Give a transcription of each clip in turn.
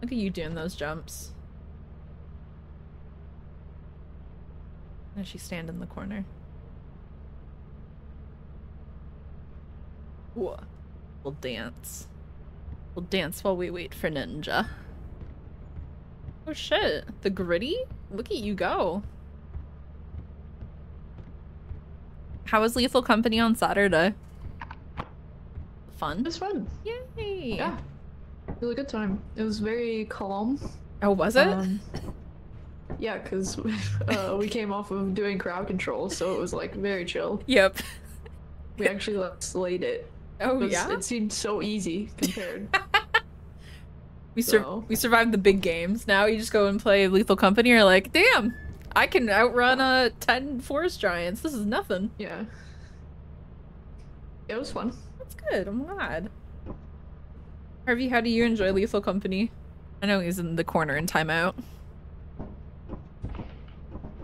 Look at you doing those jumps. And she stand in the corner. Whoa. We'll dance. We'll dance while we wait for Ninja. Oh shit. The gritty? Look at you go. How was Lethal Company on Saturday? Fun? It was fun. Yay! Yeah. It was a good time. It was very calm. Oh, was it? Um, yeah, because uh, we came off of doing crowd control, so it was like very chill. yep. We actually like slayed it. Oh It, yeah. it seemed so easy compared. We sur- So- we survived the big games. Now you just go and play Lethal Company. You're like, damn, I can outrun uh ten forest giants. This is nothing. yeah. It was fun. That's good. I'm glad. Harvey, how do you enjoy Lethal Company? I know he's in the corner in timeout.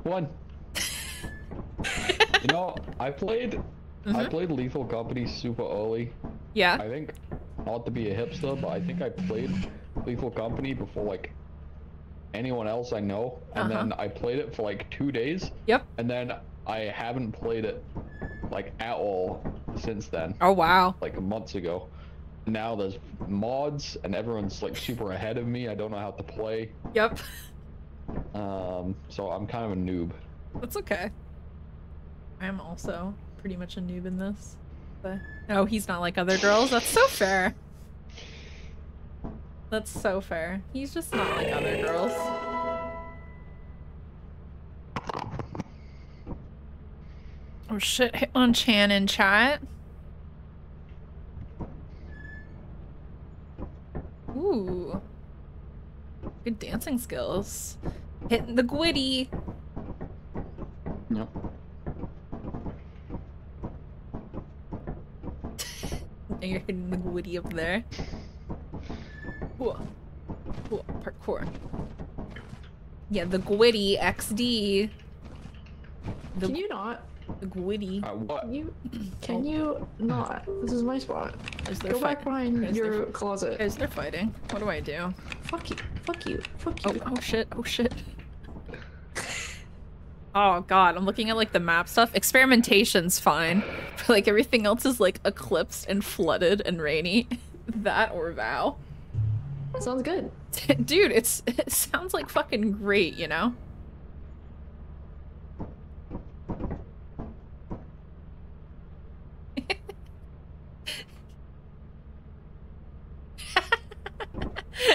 One. you know, I played I Mhm. played Lethal Company super early. Yeah. I think not to be a hipster, but I think I played Lethal Company before like anyone else I know. And Uh-huh. then I played it for like two days. Yep. And then I haven't played it like at all since then. Oh wow. Like months ago. Now there's mods and everyone's like super ahead of me. I don't know how to play. Yep. Um, so I'm kind of a noob. That's okay. I'm also pretty much a noob in this. But no, he's not like other girls. That's so fair. That's so fair. He's just not like other girls. Oh shit, hit on Chan in chat. Ooh. Good dancing skills. Hitting the gwitty. Yep. And you're hitting the gwitty up there. Whoa. Whoa. Parkour. Yeah, the gwitty XD. The, Can you not? The gwitty. Uh, what? Can you? Can you not? This is my spot. Guys, they're Go back fighting. behind Guys, they're your fi- closet. Guys, they're fighting. What do I do? Fuck you. Fuck you. Fuck you. Oh, oh shit. Oh shit. Oh god, I'm looking at like the map stuff. Experimentation's fine. But like everything else is like eclipsed and flooded and rainy. that or vow. Sounds good. Dude, it's it sounds like fucking great, you know?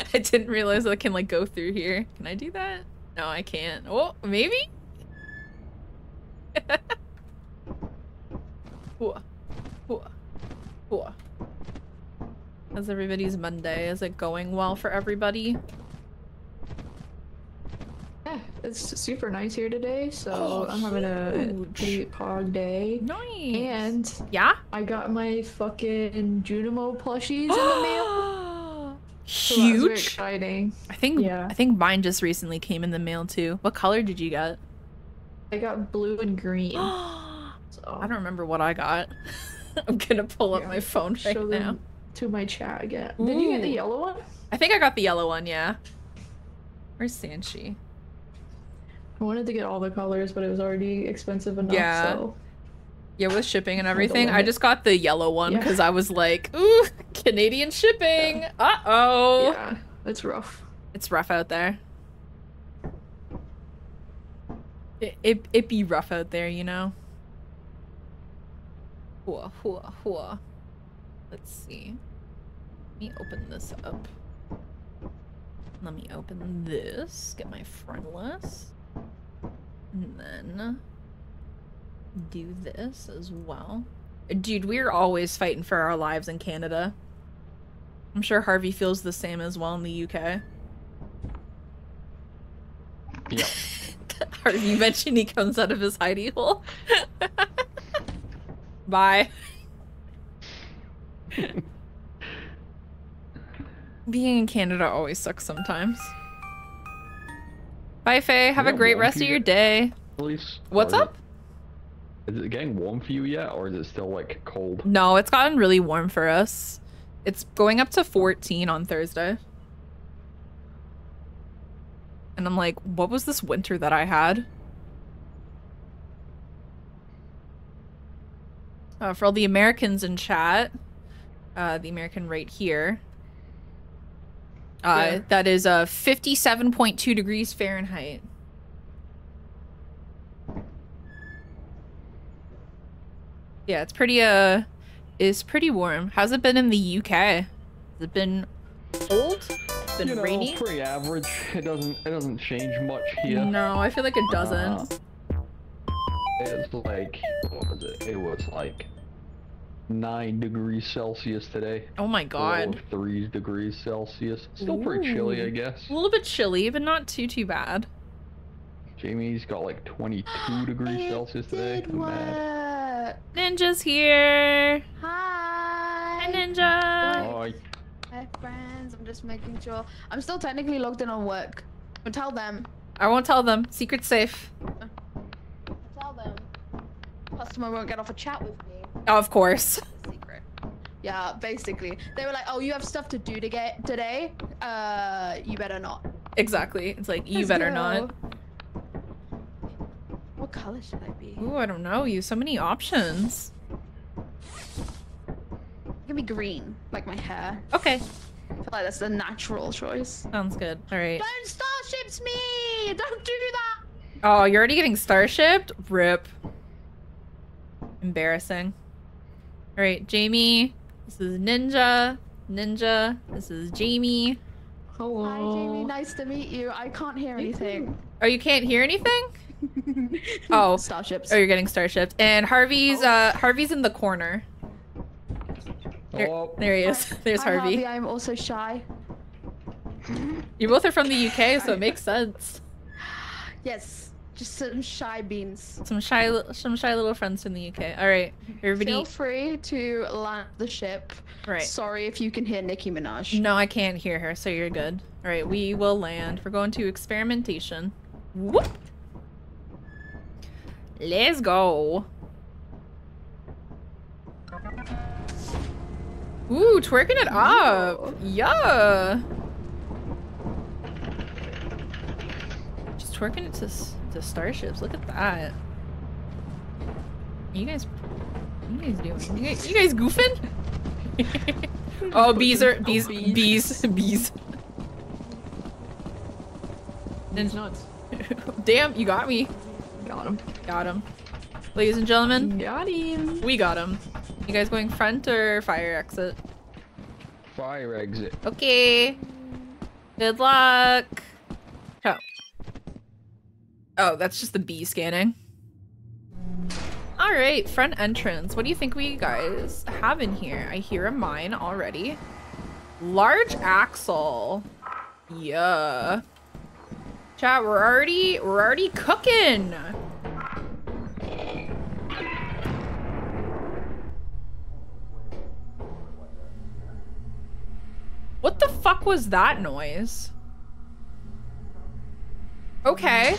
I didn't realize I can like go through here. Can I do that? No, I can't. Oh, maybe? How's everybody's Monday? Is it going well for everybody? Yeah, it's super nice here today, so Oh, I'm having a pretty pog day. Nice. And yeah? I got my fucking Junimo plushies in the mail. So that was very Huge. exciting. I think Yeah. I think mine just recently came in the mail too. What color did you get? I got blue and green. I don't remember what I got. I'm gonna pull up my phone right show now. them to my chat again. Did you get the yellow one? I think I got the yellow one, yeah. Where's Sanchi? I wanted to get all the colors, but it was already expensive enough. Yeah. So Yeah, with shipping and everything. I just got the yellow one Yeah. because I was like, ooh, Canadian shipping. Uh oh. yeah, it's rough. It's rough out there. It, it it be rough out there, you know. Whoa, whoa, whoa. Let's see. Let me open this up. Let me open this. Get my friend list. And then do this as well. Dude, we're always fighting for our lives in Canada. I'm sure Harvey feels the same as well in the UK. Yeah. Harvey mentioned he comes out of his hidey hole. Bye. Being in Canada always sucks sometimes. Bye, Faye. Have a great rest of your day. Please. What's up? It, is it getting warm for you yet, or is it still like cold? No, it's gotten really warm for us. It's going up to 14 on Thursday. And I'm like, what was this winter that I had? Uh, for all the Americans in chat, uh, the American right here, uh, Yeah. that is uh, 57.2 degrees Fahrenheit. Yeah, it's pretty, uh, it's pretty warm. How's it been in the UK? Has it been cold? Been you know, rainy? pretty average. It doesn't it doesn't change much here. No, I feel like it doesn't. It's like what was it? It was like nine degrees Celsius today. oh my god. three degrees Celsius. Still pretty chilly, I guess. A little bit chilly, but not too too bad. Jamie's got like 22 degrees Celsius today. Did I'm mad. Ninja's here. Hi. Hi, Ninja. Oh, Hi, friends. I'm just making sure. I'm still technically logged in on work. But tell them. I won't tell them. Secret safe. I'll Tell them. Customer won't get off a chat with me. Of course. Secret. Yeah, basically. They were like, oh, you have stuff to do to get today. Uh, you better not. Exactly. It's like, you Let's better go. not. What color should I be? Ooh, I don't know. You have so many options. Give me green, like my hair. Okay. I feel like that's the natural choice. Sounds good. All right. Don't starships me! Don't do that! Oh, you're already getting starshipped? Rip. Embarrassing. All right, Jamie. This is Ninja. Ninja. This is Jamie. Hello. Hi, Jamie. Nice to meet you. I can't hear anything. Oh, you can't hear anything? Oh. starships. Oh, you're getting starshipped. And Harvey's uh Harvey's in the corner. There, Hello. there he is. There's Hi, Harvey. I'm also shy. You both are from the UK, so it makes sense. Yes, just some shy beans. Some shy, some shy little friends from the UK. All right, everybody. Feel free to land the ship. Right. Sorry if you can hear Nicki Minaj. No, I can't hear her, so you're good. All right, we will land. We're going to experimentation. Whoop. Let's go. Ooh, twerking it up. Yeah. Just twerking it to, to starships. Look at that. You guys, what are you guys doing? You guys, you guys goofing? oh, bees are bees, oh, bees. bees, bees. It's nuts. Damn, you got me. Got him. Got him. Ladies and gentlemen, Got him. we got him. You guys going front or fire exit? Fire exit. Okay. Good luck. Oh. Oh, that's just the B scanning. All right, front entrance. What do you think we guys have in here? I hear a mine already. Large axle. Yeah. Chat, we're already we're already cooking. What the fuck was that noise? Okay.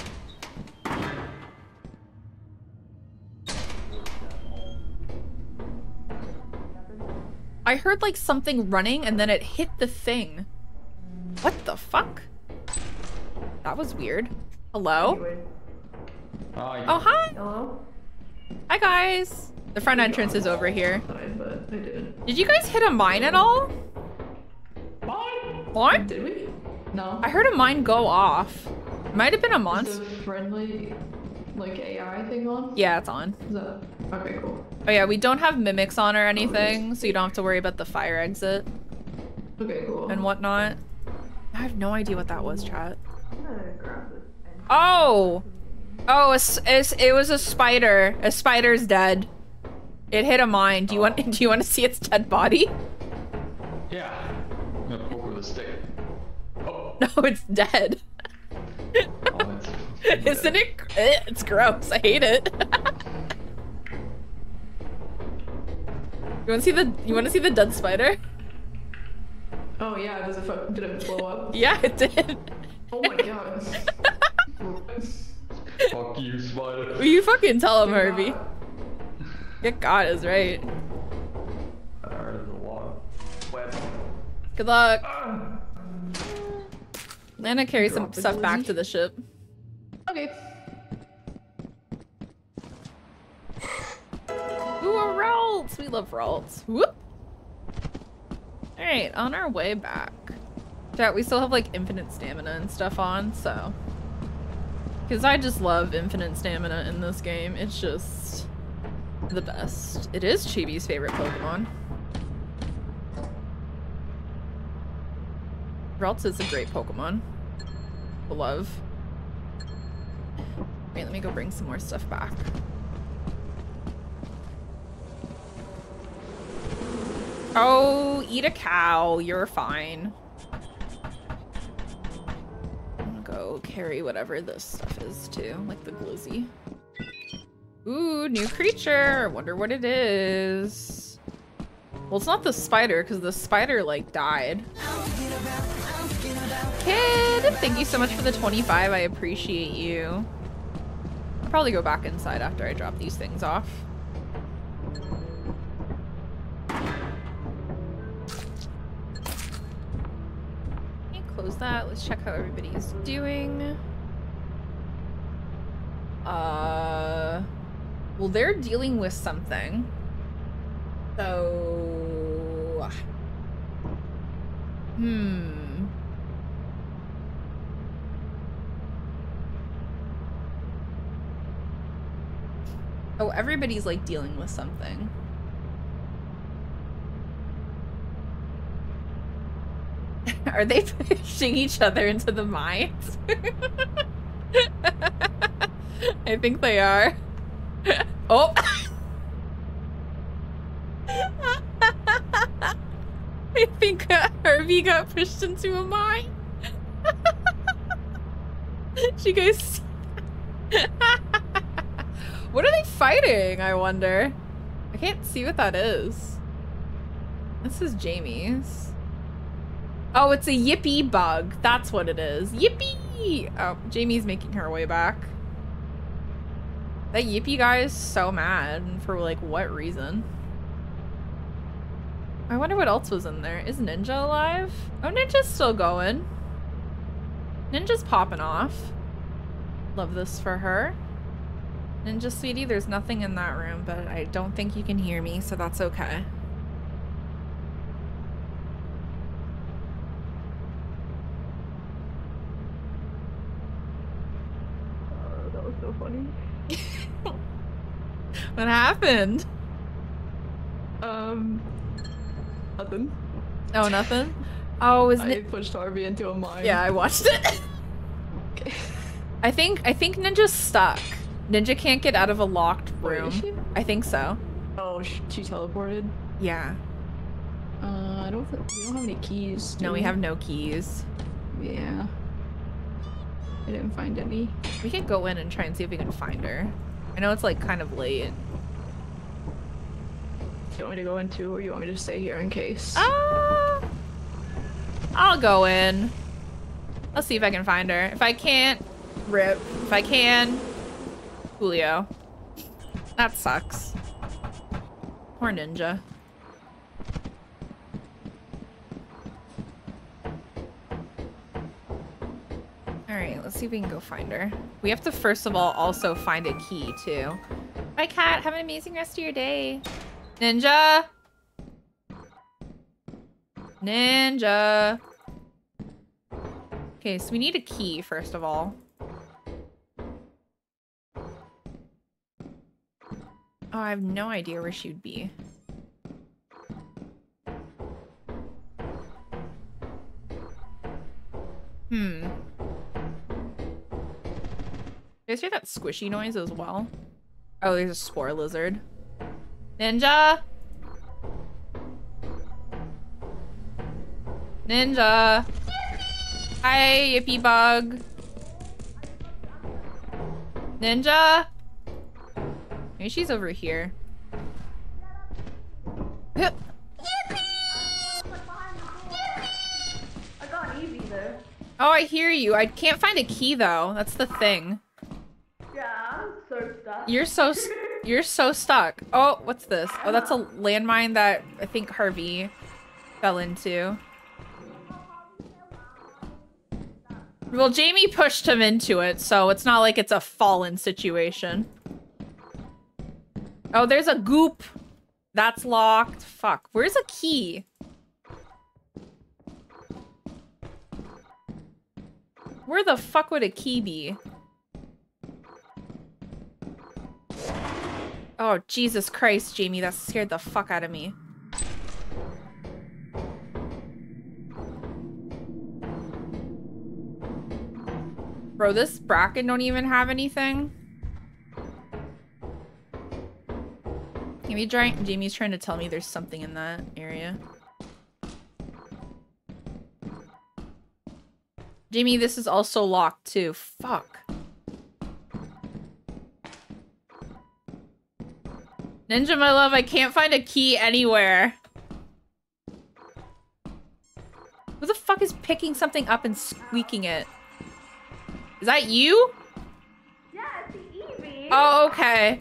I heard like something running and then it hit the thing. What the fuck? That was weird. Hello? Anyway. Oh, hi. hello. Hi, guys. The front entrance is over here. Side, but I didn't. Did you guys hit a mine at all? Mine? Mine? Did we? No. I heard a mine go off. Might have been a Is monster. friendly, like AI thing on? Yeah, it's on. Is that okay? Cool. Oh yeah, we don't have mimics on or anything, so you don't have to worry about the fire exit Okay, cool. and whatnot. I have no idea what that was, chat. I'm gonna grab this. Oh! Oh, it's, it's, it was a spider. A spider's dead. It hit a mine. Do you want do you want to see its dead body? Yeah. I'm gonna poke with a stick. Oh. No, it's dead. oh it's, Isn't it? eh, It's gross. I hate it. you want to see the you want to see the dead spider? Oh yeah, does it fuck, did it blow up? Yeah, it did. Oh my god. Fuck you, spider. Will you fucking tell him, Good Harvey? God. Get God is right. There's a lot of web. Good luck. Ah. I'm gonna carry some Drop it, stuff back to the ship. Okay. Ooh, a Ralts! We love Ralts. Whoop! Alright, on our way back. Chat, we still have like infinite stamina and stuff on, so. Because I just love infinite stamina in this game. It's just the best. It is Chibi's favorite Pokemon. Ralts is a great Pokemon. Love. Wait, let me go bring some more stuff back. Oh, eat a cow. You're fine. Go carry whatever this stuff is too, like the glizzy. Ooh, new creature. Wonder what it is. Well, it's not the spider because the spider like died. Kid, thank you so much for the 25. I appreciate you. I'll probably go back inside after I drop these things off. Close that. Let's check how everybody is doing. Uh, well, they're dealing with something. So, hmm. Oh, everybody's like dealing with something. Are they pushing each other into the mines? I think they are. Oh! I think uh, Harvey got pushed into a mine. she goes. what are they fighting? I wonder. I can't see what that is. This is Jamie's. Oh, it's a yippee bug. That's what it is. Yippee! Oh, Jamie's making her way back. That yippee guy is so mad. For like what reason? I wonder what else was in there. Is Ninja alive? Oh, Ninja's still going. Ninja's popping off. Love this for her. Ninja sweetie, there's nothing in that room, but I don't think you can hear me, so that's okay. Uh, that was so funny. What happened? Um, nothing. Oh, nothing? Oh, is I it? pushed Harvey into a mine. Yeah, I watched it. Okay. I think I think Ninja's stuck. Ninja can't get out of a locked Wait, room. she? I think so. Oh, she teleported. Yeah. Uh, I don't. We don't have any keys. No, we have no keys. Yeah. I didn't find any. We can go in and try and see if we can find her. I know it's like kind of late. You want me to go into, or you want me to stay here in case? Ah, I'll go in. I'll see if I can find her. If I can't, rip. If I can, Julio. That sucks. Poor ninja. Alright, let's see if we can go find her. We have to first of all also find a key too. Bye cat, have an amazing rest of your day. Ninja! Ninja! Okay, so we need a key first of all. Oh, I have no idea where she'd be. Hmm. You guys hear that squishy noise as well? Oh, there's a spore lizard. Ninja! Ninja! Hi, yippee bug! Ninja! Maybe she's over here. Hup. I got an Eevee though. Oh, I hear you. I can't find a key though. That's the thing. Yeah, I'm so stuck. You're so you're so stuck. Oh, what's this? Oh, that's a landmine that I think Harvey fell into. Well, Jamie pushed him into it, so it's not like it's a fallen situation. Oh, there's a goop. That's locked. Fuck. Where's a key? Where the fuck would a key be? Oh, Jesus Christ, Jamie. That scared the fuck out of me. Bro, this bracket don't even have anything. Jamie trying Jamie's trying to tell me there's something in that area. Jamie, this is also locked too. Fuck. Ninja, my love, I can't find a key anywhere. Who the fuck is picking something up and squeaking it? Is that you? Yeah, it's the Eevee. Oh, okay.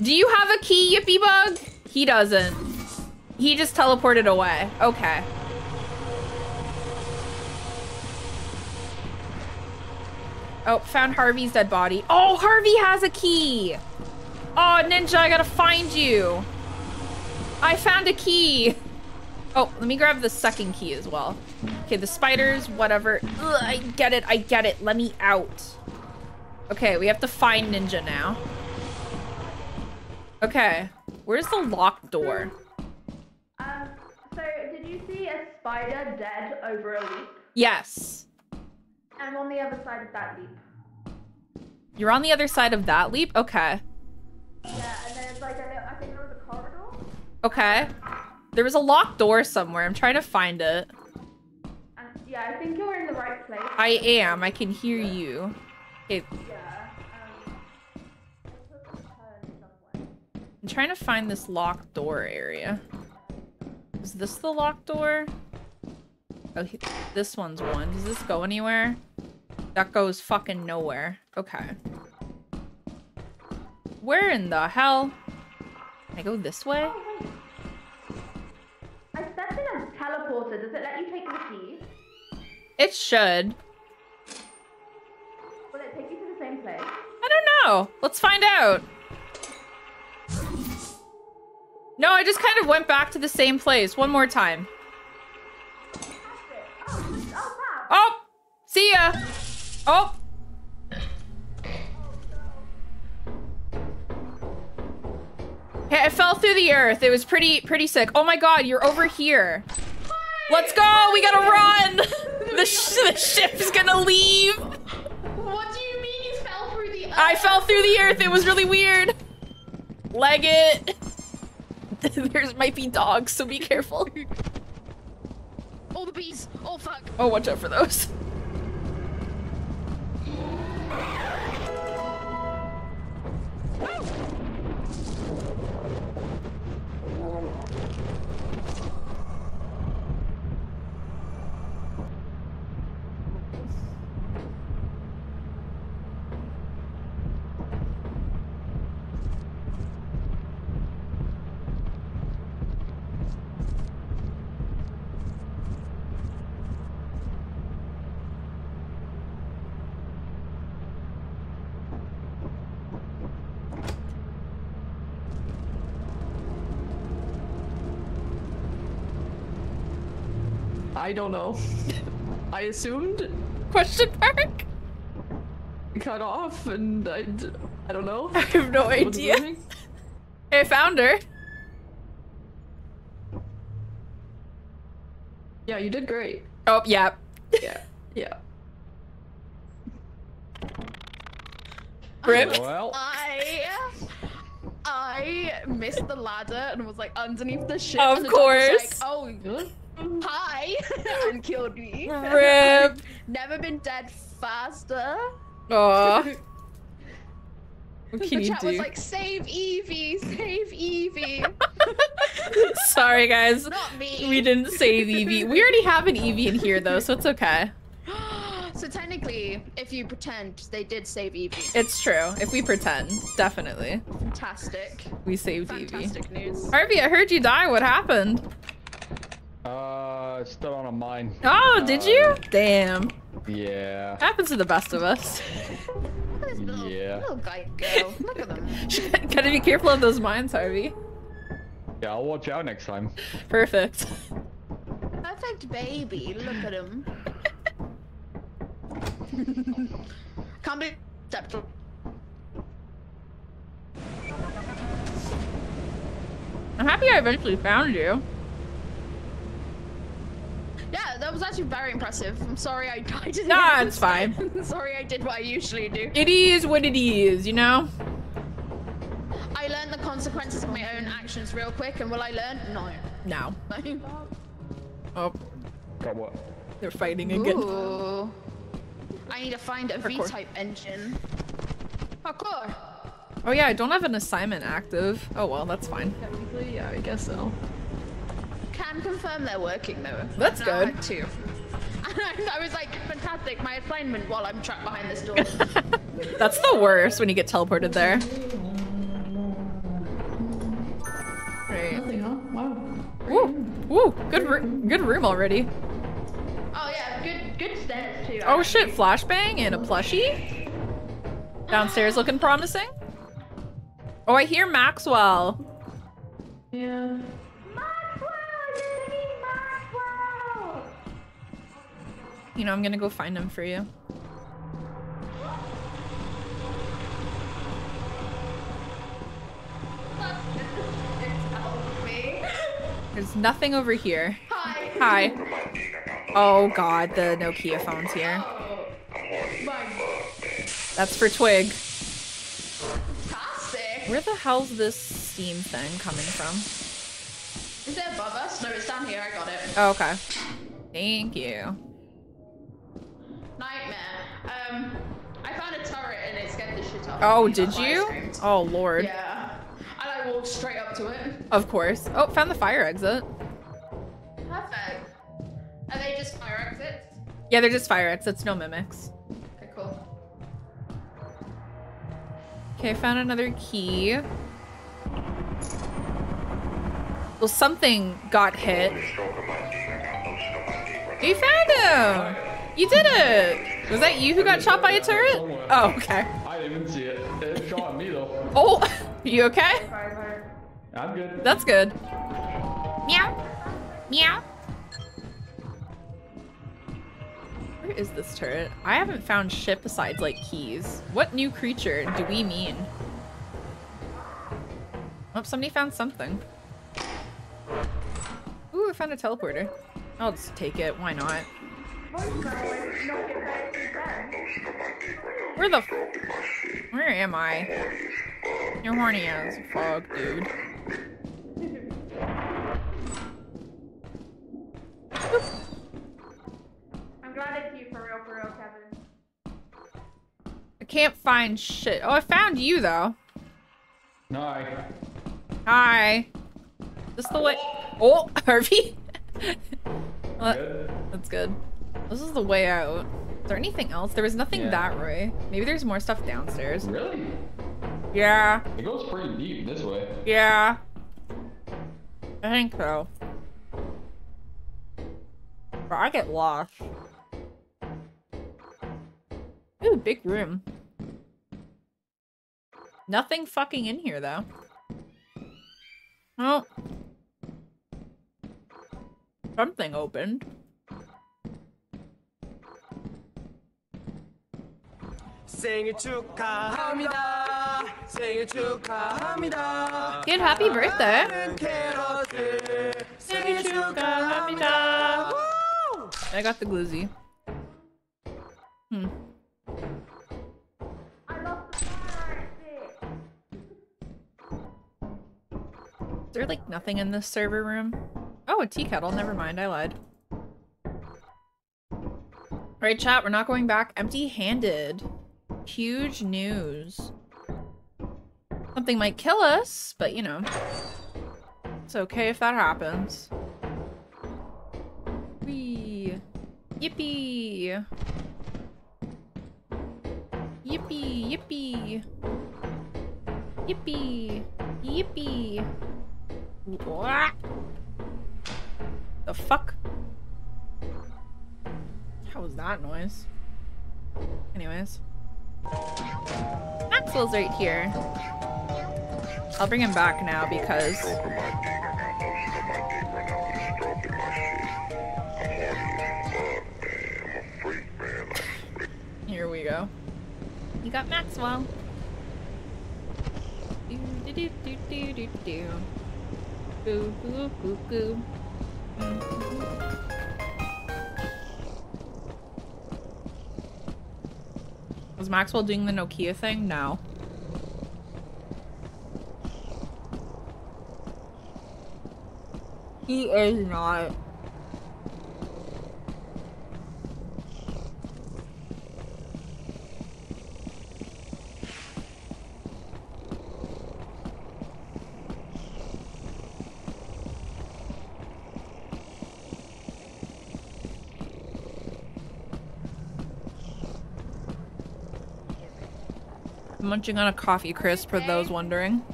Do you have a key, Yippee Bug? He doesn't. He just teleported away. Okay. Oh, found Harvey's dead body. Oh, Harvey has a key. Oh, Ninja, I gotta find you. I found a key. Oh, let me grab the second key as well. Okay, the spiders, whatever. Ugh, I get it, I get it. Let me out. Okay, we have to find Ninja now. Okay, where's the locked door? Um, so did you see a spider dead over a leap? Yes. I'm on the other side of that leap. You're on the other side of that leap? Okay. Yeah, and there's like a little, I think there was a corridor. Okay. There was a locked door somewhere. I'm trying to find it. And yeah, I think you're in the right place. I am. I can hear you. Okay, Yeah. Um, it took a turn somewhere. I'm trying to find this locked door area. Is this the locked door? Oh, he- this one's one. Does this go anywhere? That goes fucking nowhere. Okay. Where in the hell? Can I go this way? Oh. I stepped in a teleporter. Does it let you take the keys? It should. Will it take you to the same place? I don't know. Let's find out. No, I just kind of went back to the same place one more time. Oh, oh. Oh! See ya! Oh! Hey, I fell through the earth. It was pretty, pretty sick. Oh my god, you're over here. Let's go! We gotta run! The, sh the ship's gonna leave! What do you mean you fell through the earth? I fell through the earth. It was really weird. Leg it. There's might be dogs, so be careful. Oh, the bees! Oh, fuck! Oh, watch out for those. Oh. Thank you. I don't know. I assumed Question mark? cut off, and I, I don't know. I have no What's idea. moving? I found her. Yeah, you did great. Oh, yeah. Yeah, yeah. Rip. Oh, well, I I missed the ladder and was like underneath the ship. Of and the dog was course. like, oh, hi, and killed me. Rip. Never been dead faster. Aw. What the can you chat was like, save Eevee, save Eevee. Sorry, guys. Not me. We didn't save Eevee. We already have an Eevee in here, though, so it's okay. so technically, if you pretend, they did save Eevee. It's true. If we pretend, definitely. Fantastic. We saved Eevee. Fantastic news. Harvey, I heard you die. What happened? Uh, stood on a mine. Oh, did you? Uh, Damn. Yeah. Happens to the best of us. Look at this little, Yeah. little guy go. Look at them. Gotta be careful of those mines, Harvey. Yeah, I'll watch out next time. Perfect. Perfect baby. Look at him. Can't believe stepped on- I'm happy I eventually found you. Yeah, that was actually very impressive. I'm sorry I died. in Nah, the it's fine. sorry I did what I usually do. It is what it is, you know? I learned the consequences of my own actions real quick, and will I learn? No. No. Oh, Got what? they're fighting again. Ooh. I need to find a Parkour. V-type engine. Parkour. Oh yeah, I don't have an assignment active. Oh well, that's fine. Technically, yeah, I guess so. Can confirm they're working though. That's No, I good. had two. And I was like, fantastic, my assignment while I'm trapped behind this door. That's the worst when you get teleported there. Right. Nothing, huh? Wow. Woo, woo, good, ro- good room already. Oh yeah, good good stents too. Oh shit, flashbang and a plushie. Downstairs looking promising. Oh, I hear Maxwell. Yeah. You know, I'm gonna go find them for you. There's nothing over here. Hi. Hi. Oh god, the Nokia phone's here. That's for Twig. Where the hell's this steam thing coming from? Is it above us? No, it's down here. I got it. Oh, okay. Thank you. Nightmare. Um, I found a turret and it scared the shit out of Oh, did That's why I you? Oh lord. Yeah. And I walked straight up to it. Of course. Oh, found the fire exit. Perfect. Are they just fire exits? Yeah, they're just fire exits, no mimics. Okay, cool. Okay, I found another key. Well, something got hit. You found him! You did it! Was that you who got shot by a turret? Oh, okay. I didn't even see it. It shot me though. Oh, you okay? Fire, fire. I'm good. That's good. Meow. Meow. Where is this turret? I haven't found shit besides like keys. What new creature do we mean? Oh, somebody found something. Ooh, I found a teleporter. I'll just take it. Why not? Where the? F Where am I? You're horny as fuck, dude. I'm glad it's you for real, for real, Kevin. I can't find shit. Oh, I found you though. Hi. I. Hi. This the way? Oh, Harvey. Well, Good. that's good. This is the way out. Is there anything else? There was nothing Yeah. that way. Maybe there's more stuff downstairs. Really? Yeah. It goes pretty deep this way. Yeah. I think so. But I get lost. Ooh, big room. Nothing fucking in here though. Oh. Something opened. 생일 축하합니다. 생일 축하합니다. Kid, happy birthday. 많은 캐럿들 생일 축하합니다. I got the glizzy. Hmm. I lost the fire exit. Is there like nothing in this server room? Oh, a tea kettle. Never mind. I lied. Alright, chat. We're not going back empty handed. Huge news. Something might kill us, but you know. It's okay if that happens. Whee! Yippee! Yippee! Yippee! Yippee! Yippee! Wah. The fuck? How was that noise? Anyways. Maxwell's right here. I'll bring him back now because here we go. You got Maxwell. Do do do do do do do. Mhm. Was Maxwell doing the Nokia thing? No. He is not. Munching on a coffee crisp for those wondering.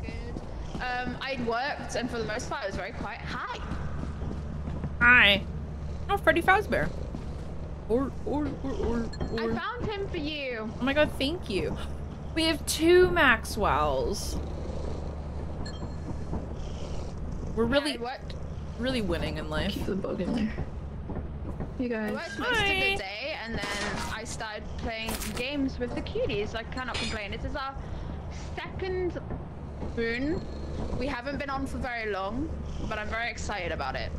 Good. Um, I'd worked, and for the most part, it was very quiet. Hi. Hi. Oh, Freddy Fazbear. Or, or, or, or, I found him for you. Oh my god, thank you. We have two Maxwells. We're really, I worked, really winning in life. Keep the bug in there. You guys. worked most of Hi. And then I started playing games with the cuties. I cannot complain. This is our second moon. We haven't been on for very long, but I'm very excited about it.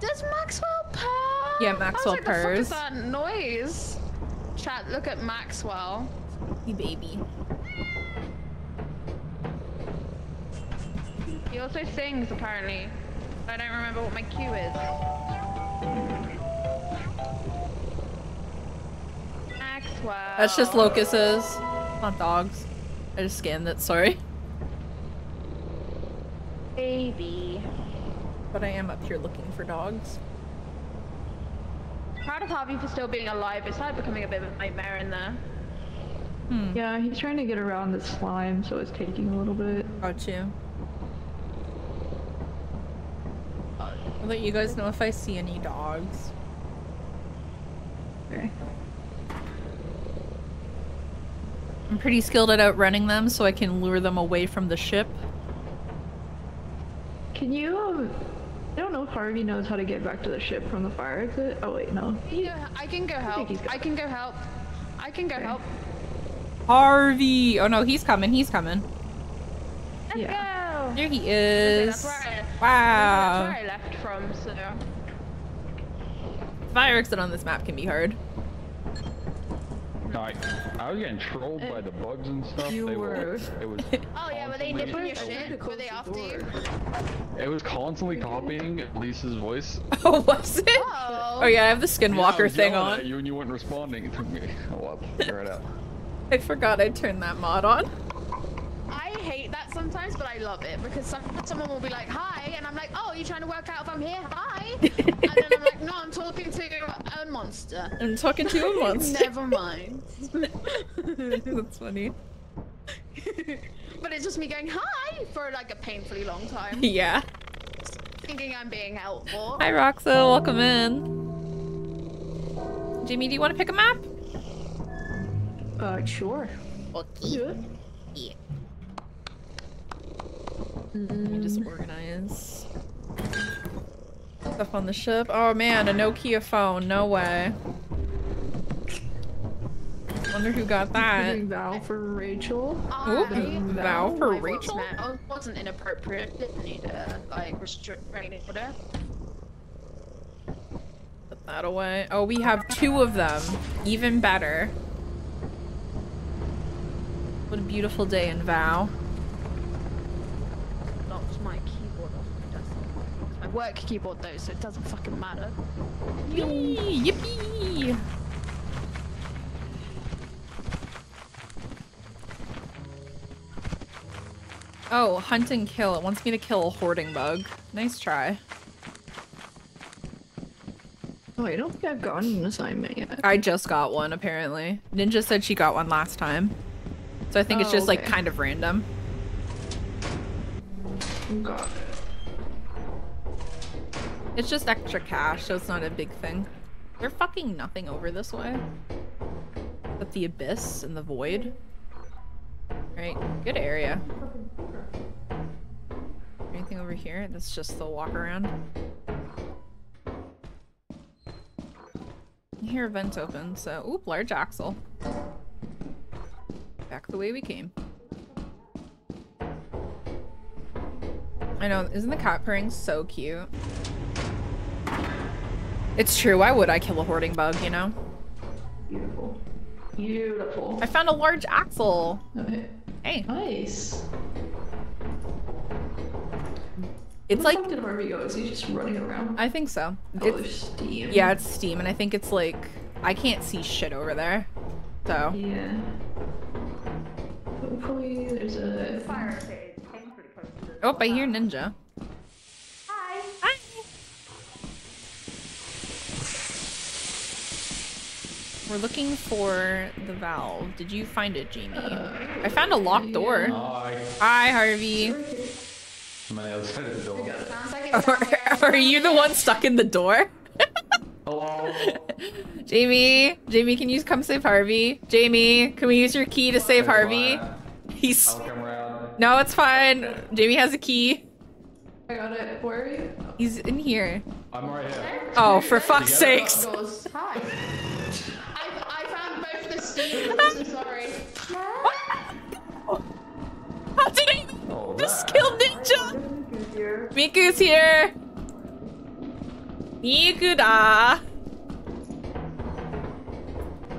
Does Maxwell purr? Yeah, Maxwell like, the fuck purrs. is that noise? Chat, look at Maxwell. Hey, baby. He also sings, apparently. I don't remember what my cue is. Maxwell. That's just locusts, not dogs. I just scanned it, sorry. Baby. But I am up here looking for dogs. Proud of Harvey for still being alive. It's like becoming a bit of a nightmare in there. Hmm, Yeah, he's trying to get around the slime, so it's taking a little bit. got you. I'll let you guys know if I see any dogs. Okay. I'm pretty skilled at outrunning them, so I can lure them away from the ship. Can you, um, I don't know if Harvey knows how to get back to the ship from the fire exit. Oh wait, no. Yeah, I can go help. he's I can go help. I can go Okay. help. Harvey! Oh no, he's coming, he's coming. Let's Yeah. go. There he Okay, is. That's where, I, Wow. that's where I left from, so. Fire exit on this map can be hard. No, I, I was getting trolled by the bugs and stuff. You they were- It was. Oh yeah, were they constantly- nipping your I wanted shit? Were they the after you? It was constantly copying Lisa's voice. Oh, was it? Oh. Oh yeah, I have the Yeah, I Skinwalker was thing on. At you and you weren't responding to me. Oh, well, figure it out. I forgot I turned that mod on. I hate that sometimes, but I love it because some, someone will be like, "Hi," and I'm like, "Oh, are you trying to work out if I'm here? Hi." and then I'm like, "No, I'm talking to a monster." I'm talking to a monster. Never mind. That's funny. but it's just me going hi for like a painfully long time, Yeah. thinking I'm being helpful. Hi, Roxa. Welcome in. Jimmy, do you want to pick a map? Uh, sure. Okay. Do it. Yeah. Let me just mm-hmm. organize stuff on the ship. Oh man, a Nokia phone. No way. Wonder who got that. Doing Val for Rachel. Oop, I- vow for Rachel? now oh, wasn't inappropriate. Didn't need a like restraining order. Put that away. Oh, we have two of them. Even better. What a beautiful day in Vow. Knocked my keyboard off my desk. It's my work keyboard though, so it doesn't fucking matter. Yee, yippee! Oh, hunt and kill. It wants me to kill a hoarding bug. Nice try. Oh, I don't think I've gotten an assignment yet. I just got one, apparently. Ninja said she got one last time. So I think it's Oh, just, like, kind of random. Got it. It's just extra cash, so it's not a big thing. There's fucking nothing over this way. But the abyss and the void. Right, good area. Anything over here? That's just the walk around. Here, vent open, so oop, large axle. Back the way we came. I know, isn't the cat purring so cute? It's true, why would I kill a hoarding bug, you know? Beautiful. Beautiful. I found a large axle! Okay. Hey, Nice. it's Where like, the fuck did Harvey go? Is he just running around? I think so. Oh, It's, there's steam. yeah, it's Steam, and I think it's like, I can't see shit over there. So, Yeah. Hopefully there's a Fire escape is painfully close to the oh, I hear Ninja. We're looking for the valve. Did you find it, Jamie? I found a locked door. Hi. Hi, Harvey. I'm on the other side of the door. Like it's down here. Are, are you the one stuck in the door? Hello. Jamie, Jamie, can you come save Harvey? Jamie, can we use your key to save Harvey? He's I'll come around. no, it's fine. Jamie has a key. I got it. Where are you? He's in here. I'm right here. Oh, for fuck's Yeah. sakes! Hi. I, I found both the steam. I'm so sorry. How did I just kill Ninja? Miku's here. Miku da.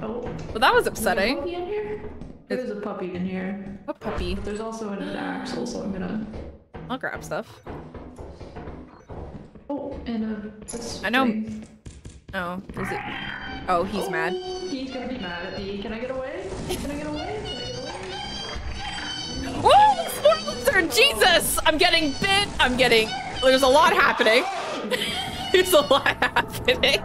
Oh. Well, that was a upsetting. puppy in here? There's a puppy in here. What puppy? There's also an axle, so I'm gonna. I'll grab stuff. Oh, and a. I know- thing. Oh, is it? Oh, he's mad. He's gonna be mad at me. Can I get away? Can I get away? Can I get away? Oh, Whoa! Spoilers are Jesus! I'm getting bit. I'm getting. There's a lot happening. There's a lot happening.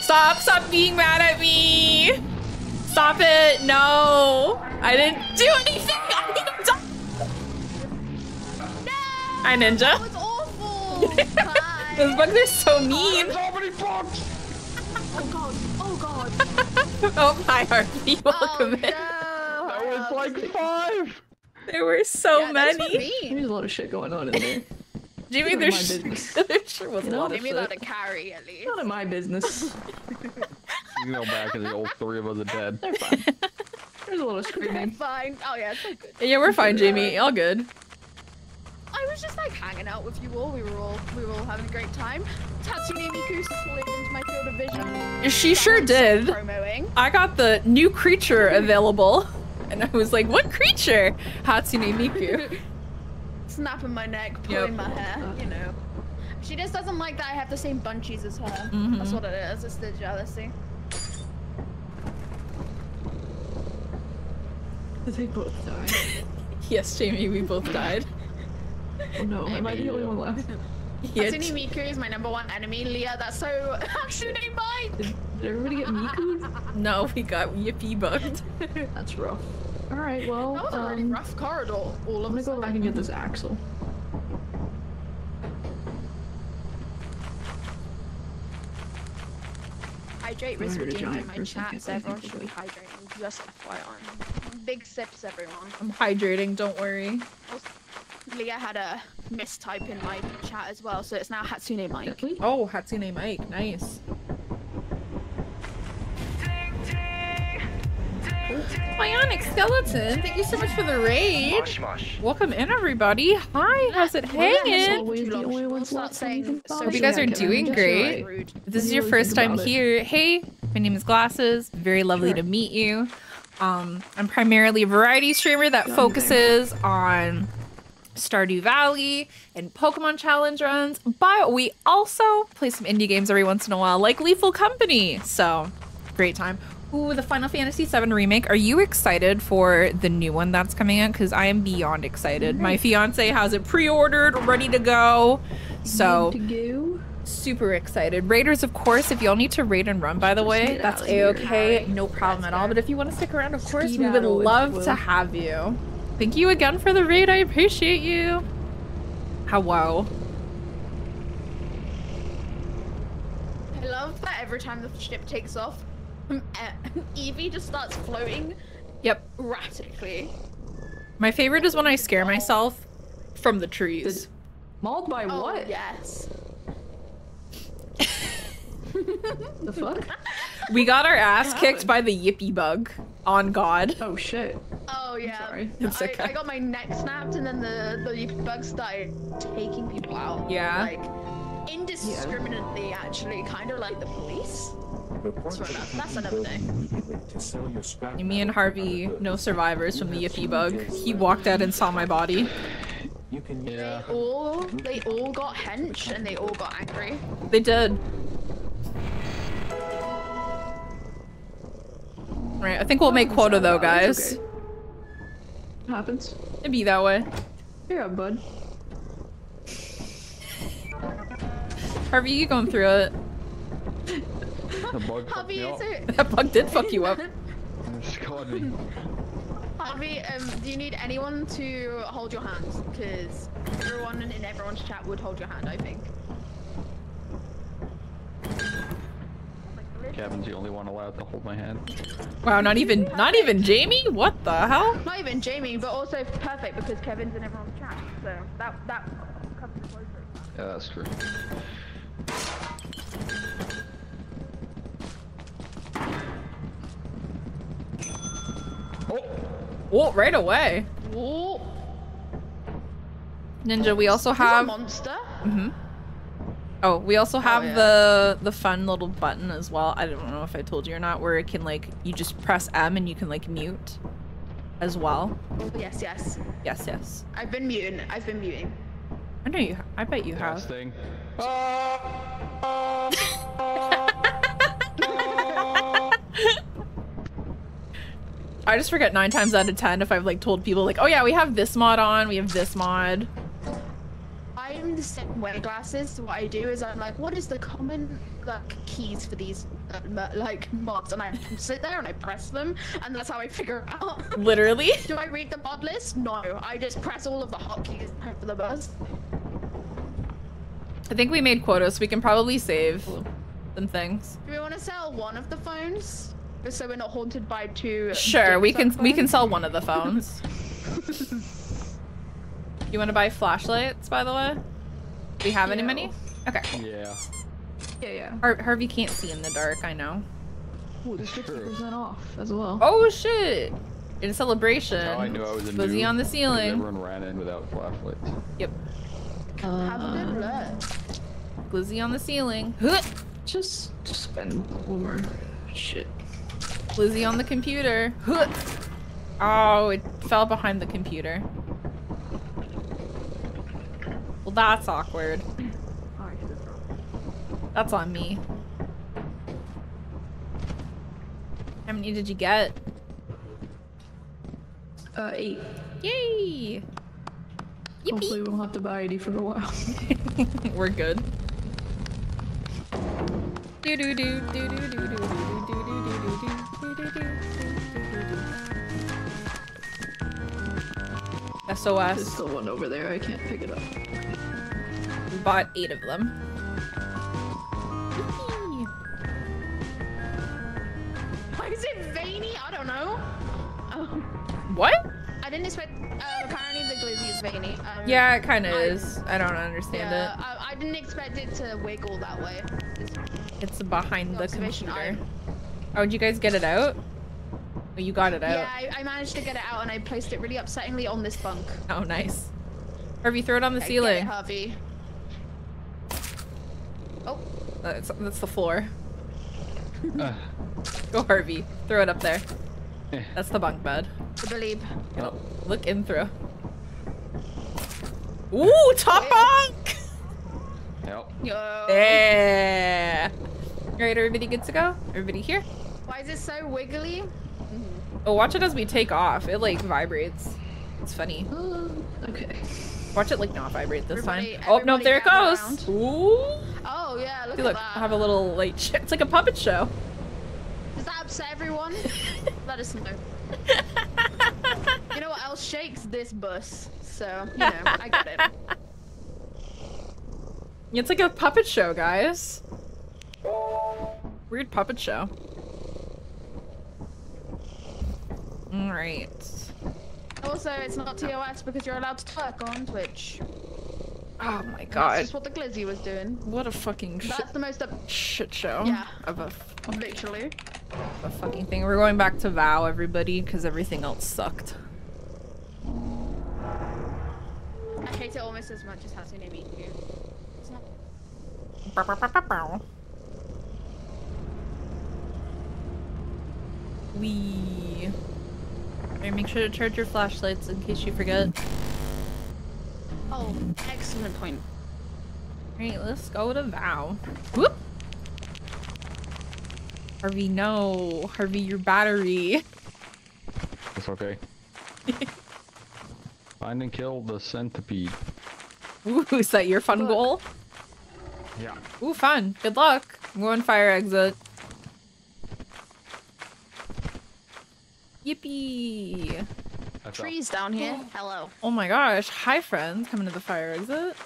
Stop! Stop being mad at me! Stop it! No! I didn't do anything. I didn't. do- Hi, Ninja. That was awful. Hi. Those bugs are so mean. So many bugs. Oh god. Oh god. Oh, hi, Harvey. Oh, Welcome oh, in. That was like five. There were so Yeah, many. There's a lot of shit going on in there. Jimmy, there's there sure was a You know? lot of Give me shit. that to carry at least. None of my business. You go back and the all three of us are dead. They're fine. There's a little screaming. Fine. Oh yeah, it's all good. Yeah, we're fine, Jamie. All good. I was just like hanging out with you all. We were all we were all having a great time. Hatsune Miku slid into my field of vision. She sure did. Promoing. I got the new creature available, and I was like, "What creature?" Hatsune Miku. Snapping my neck, Yep. pulling my hair, you know. She just doesn't like that I have the same bunchies as her. That's Mhm. what it is. It's the jealousy. They both died. yes, Jamie, we both died. Oh no, am I the only one left? Yeah, Hatsune Miku is my number one enemy. Leah, that's so actually mine. Did, did everybody get Miku? no, we got yippee bugged. That's rough. Alright, well, That was a really um, rough corridor. All I'm gonna go back and get this axle. Hydrate I was heard a redeemed in my chat, so everyone should be hydrating. Just FYI. Big sips, everyone. I'm hydrating. Don't worry. Leah had a mistype in my chat as well, so it's now Hatsune Mike. Oh, Hatsune Mike, nice. Bionic skeleton, thank you so much for the raid. Welcome in, everybody. Hi, how's it hanging? always the only ones Start left saying saying so Hope you guys are doing great. Rude. If this is your first time here, hey, my name is Glasses. Very lovely Sure. to meet you. Um, I'm primarily a variety streamer that focuses on Stardew Valley and Pokemon challenge runs, but we also play some indie games every once in a while, like Lethal Company. So, great time. Ooh, the Final Fantasy VII remake. Are you excited for the new one that's coming out? Because I am beyond excited. My fiance has it pre-ordered, ready to go. So to go. super excited. Raiders, of course, if y'all need to raid and run, by the way, that's here. a-okay. No problem at all. But if you want to stick around, of course, we would love to have you. Thank you again for the raid. I appreciate you. How wow. I love that every time the ship takes off, uh, Eevee just starts floating Yep. erratically. My favorite is when I scare myself from the trees. Mauled by Oh, what? yes. The fuck? We got our ass kicked by the yippy bug. On God. Oh shit. Oh Oh, yeah. sorry. It's I, okay. I got my neck snapped and then the the bug started taking people out. Yeah. Like indiscriminately, actually, kind of like the police. Sorry, that- that's another thing. Me and Harvey, no survivors from the yippy bug. He walked out and saw my body. Yeah. They all they all got hench and they all got angry. They did. Right, I think we'll make quota though, guys. okay. Guys. Happens. It'd be that way. Here, bud. Harvey, you going through it. The bug fucked Harvey, me is up. it? That bug did fuck you up. It scarred me. Harvey, um, do you need anyone to hold your hand? Because everyone in everyone's chat would hold your hand, I think. Kevin's the only one allowed to hold my hand. Wow, not even not even Jamie? What the hell? Not even Jamie, but also perfect because Kevin's in everyone's chat. So that that covers the close Yeah, that's true. Oh! Oh, right away. Oh. Ninja, we also He's a have monster. hmm Oh, we also oh, have yeah. the the fun little button as well. I don't know if I told you or not, where it can like you just press M and you can like mute as well. Yes, yes. Yes, yes. I've been muting. I've been muting. I know you. I bet you have. Thing. I just forget nine times out of ten if I've like told people like, oh yeah, we have this mod on, we have this mod. I'm the same way glasses. So what I do is I'm like, what is the common like keys for these uh, like mods? And I sit there and I press them, and that's how I figure it out. Literally. do I read the mod list? No, I just press all of the hotkeys and hope for the best. I think we made quotas, so we can probably save some things. Do we want to sell one of the phones, so we're not haunted by two? Sure, we can on we can sell one of the phones. you want to buy flashlights, by the way? Do we have any Yeah. money? Okay. Yeah. Yeah, yeah. Har- Harvey can't see in the dark. I know. Ooh, there's True. 50% off as well. Oh shit! In celebration. How I knew I was a Lizzie noob on the ceiling. Everyone ran in without flashlights. Yep. Have a good Uh, look. Glizzy on the ceiling. Huh! just, just spend more shit. Lizzie on the computer. Huh! Oh, it fell behind the computer. Well, that's awkward. That's on me. How many did you get? Uh, eight. Yay! Hopefully we won't have to buy ID for a while. We're good. Do do do do do do do do do do do do do do do do There's SOS. still one over there. I can't pick it up. We bought eight of them. Why is it veiny? I don't know. Oh, What? I didn't expect. Uh, apparently the glizzy is veiny. Um, Yeah, it kind of I- is. I don't understand Yeah, it. I, I didn't expect it to wiggle that way. It's- It's behind the observation computer. Oh, did you guys get it out? Oh, you got it out. Yeah, I, I managed to get it out and I placed it really upsettingly on this bunk. Oh, nice. Harvey, throw it on the Okay, get it, ceiling. Harvey. Oh, That's, that's the floor. Uh, Go, Harvey. Throw it up there. Eh. That's the bunk bed. I believe. oh, Look in through. Ooh, top bunk! yep. Yo. Yeah. Alright, everybody good to go? Everybody here? Why is it so wiggly? Oh, watch it as we take off. It like vibrates. It's funny. Uh, okay. Watch it like not vibrate this Everybody- time. Oh no, there it goes. around. Ooh. Oh yeah, look See, at look, have a little like it's like a puppet show. Does that upset everyone? Let us know. You know what else shakes? This bus. So, you know, I get it. It's like a puppet show, guys. Weird puppet show. Alright. Also, it's not TOS because you're allowed to twerk on Twitch. Oh my That's god. just what the Glizzy was doing. What a fucking shit, That's the most shit show Yeah. of a, Literally. a fucking thing. We're going back to VOW, everybody, because everything else sucked. I hate it almost as much as Hatsune Miku. It's not. Bow, bow, bow, bow, bow. Wee. Alright, make sure to charge your flashlights in case you forget. Oh, excellent point. Alright, let's go to Vow. Whoop! Harvey, no. Harvey, your battery. It's okay. Find and kill the centipede. Ooh, is that your fun goal? Yeah. Ooh, fun. Good luck. I'm going fire exit. Yippee! That's all. Trees down here. Hello. Oh my gosh. Hi, friends. Coming to the fire exit.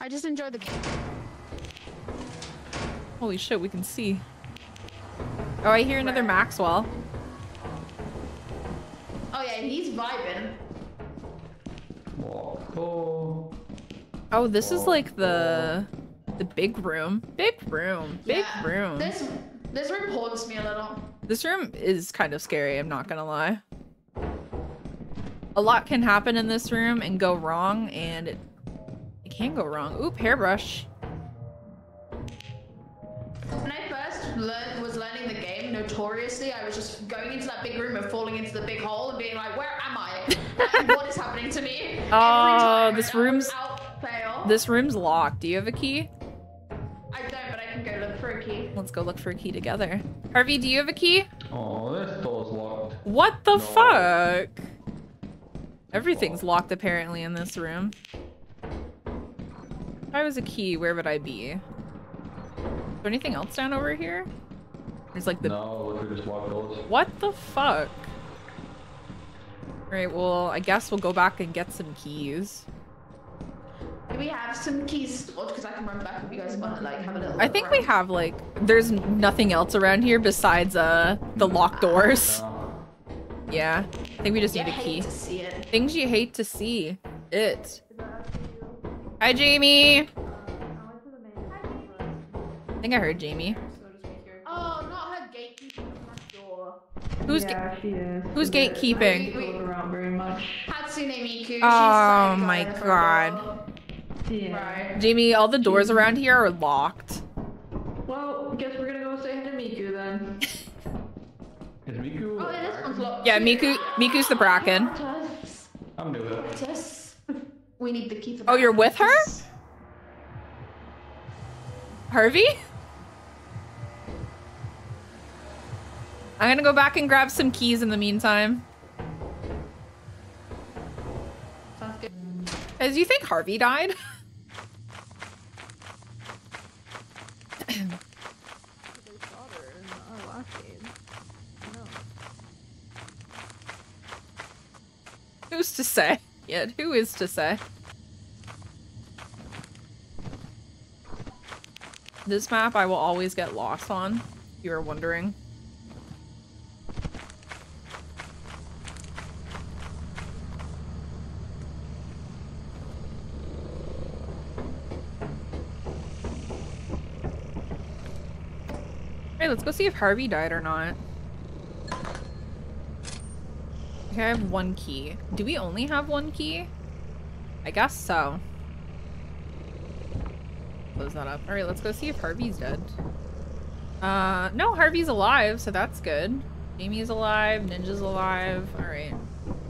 I just enjoy the. Holy shit, we can see. Oh, I hear another Maxwell. Oh yeah, he's vibing. Oh. Oh, this is like the the big room. Big room. Big Yeah. room. This this room haunts me a little. This room is kind of scary, I'm not gonna lie. A lot can happen in this room and go wrong, and it, it can go wrong. Oop, hairbrush. When I first learned was learning the game, notoriously, I was just going into that big room and falling into the big hole and being like, "Where am I? What is happening to me?" Oh, this room's-. This room's locked. Do you have a key? I don't, for a key. Let's go look for a key together. Harvey, do you have a key? Oh, this door's locked. What the No. fuck? Everything's locked apparently in this room. If I was a key, where would I be? Is there anything else down over here? There's like the No, look, we just locked doors. What the fuck? Alright, well, I guess we'll go back and get some keys. Do we have some keys stored? Because I can run back if you guys want to like have a little. I look think we have like there's nothing else around here besides uh the locked doors. Yeah. I think we just Yeah, need a I key. hate to see it. Things you hate to see. It. Hi Jamie. I think I heard Jamie. Oh, not her gatekeeping the front door. Who's yeah, she is. who's But gatekeeping? She doesn't go around very much. Hatsune Miku. Oh like, my going for God. Walk. Yeah. Right. Jamie, all the doors around here are locked. Well, guess we're gonna go say hi to Miku then. Is Miku? Oh, yeah, this one's locked. Yeah. Miku Miku's the Bracken. I'm new at it. Tess. We need the key for Oh, you're with her? Harvey? I'm gonna go back and grab some keys in the meantime. Sounds good. Guys, do you think Harvey died? Who's to say? Yet who is to say? This map I will always get lost on, if you are wondering. Let's go see if Harvey died or not. Okay, I have one key. Do we only have one key? I guess so. Close that up. Alright, let's go see if Harvey's dead. Uh, no, Harvey's alive, so that's good. Amy's alive, Ninja's alive. Alright.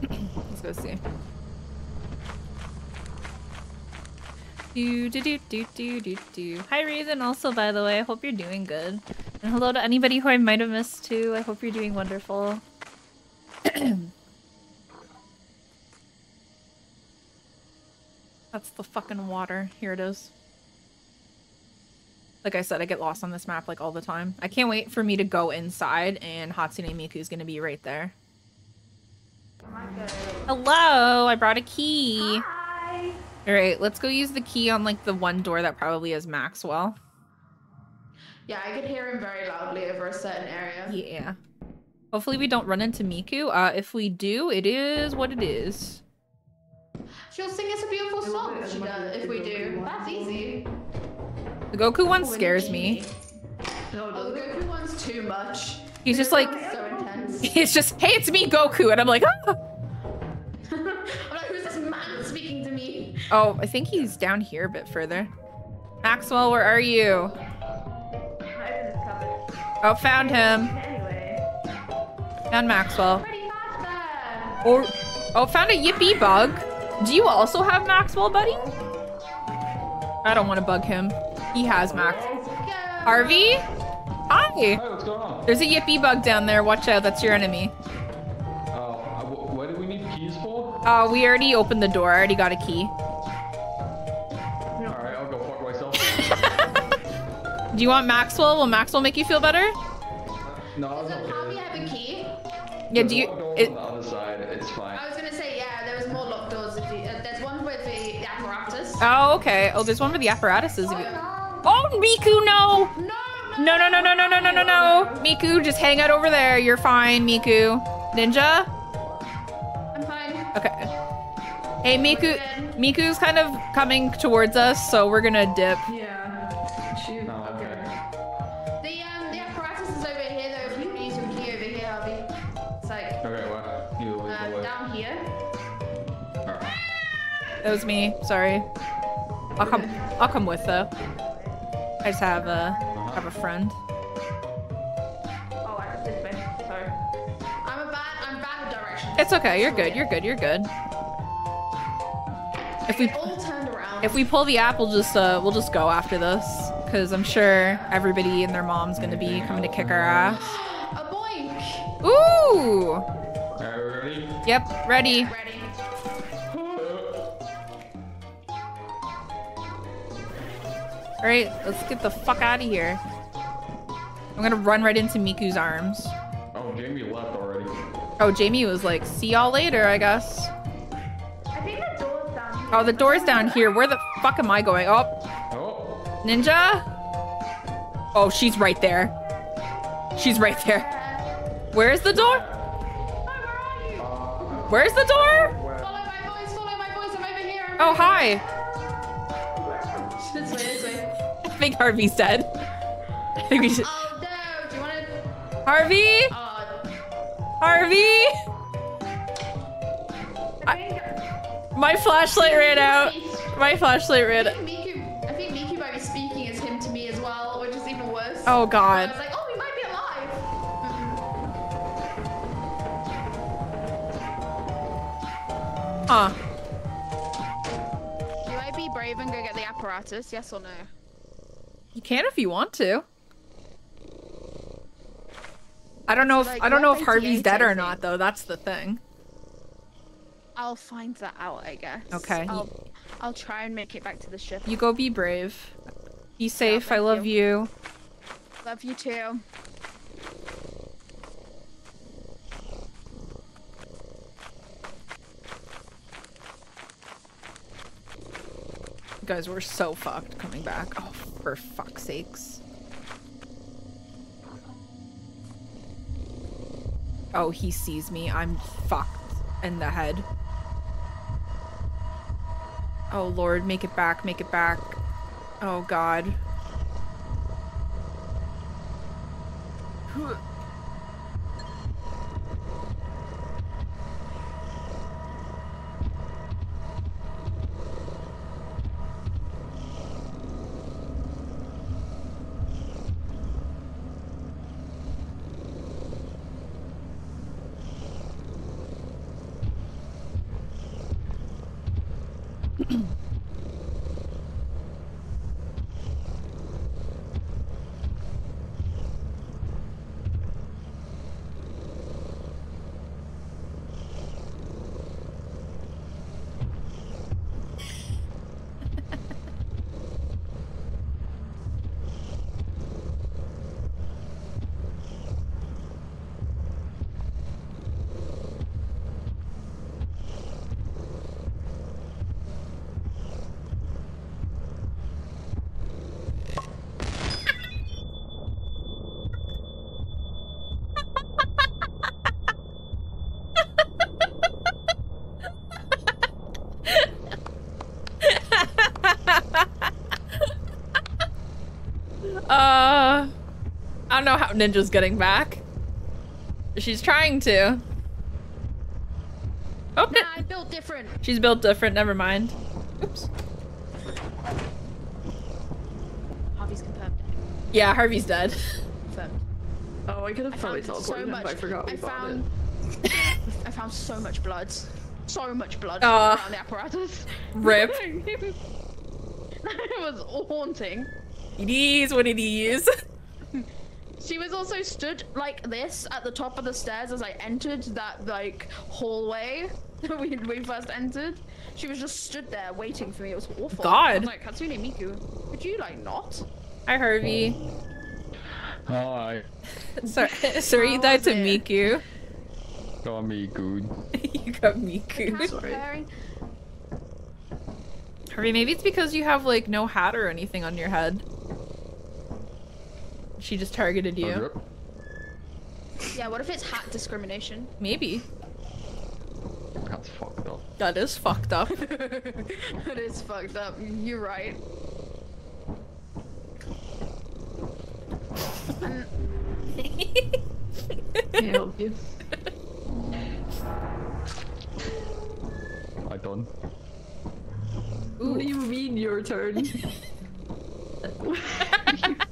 let's go see. Do do do do do do do. Hi Reason also by the way, I hope you're doing good. And hello to anybody who I might have missed too. I hope you're doing wonderful. That's the fucking water. Here it is. Like I said, I get lost on this map like all the time. I can't wait for me to go inside and Hatsune Miku is gonna be right there. Hello, I brought a key. Hi. All right, let's go use the key on like the one door that probably is Maxwell. Yeah, I could hear him very loudly over a certain area. Yeah. Hopefully we don't run into Miku. Uh, if we do, it is what it is. She'll sing us a beautiful song if she does. If we do, that's easy. The Goku one scares me. No, Oh, the. Goku one's too much. He's just like, so intense. it's just, hey, it's me, Goku, and I'm like, ah! I'm like, who's this man speaking to me? Oh, I think he's down here a bit further. Maxwell, where are you? Oh, found him. Found Maxwell. Or, oh, found a Yippee bug. Do you also have Maxwell, buddy? I don't want to bug him. He has Max. Harvey? Hi. Hey, what's going on? There's a Yippee bug down there. Watch out. That's your enemy. Oh, uh, what do we need keys for? Uh, we already opened the door. I already got a key. Do you want Maxwell? Will Maxwell make you feel better? no, it's Doesn't Harvey okay. have a key? Yeah, There's do you... It, on the other side. It's fine. I was gonna say, yeah, there was more locked doors. If you, uh, there's one with the apparatus. oh, okay. Oh, there's one with the apparatuses. If you- no. Oh, Miku, no! No, No, no, no, no, no, no, no, no, no! Miku, just hang out over there. You're fine, Miku. Ninja? I'm fine. Okay. Hey, Miku. Miku's kind of coming towards us, so we're gonna dip. Yeah. That was me. Sorry. I'll come. I'll come with though. I just have a have a friend. Oh, I this way. Sorry. I'm a bad. I'm bad with directions. It's okay. You're good. You're good. You're good. If we all turned around. if we pull the app, we'll just uh we'll just go after this because I'm sure everybody and their mom's gonna be coming to kick our ass. a boink. Ooh. Alright, ready? Yep. Ready. Ready. All right. Let's get the fuck out of here. I'm gonna run right into Miku's arms. Oh, Jamie left already. Oh, Jamie was like, "See y'all later," I guess. I think the door's down. Oh, the door's down here. Where the fuck am I going? Oh, Oh, Ninja? Oh, she's right there. She's right there. Where's the door? Where's the door? Follow my voice. Follow my voice. I'm over here. Oh, hi. This way. This way. I think Harvey's dead. I think we should. Oh no. Do you want to? Harvey? Oh. Harvey? My flashlight ran out. My flashlight ran out. I think Miku might be speaking as him to me as well, which is even worse. Oh, God. was like, oh, we might be alive. Huh. Do I be brave and go get the apparatus? Yes or no? You can if you want to. I don't know if Like, I don't know if Harvey's dead or not though. That's the thing. I'll find that out, I guess. Okay. I'll, I'll try and make it back to the ship. You go be brave. Be safe. I thank love you. Love you too. Guys, we're so fucked coming back. Oh, for fuck's sakes. Oh, he sees me. I'm fucked in the head. Oh, Lord, make it back, make it back. Oh, God. Ninja's getting back. She's trying to. Oh, Nah, I built different. she's built different. Never mind. Oops. Harvey's confirmed. Yeah, Harvey's dead. Confirmed. Oh, I could have I probably found teleported so him, much. but I forgot we I bought found. I found so much blood. So much blood Aw. around the apparatus. Rip. it was haunting. It is what it is. She also stood like this at the top of the stairs as I entered that like hallway that we we first entered. She was just stood there waiting for me. It was awful. I God. was like, Hatsune Miku, could you like not? Hi, Harvey. Hi. Sorry, sorry you died to it? Miku. Got me good. you got Miku. Cat Sorry. Harvey, maybe it's because you have like no hat or anything on your head. She just targeted you. Yeah, what if it's hat discrimination? Maybe. That's fucked up. That is fucked up. That is fucked up. You're right. And Can I help you? I done. What do you mean your turn?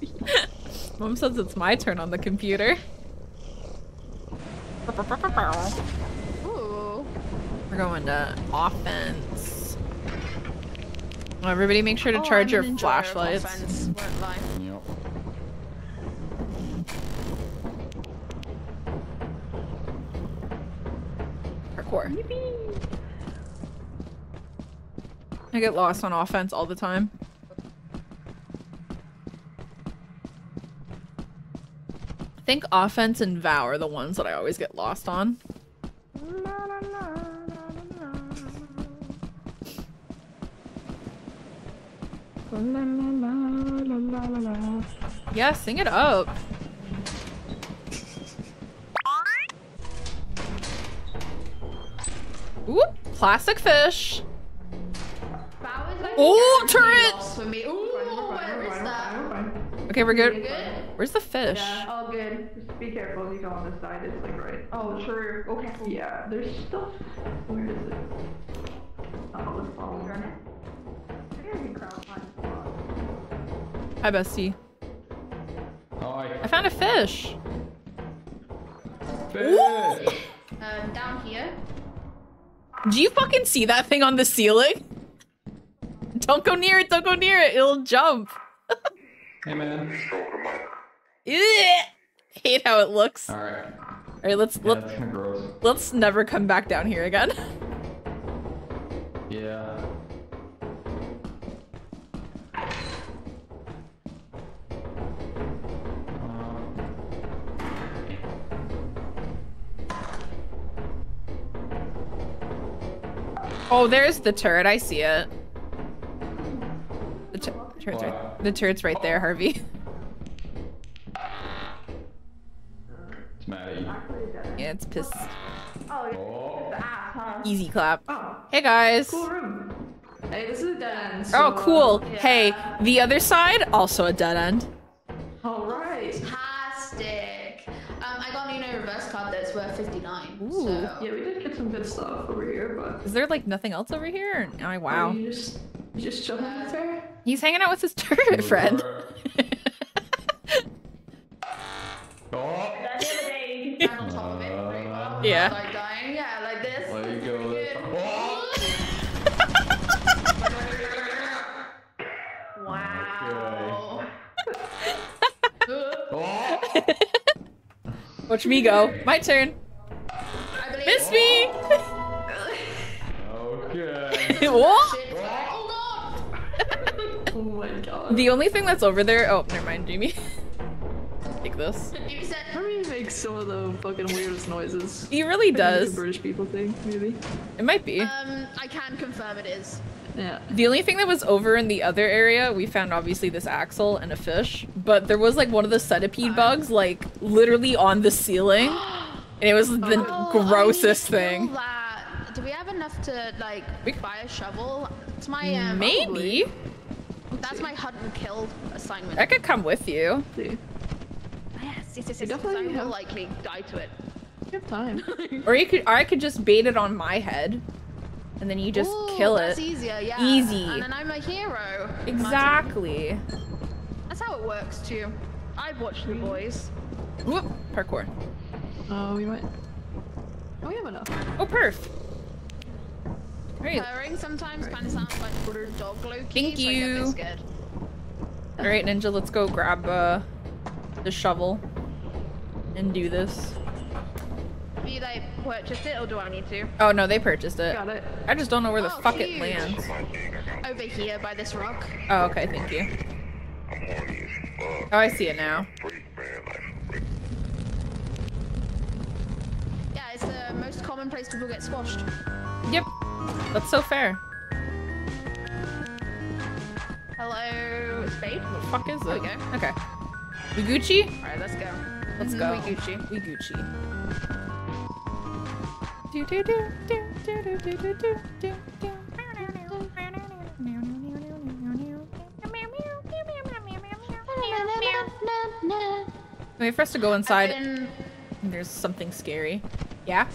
Mom says it's my turn on the computer. ooh, We're going to offense. Well, everybody make sure to Oh, charge I'm your an flashlights. offense. Yep. Parkour. I get lost on offense all the time. Think offense and vow are the ones that I always get lost on. Yeah, sing it up. Ooh, plastic fish. Like Oh, turret! loss For me. Ooh, where is that? Okay, we're good? Where's the fish? Just be careful if you go on this side, it's like right. Oh, true. Okay. Yeah, there's stuff. Where is it? Oh, let's follow her. Hi, bestie. Hi. I found a fish. Fish! Um, down here. Do you fucking see that thing on the ceiling? Don't go near it, don't go near it, it'll jump. Hey man. Ugh. Hate how it looks. Alright. Alright, let's Yeah, let, that's kinda gross. let's never come back down here again. Yeah. Oh, there's the turret, I see it. The, tur- turret's right, the turret's right there, Harvey. mad at you. Yeah, it's pissed. Oh. Easy clap. Oh, Hey guys. cool room. Hey, this is a dead end. Oh, so, uh, cool. Hey, the other side, also a dead end. All right. Fantastic. Um, I got an Uno reverse card that's worth 59. Ooh. So. Yeah, we did get some good stuff over here, but Is there like nothing else over here? Oh, wow. you just you just chilling Uh, there. He's hanging out with his turret friend. Oh. Stand on top of it pretty well. Oh, uh, yeah. Like dying. Yeah, like this. There you go. Oh. Wow. Oh. Watch me go. My turn. Miss me! Okay. What? Oh. Oh my god. The only thing that's over there. Oh, never mind, Jamie. Take this. You. Harvey makes some of the fucking weirdest noises. He really I think does. a British people thing, maybe. It might be. Um, I can confirm it is. Yeah. The only thing that was over in the other area, we found obviously this axle and a fish, but there was like one of the centipede bugs, like literally on the ceiling, and it was the Oh, grossest need to kill thing. That. Do we have enough to like We- buy a shovel? It's my um. Maybe. That's my hunt and kill assignment. I could come with you. See. Yes, yes, yes, yes. You because definitely I will have- likely die to it. You have time. Or you could or I could just bait it on my head. And then you just Ooh, kill that's it. easier, yeah. Easy. And then I'm a hero. Exactly. That's how it works too. I've watched The Boys. Whoop, parkour. Oh, we went. Oh, we have enough. Oh, perf. Alright, Purring sometimes kind of sounds like a dog low Thank so I get a bit you. scared. alright, Ninja, let's go grab uh, the shovel and do this. Do you like purchased it or do I need to? Oh no, they purchased it. Got it. I just don't know where the Oh, fuck it lands. Over here by this rock. Oh, okay, thank you. Oh, I see it now. Yeah, it's the most common place people get squashed. Yep. That's so fair. Hello, Spade. The fuck is There it? we go. Okay. Gucci? Alright, let's go. Let's go. We Gucci. We Gucci. Do do do do do do do do do do do. Wait for us to go inside. Been- There's something scary. Yeah?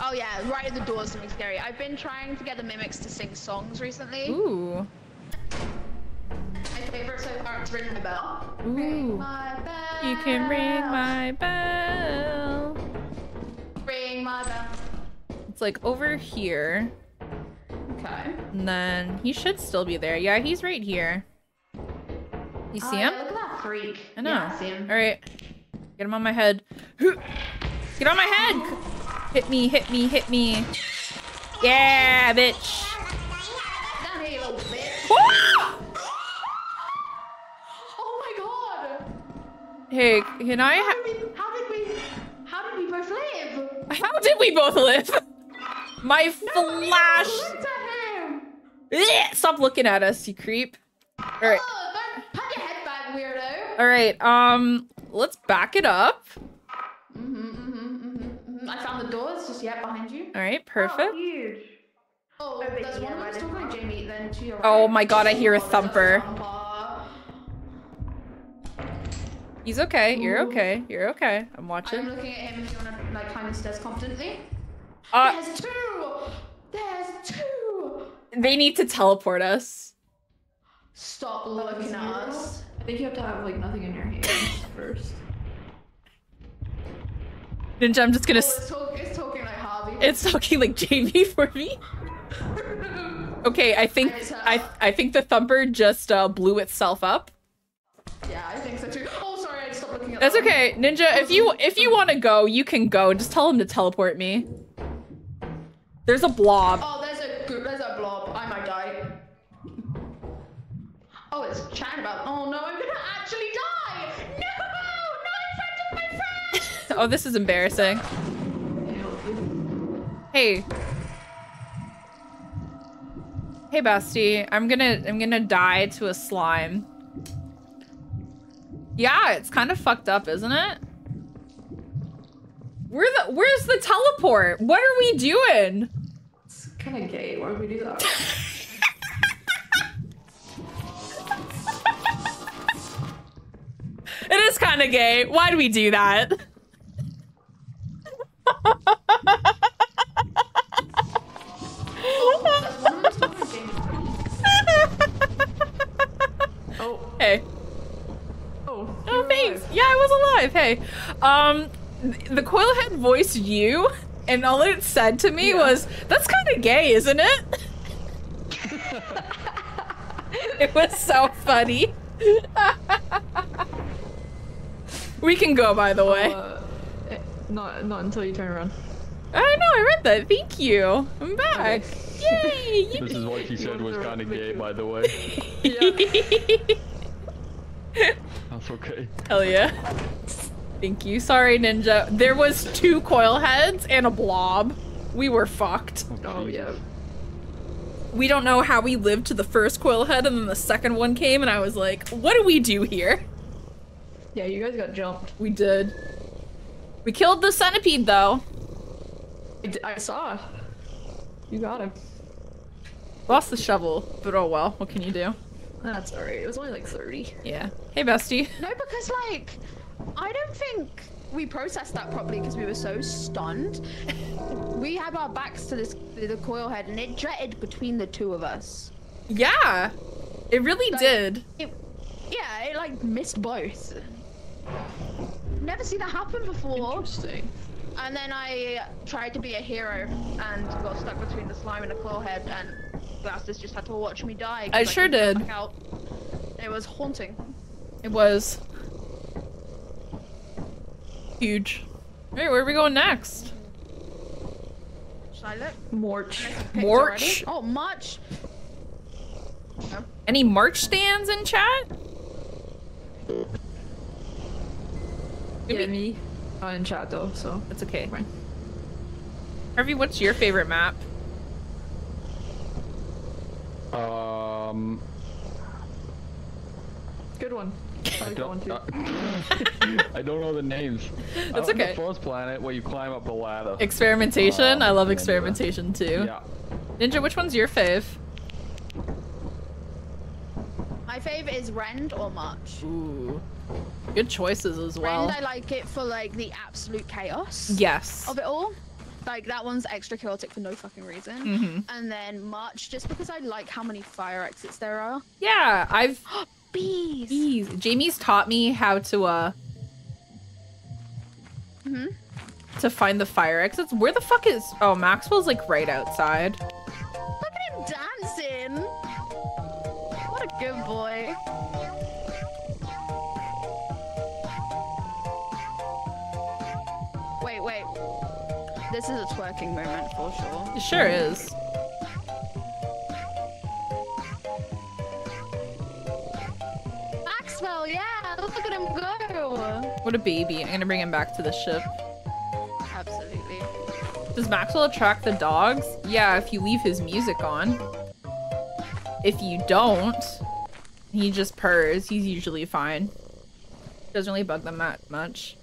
Oh yeah, right at the door is something scary. I've been trying to get the mimics to sing songs recently. Ooh. My favorite so far is Ring the Bell. Ooh. My bell. You can ring my bell. Ring my bell. It's like over here. Okay. And then he should still be there. Yeah, he's right here. You Oh, see yeah, him? look at that freak. I know. Yeah, I see him. Alright. Get him on my head. Get on my head! Hit me, hit me, hit me. Yeah, bitch. Hey, can I? How Ha- did we? How did we? How did we both live? How did we both live? My flash. Look at him. Ugh, Stop looking at us, you creep. All right, Oh, don't pat your head back, weirdo. all right. Um, let's back it up. Mm-hmm, mm-hmm, mm-hmm, mm-hmm. I found the door. It's just yet behind you. All right, perfect. huge. Oh, there's one by that's talking like Jamie. Then to your Oh my god, I hear a Oh, thumper. He's okay. You're okay. You're okay. I'm watching. I'm looking at him if you want to like climb the stairs confidently. Uh, There's two. There's two. they need to teleport us. Stop looking at us. I think you have to have like nothing in your hands first. Ninja, I'm just gonna. Oh, it's, talk- it's talking like Harvey. It's talking like Jamie for me. Okay, I think I I think the thumper just uh, blew itself up. yeah, I think so too. Oh, That's okay, Ninja. If you if you want to go, you can go. Just tell him to teleport me. There's a blob. Oh, there's a group. There's a blob. I might die. Oh, it's chatting about. Oh no, I'm gonna actually die. No, not in front of my friend. Oh, this is embarrassing. Hey. Hey, Basti. I'm gonna I'm gonna die to a slime. Yeah, it's kind of fucked up, isn't it? Where the where's the teleport? What are we doing? It's kind of gay. Why would we do that? It is kind of gay. Why do we do that? That's one of them's talking like Jamie. oh, hey. Oh. Thanks. alive. Yeah, I was alive. Hey, um, th- the coilhead voiced you, and all it said to me Yeah. was, "That's kind of gay, isn't it?" it was so funny. we can go, by the way. Uh, eh, not not until you turn around. I know. I read that. Thank you. I'm back. Yay! This is what she said was kind of gay, by the way. That's okay. Hell yeah. Thank you. Sorry, Ninja. There was two coil heads and a blob. We were fucked. Oh, oh yeah. we don't know how we lived to the first coil head and then the second one came and I was like, what do we do here? Yeah, you guys got jumped. We did. We killed the centipede though. I, d- I saw. You got him. Lost the shovel, but oh well, what can you do? That's alright. It was only like 30. Yeah. Hey, bestie. No, because like, I don't think we processed that properly because we were so stunned. we had our backs to this to the coil head, and it jetted between the two of us. Yeah. It really Like- did. It, yeah, it like missed both. Never seen that happen before. Interesting. And then I tried to be a hero and got stuck between the slime and the claw head, and Glasses just had to watch me die. I sure did. Out. It was haunting. It was. Huge. Alright, where are we going next? Should I look? Morch. Picked March. already? Oh, March. Any March stands in chat? Yeah, me. Not in chat though, so. it's okay. Fine. Harvey, what's your favorite map? Um, Good one. I like that one don't, uh, I don't know the names. That's I like okay. The first planet where you climb up the ladder. Experimentation? I love Um, experimentation too. Yeah. Ninja, which one's your fave? My favorite is Rend or March. Ooh. Good choices as well. Rend, I like it for like the absolute chaos Yes. of it all. Like that one's extra chaotic for no fucking reason. Mhm. And then March, just because I like how many fire exits there are. Yeah, I've Bees. Jeez. Jamie's taught me how to uh hmm to find the fire exits. Where the fuck is Oh, Maxwell's like right outside. Look at him dancing. What a good boy. Wait, wait. This is a twerking moment for sure. It sure is. Maxwell, yeah, look at him go. What a baby. I'm gonna bring him back to the ship. Absolutely. Does Maxwell attract the dogs? Yeah, if you leave his music on. If you don't, he just purrs. He's usually fine. Doesn't really bug them that much.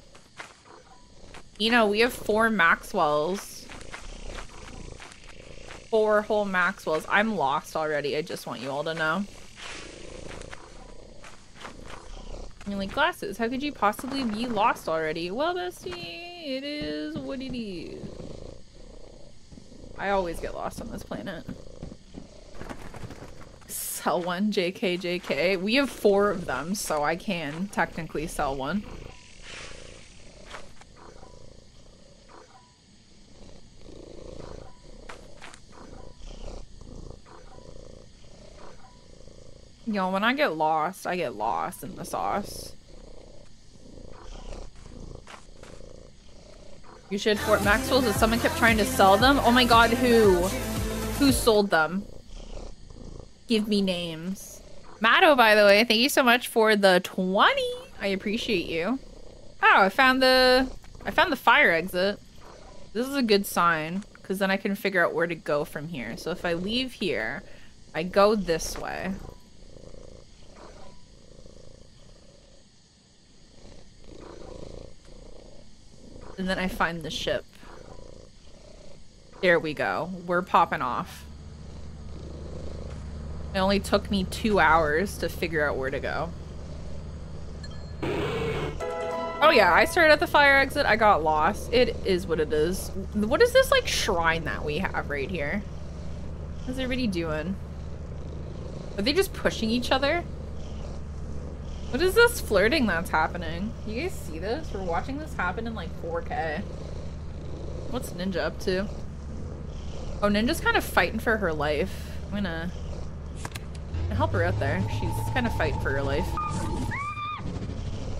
You know, we have four Maxwells. Four whole Maxwells. I'm lost already. I just want you all to know. You're like, glasses, how could you possibly be lost already? Well, bestie, it is what it is. I always get lost on this planet. Sell one, JK, JK. We have four of them, so I can technically sell one. Yo, when I get lost, I get lost in the sauce. You should Fort Maxwell's someone kept trying to sell them. Oh my god, who? Who sold them? Give me names. Matto, by the way, thank you so much for the 20. I appreciate you. Oh, I found the I found the fire exit. This is a good sign, because then I can figure out where to go from here. So if I leave here, I go this way. And then I find the ship. There we go. We're popping off. It only took me two hours to figure out where to go. Oh yeah, I started at the fire exit. I got lost. It is what it is. What is this like shrine that we have right here? What's everybody doing? Are they just pushing each other? What is this flirting that's happening? You guys see this? We're watching this happen in like 4K. What's Ninja up to? Oh, Ninja's kind of fighting for her life. I'm gonna gonna help her out there. She's kind of fighting for her life.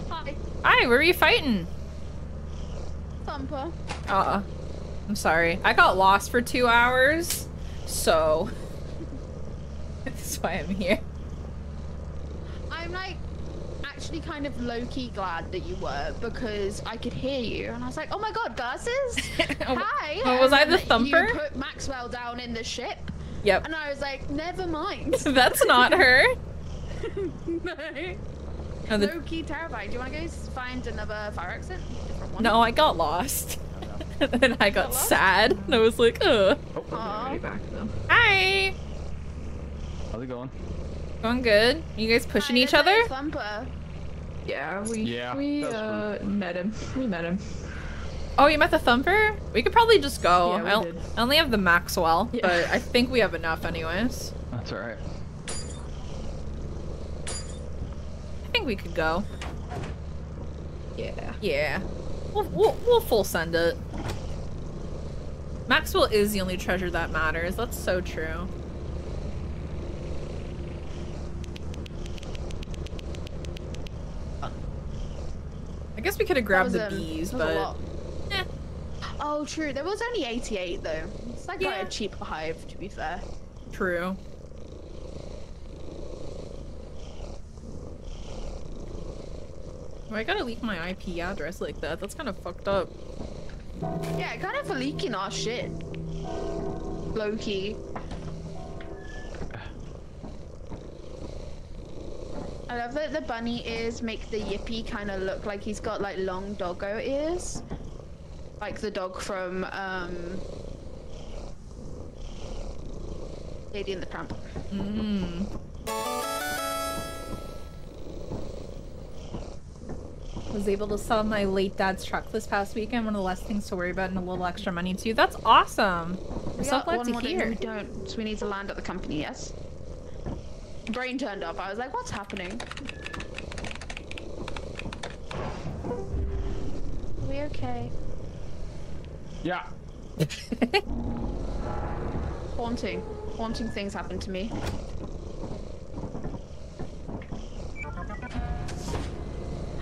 Hi, Hi, where are you fighting? Thumper. Uh, I'm sorry. I got lost for two hours, so that's why I'm here. I'm like actually kind of low key glad that you were because I could hear you and I was like, oh my god, glasses! Hi! Oh, was I the thumper? You put Maxwell down in the ship Yep. and I was like, never mind. That's not her. no. No, the- Low key terrified. Do you want to go find another fire exit? One? no, I got lost. and I got lost? sad. And I was like, ugh. I'm Aw. back though. Hi. How's it going? Going good? You guys pushing Hi, each other? Thumper. Yeah, we Yeah, we uh met him. We met him. Oh, you met the thumper? We could probably just go. Yeah, we I, o- did. I only have the Maxwell, Yeah. but I think we have enough anyways. That's alright. I think we could go. Yeah. Yeah. We'll, we'll, we'll full send it. Maxwell is the only treasure that matters. That's so true. I guess we could have grabbed the That bees, that a but lot. Oh, true. There was only 88 though. It's like quite Yeah. a cheap hive, to be fair. true. Why I gotta leak my IP address like that? That's kind of fucked up. Yeah, kind of for leaking our shit. Loki. I love that the bunny ears make the yippy kind of look like he's got like long doggo ears. Like the dog from um Lady and the Tramp. Mm. Was able to sell my late dad's truck this past weekend. One of the less things to worry about and a little extra money too. That's awesome. I'm We so glad to hear. We don't. So we need to land at the company. Yes. Brain turned off. I was like, "What's happening?" Are we okay? Yeah. Haunting. Haunting things happen to me.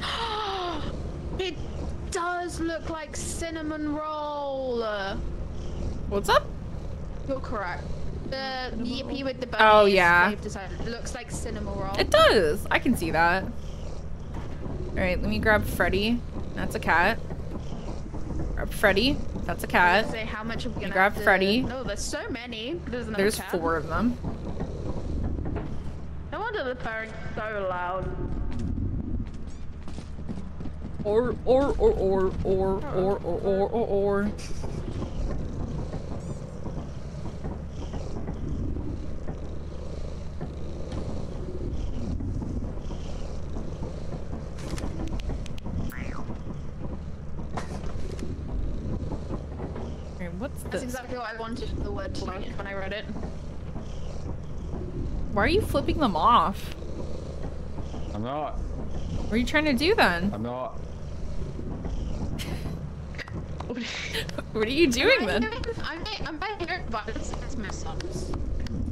it does look like cinnamon roll. What's up? You're correct. The yippee with the oh, bunnies. Oh, yeah. It looks like cinnamon roll. It does. I can see that. All right, let me grab Freddy. That's a cat. Grab Freddy. That's a cat. Say how much we grab Freddy. No, there's so many. There's another There's four of them. No wonder the purring so loud. Or or or or or or or or or or. Okay, what's That's this? Exactly what the word to when I read it. Why are you flipping them off? I'm not. What are you trying to do then? I'm not. What are you doing then? I'm, I'm by here, but it's, it's my son's.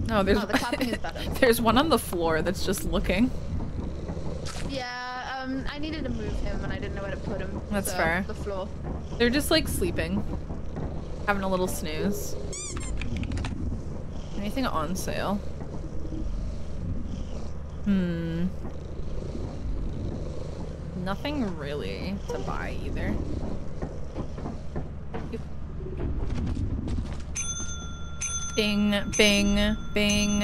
No, there's Oh, the clapping is better. there's one on the floor that's just looking. Yeah, um, I needed to move him and I didn't know where to put him. That's so, fair. The floor. They're just like sleeping, having a little snooze. Anything on sale? Hmm. Nothing really to buy either. Oop. Bing, bing, bing.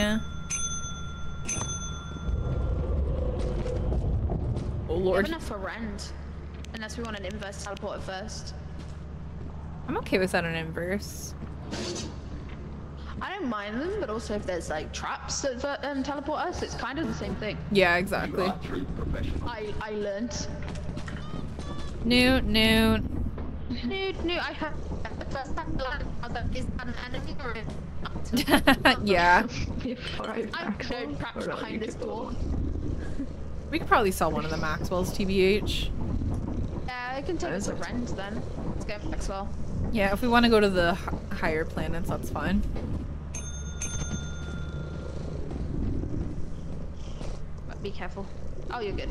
Oh lord. We have lord. enough for rent. Unless we want an inverse teleporter first. I'm okay with that in inverse. I don't mind them, but also if there's like traps that that, um, teleport us, it's kind of the same thing. Yeah, exactly. I I learned. Newt, Newt. No, no, I have the first time I learned how that is an enemy or a- yeah. Five I have no traps Hold behind this get door. We could probably sell one of the Maxwells, TBH. Yeah, I can take That it is to rent then. Let's go Maxwell. Yeah, if we want to go to the h- higher planets, that's fine. Be careful. Oh, you're good.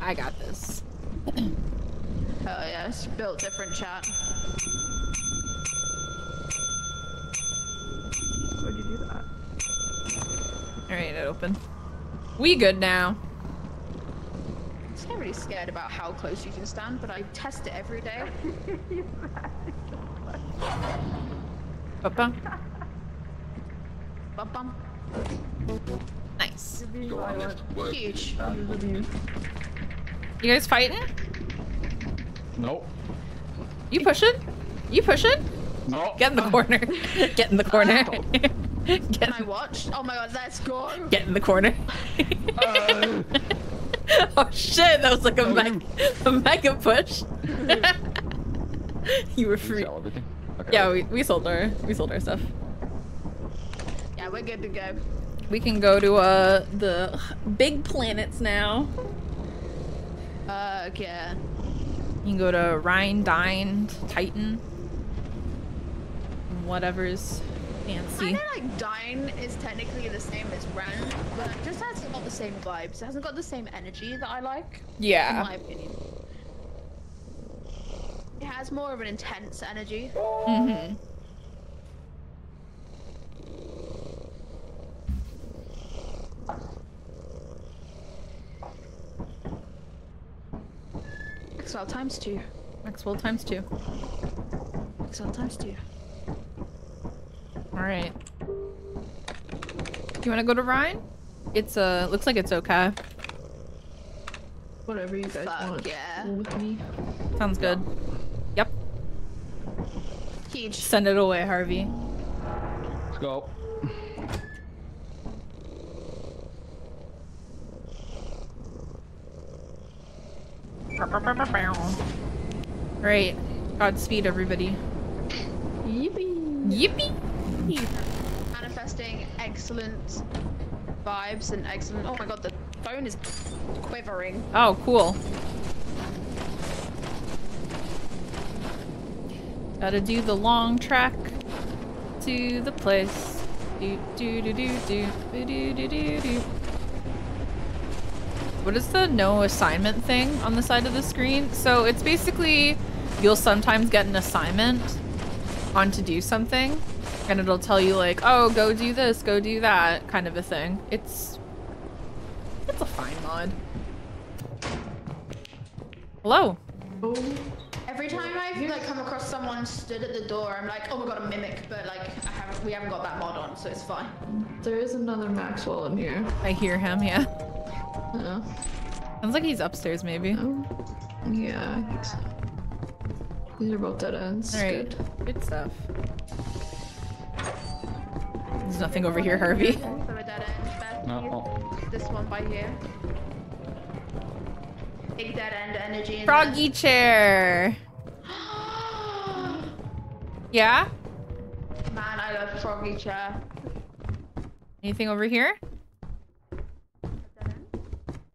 I got this. Oh yeah, it's built different chat. Why'd you do that? Alright, it opened. We good now. I'm not really scared about how close you can stand, but I test it every day. Papa. Bum bum. Nice. Huge. You guys fighting? Nope. You pushing? You pushing? Nope. Get in the corner. Get in the corner. Get, Can I watch? Oh my god, let's go. get in the corner. oh shit, that was like a, Okay. a mega push. you were free. Okay. Yeah, we, we sold our we sold our stuff. Yeah, we're good to go. We can go to uh the big planets now. Uh, yeah. You can go to Rhine, Dine, Titan. Whatever's fancy. I know like Dine is technically the same as Rend, but it just has not got the same vibes. It hasn't got the same energy that I like, Yeah. in my opinion. It has more of an intense energy. Mm-hmm. Maxwell times two. Maxwell times two. Maxwell times two. All right. Do you want to go to Ryan? It's uh looks like it's okay. Whatever you guys Fuck want. yeah. With me. Sounds good. Yep. Huge. Send it away, Harvey. Let's go. Right. Godspeed, everybody. Yippee! Yippee! Manifesting excellent vibes and excellent. Oh my god, the phone is quivering. Oh, cool. Gotta do the long track to the place. Do do do do do do do do do do. What is the no assignment thing on the side of the screen? So it's basically you'll sometimes get an assignment on to do something and it'll tell you like, oh, go do this, go do that kind of a thing. It's it's a fine mod. Hello. Oh, Every time I've like come across someone stood at the door, I'm like, oh my god, a mimic, but like I haven't, we haven't got that mod on, so it's fine. there is another Maxwell in here. I hear him, yeah. Uh, Sounds like he's upstairs, maybe. oh. Yeah, I think so. These are both dead ends. Alright, Good. good stuff. There's nothing over here, Harvey. So a dead end. Beth, No. oh. This one by here. Big dead end energy. In Froggy chair. Yeah? Man, I love froggy chair. Anything over here?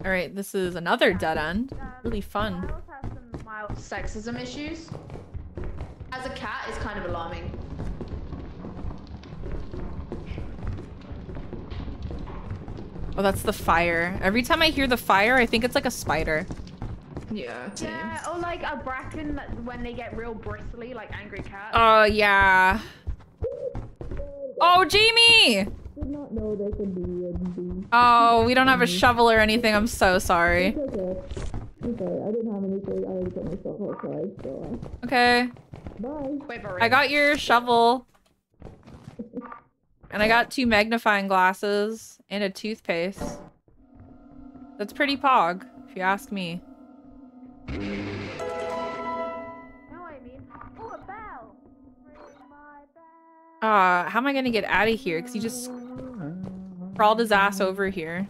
Alright, this is another dead end. Really fun. Miles has some mild Sexism issues. As a cat, is kind of alarming. Oh, that's the fire. Every time I hear the fire, I think it's like a spider. Yeah, same. Yeah, or like a bracken that when they get real bristly, like angry cats. Oh, yeah. Oh, Jamie! Oh, we don't have a shovel or anything. I'm so sorry. Okay. Quivering. I got your shovel. And I got two magnifying glasses and a toothpaste. That's pretty pog, if you ask me. No, I mean, oh, a bell. Uh, how am I gonna get out of here? Because he just crawled his ass over here.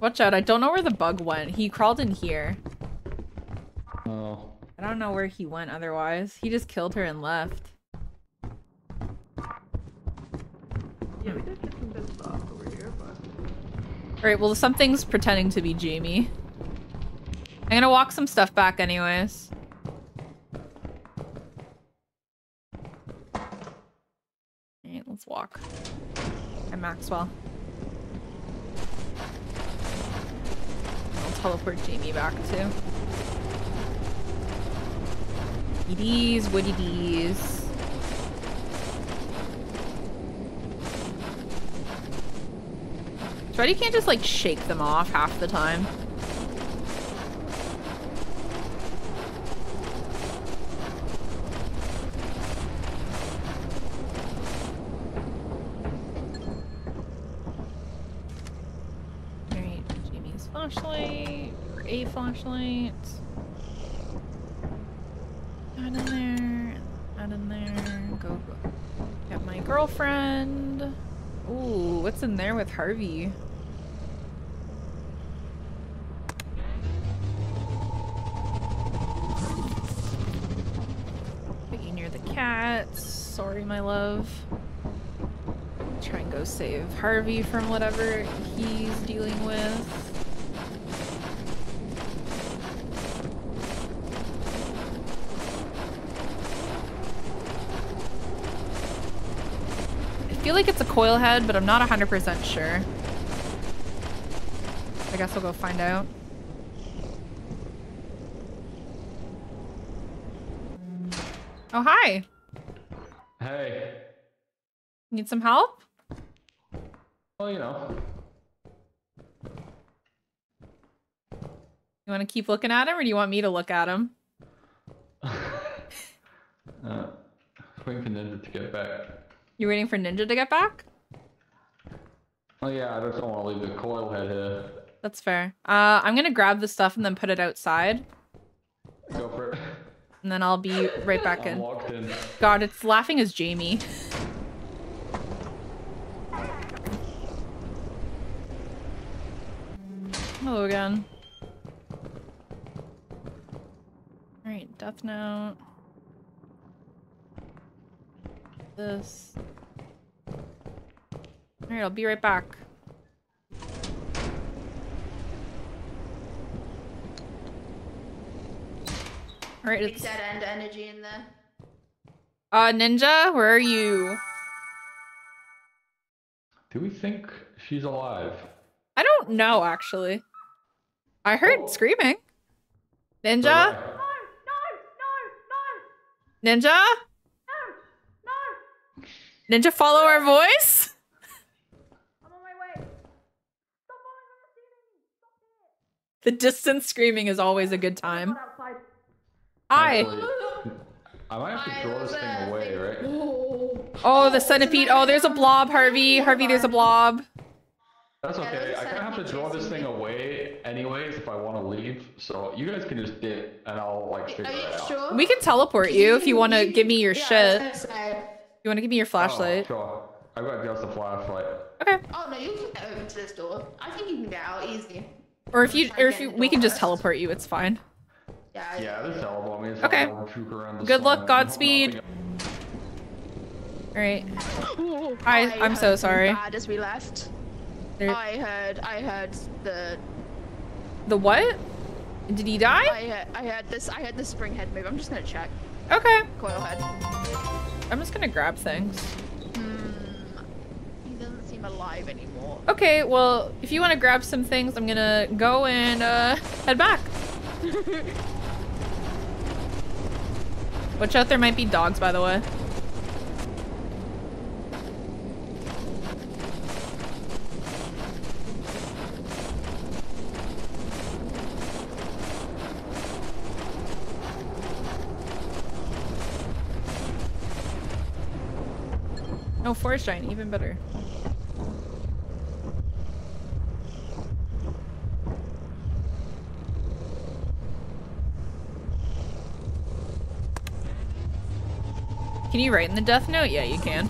Watch out, I don't know where the bug went. He crawled in here. Oh. I don't know where he went otherwise. He just killed her and left. Yeah, we did Alright, well something's pretending to be Jamie. I'm gonna walk some stuff back anyways. Alright, let's walk. I'm Maxwell. I'll teleport Jamie back too. Woody woody dees. Freddy can't just like shake them off half the time. Alright, Jamie's flashlight, a flashlight. Add in there, go get my girlfriend. Ooh, what's in there with Harvey? Piggy near the cats. Sorry, my love. Try and go save Harvey from whatever he's dealing with. I feel like it's a coil head, but I'm not 100% sure. I guess we'll go find out. Oh, hi. Hey. Need some help? Well, you know. You want to keep looking at him, or do you want me to look at him? Uh, waiting for Ninja to get back. You waiting for Ninja to get back? Oh yeah, I just don't want to leave the coil head here. That's fair. Uh, I'm gonna grab the stuff and then put it outside, Go for it. and then I'll be right back I'm in. locked in. God, it's laughing as Jamie. Hello again. Alright, Death Note. This. Alright, I'll be right back. Alright, Big it's dead end energy in there. uh Ninja, where are you? Do we think she's alive? I don't know actually. I heard Oh. screaming. Ninja? do No, no, no, no, no. Ninja follow our voice? I'm on my way. Stop falling from the ceiling. Stop it. The distant screaming is always a good time. Not outside. Hi. Actually, I might have to draw this thing away, right? Oh. The centipede. Oh, there's a blob, Harvey. Harvey, there's a blob. That's okay. I kind of have to draw this thing away anyways if I want to leave. So you guys can just dip and I'll like figure Are you it out. sure? We can teleport you if you want to give me your shit. Was gonna say. You want to give me your flashlight? Oh, sure. I've got just a flashlight. Okay. Oh no, you can get over to this door. I think you can get out easy. Or if you, or if you, we can just teleport you. It's fine. Yeah. Yeah, this teleport me. It's Okay. fine. I'll juke around the Good luck. Godspeed. All right. I, I'm so sorry. Bad as we left. There- I heard. I heard the. The what? Did he die? I heard. I heard this. I heard the spring head move. I'm just gonna check. Okay. Coil head. I'm just gonna grab things. Hmm. He doesn't seem alive anymore. Okay, well, if you want to grab some things, I'm gonna go and uh, head back. Watch out, there might be dogs, by the way. Oh, forest giant, even better. Can you write in the death note? Yeah, you can.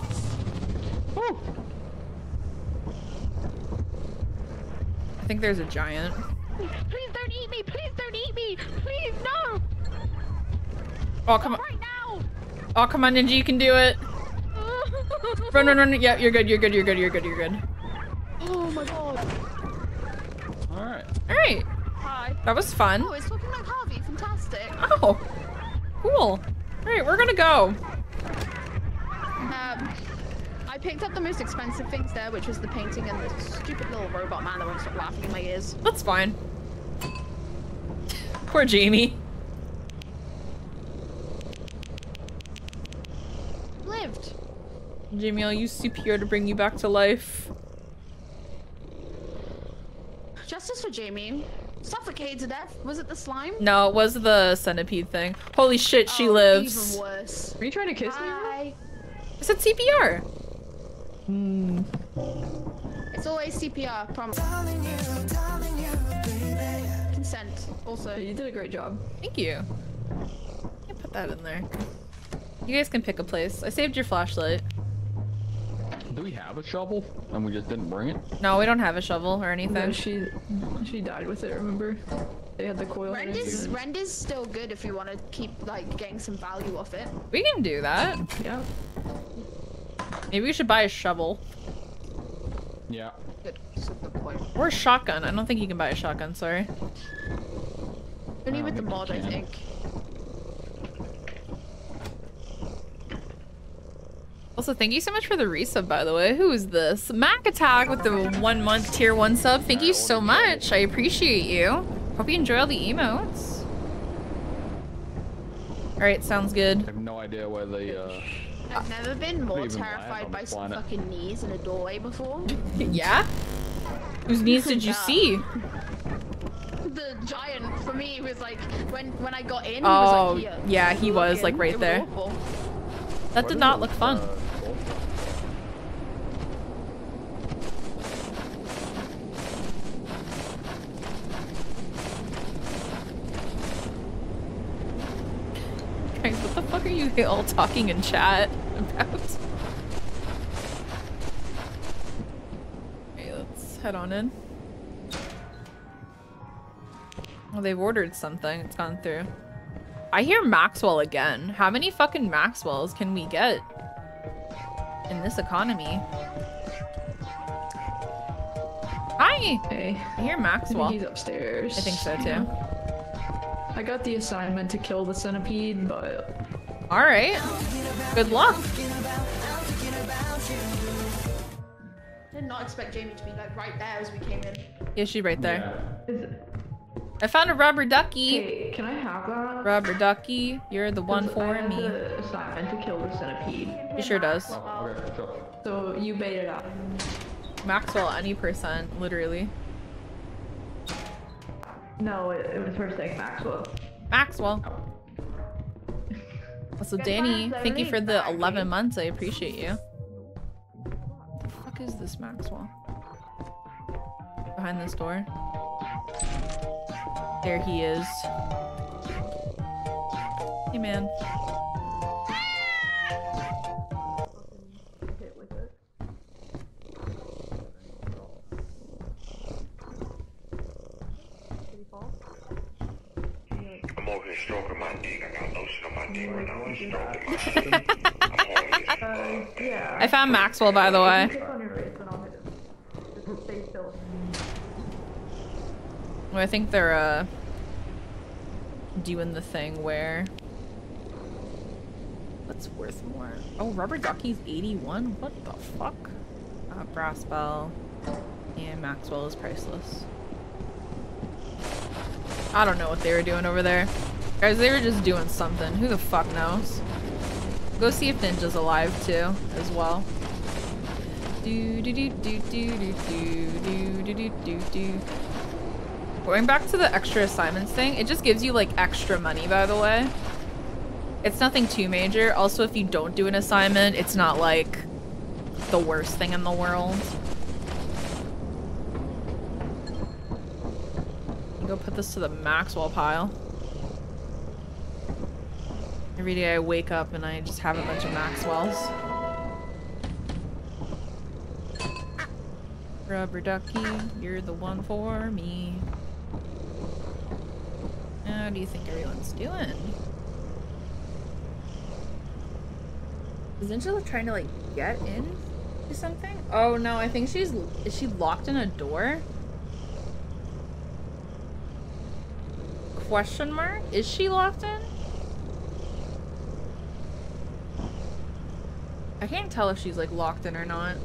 I think there's a giant. Please don't eat me. Please don't eat me. Please no. Oh, come on. Right now. Oh, come on, Ninja, you can do it. Run, run, run. Yeah, you're good, you're good, you're good, you're good, you're good. Oh my god. All right. All right, Hi. that was fun. Oh, it's looking like Harvey. Fantastic. Oh, cool. All right, we're gonna go. Um, I picked up the most expensive things there, which was the painting and the stupid little robot man that won't stop laughing in my ears. That's fine. Poor Jamie. Lived. Jamie, I'll use CPR to bring you back to life. Justice for Jamie. Suffocated to death. Was it the slime? No, it was the centipede thing. Holy shit, she Oh, lives. Even worse. Are you trying to kiss me? I said CPR. Hmm. It's always CPR. Promise. Consent. Also. You did a great job. Thank you. Yeah, put that in there. You guys can pick a place. I saved your flashlight. Do we have a shovel? And we just didn't bring it? No, we don't have a shovel or No, anything. she she died with it. Remember? They had the coil. Rend headers. is, rend is still good if you want to keep like getting some value off it. We can do that. Yeah. Maybe we should buy a shovel. Yeah. Good, good point. Or a shotgun. I don't think you can buy a shotgun, sorry. Only with the mod, I think. Also, thank you so much for the resub, by the way. Who is this? Mac Attack with the one month tier one sub. Thank you so much. I appreciate you. Hope you enjoy all the emotes. Alright, sounds good. I have no idea where the, uh... I've never been more terrified by some planet. fucking knees in a doorway before. Yeah? Whose knees did you Yeah. see? the giant for me was like when when I got in. He Oh, was like here. yeah, he was, like, right It was there. That did not look fun. Guys, what the fuck are you all talking in chat about? Okay, let's head on in. Well, they've ordered something. It's gone through. I hear Maxwell again. How many fucking Maxwells can we get in this economy? Hi! Hey. I hear I think Maxwell. he's upstairs. I think so too. Yeah. I got the assignment to kill the centipede, but Alright. Good luck. I Did not expect Jamie to be like right there as we came in. Yeah, she's right there. is it? I found a rubber ducky. Hey, can I have that? Rubber ducky, you're the one for had me. assignment to kill the centipede. He sure does. Oh, okay, sure. So you bait it out. Maxwell, any percent, literally. No, it, it was first thing Maxwell. Maxwell. Also, Danny, thank you for the 11 months. I appreciate you. What the fuck is this Maxwell? Behind this door. There he is. Hey, man. I'm over here stroking my dick. I got lotion on my dick right now. I'm stroking my shit. I'm horny as fuck. I found Maxwell, by the way. Click on your wrist and I'll hit it. Just stay still. Well, I think they're, uh, doing the thing where... What's worth more? Oh, Rubber Ducky's 81? What the fuck? Uh, Brass Bell. And Maxwell is priceless. I don't know what they were doing over there. Guys, they were just doing something. Who the fuck knows? Go see if Ninja's alive too, as well. Do do do do do do do do do do do do. Going back to the extra assignments thing, it just gives you like extra money, by the way. It's nothing too major. Also, if you don't do an assignment, it's not like the worst thing in the world. Go put this to the Maxwell pile. Every day I wake up and I just have a bunch of Maxwells. Rubber ducky, you're the one for me. How do you think everyone's doing? Is Angela trying to like get in to something? Oh no, I think she's is she locked in a door? Question mark? Is she locked in? I can't tell if she's like locked in or not.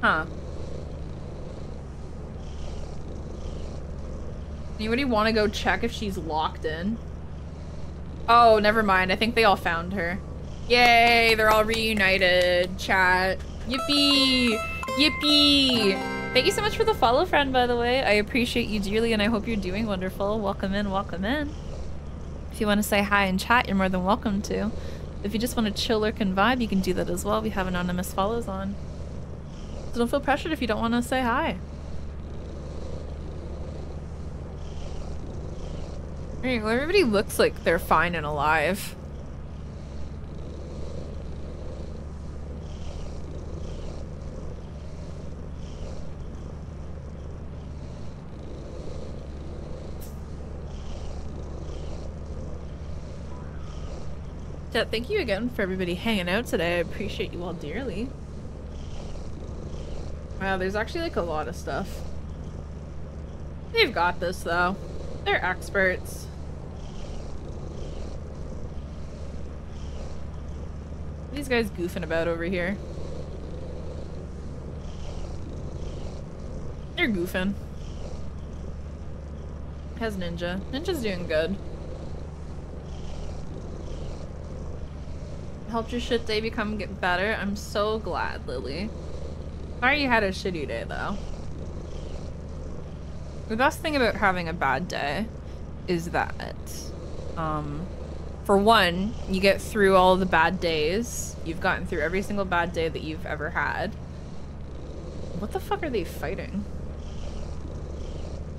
Huh. Anybody want to go check if she's locked in? Oh, never mind. I think they all found her. Yay, they're all reunited. Chat. Yippee! Yippee! Thank you so much for the follow, friend, by the way. I appreciate you dearly, and I hope you're doing wonderful. Welcome in, welcome in. If you want to say hi in chat, you're more than welcome to. If you just want to chill, lurk, and vibe, you can do that as well. We have anonymous follows on. Don't feel pressured if you don't want to say hi. Well everybody looks like they're fine and alive. Thank you again for everybody hanging out today. I appreciate you all dearly. Wow, there's actually like a lot of stuff. They've got this though. They're experts. These guys goofing about over here. They're goofing. Has Ninja. Ninja's doing good. Helped your shit day become get better. I'm so glad, Lily. Sorry you had a shitty day though. The best thing about having a bad day is that, um, for one, you get through all the bad days. You've gotten through every single bad day that you've ever had. What the fuck are they fighting?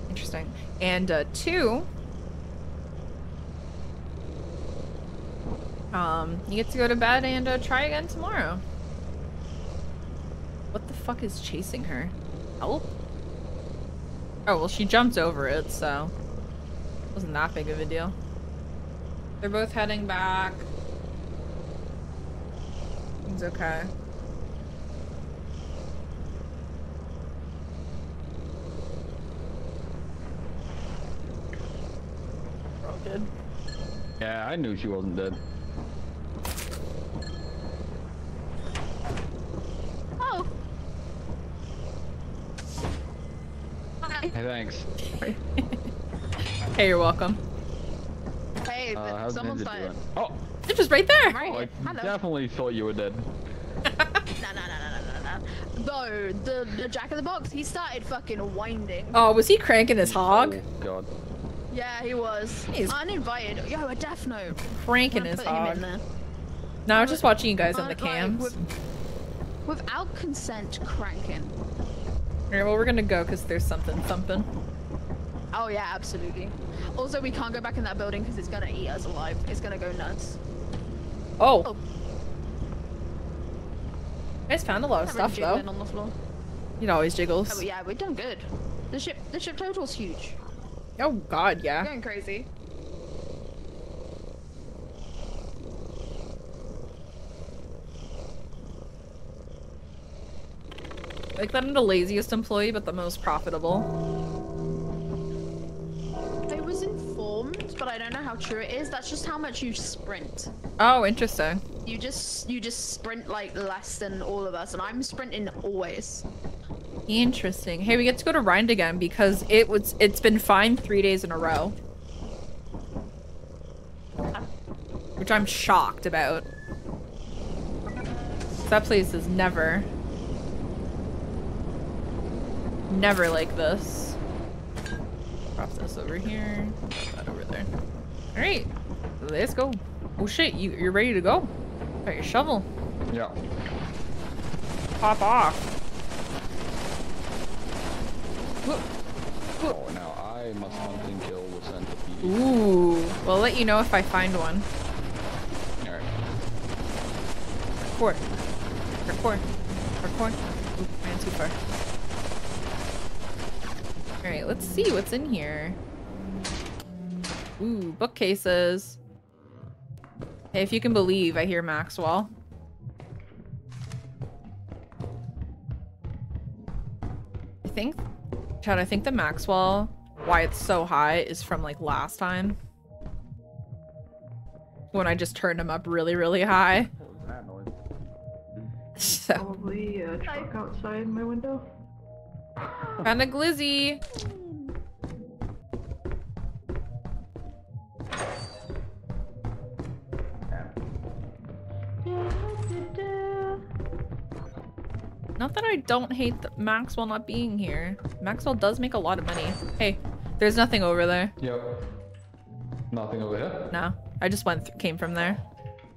Interesting. And uh, two, um, you get to go to bed and uh, try again tomorrow. What the fuck is chasing her? Help? Oh, well, she jumped over it, so... It Wasn't that big of a deal. They're both heading back. It's okay. We're all good. Yeah, I knew she wasn't dead. Oh. Hey, thanks. Hey, you're welcome. Hey, Uh, how's someone's Ninja died. doing? Oh, They're just right there! Right. I Hello. definitely thought you were dead. no, nah, nah, nah, nah, nah, nah. Though the the Jack of the Box, he started fucking winding. Oh, was he cranking his hog? Oh, God. Yeah, he was. He's- uninvited. Yo, a death note. Cranking I'm his gonna put him hog. in there. No, I was just watching you guys on the Uh, like, cams. with- without consent, cranking. Alright, well, we're gonna go because there's something thumping. Oh yeah, absolutely. Also, we can't go back in that building because it's gonna eat us alive. It's gonna go nuts. Oh. Oh. You guys found a lot of stuff, though. on the floor. It always jiggles. Oh, yeah, we've done good. The ship, the ship total's huge. Oh, God, yeah. Going crazy. Like that I'm the laziest employee, but the most profitable. I was informed, but I don't know how true it is. That's just how much you sprint. Oh, interesting. You just you just sprint like less than all of us, and I'm sprinting always. Interesting. Hey, we get to go to Rend again because it was it's been fine three days in a row. Which I'm shocked about. That place is never never like this. Drop this over here. Drop that over there. Alright. Let's go. Oh shit, you you're ready to go. Got your shovel. Yeah. Pop off. Oh, now I must hunt and kill the centipede. Ooh. Well, I'll let you know if I find one. Alright. Record. Record. Record. Oop, ran too far. Alright, let's see what's in here. Ooh, bookcases. Hey, if you can believe, I hear Maxwell. I think, Chad, I think the Maxwell, why it's so high, is from like last time. When I just turned him up really, really high. What was that noise? So, Probably a truck outside my window. Found a glizzy. Not that I don't hate Maxwell not being here. Maxwell does make a lot of money. Hey, there's nothing over there. Yep. Nothing over here? No, I just went came from there.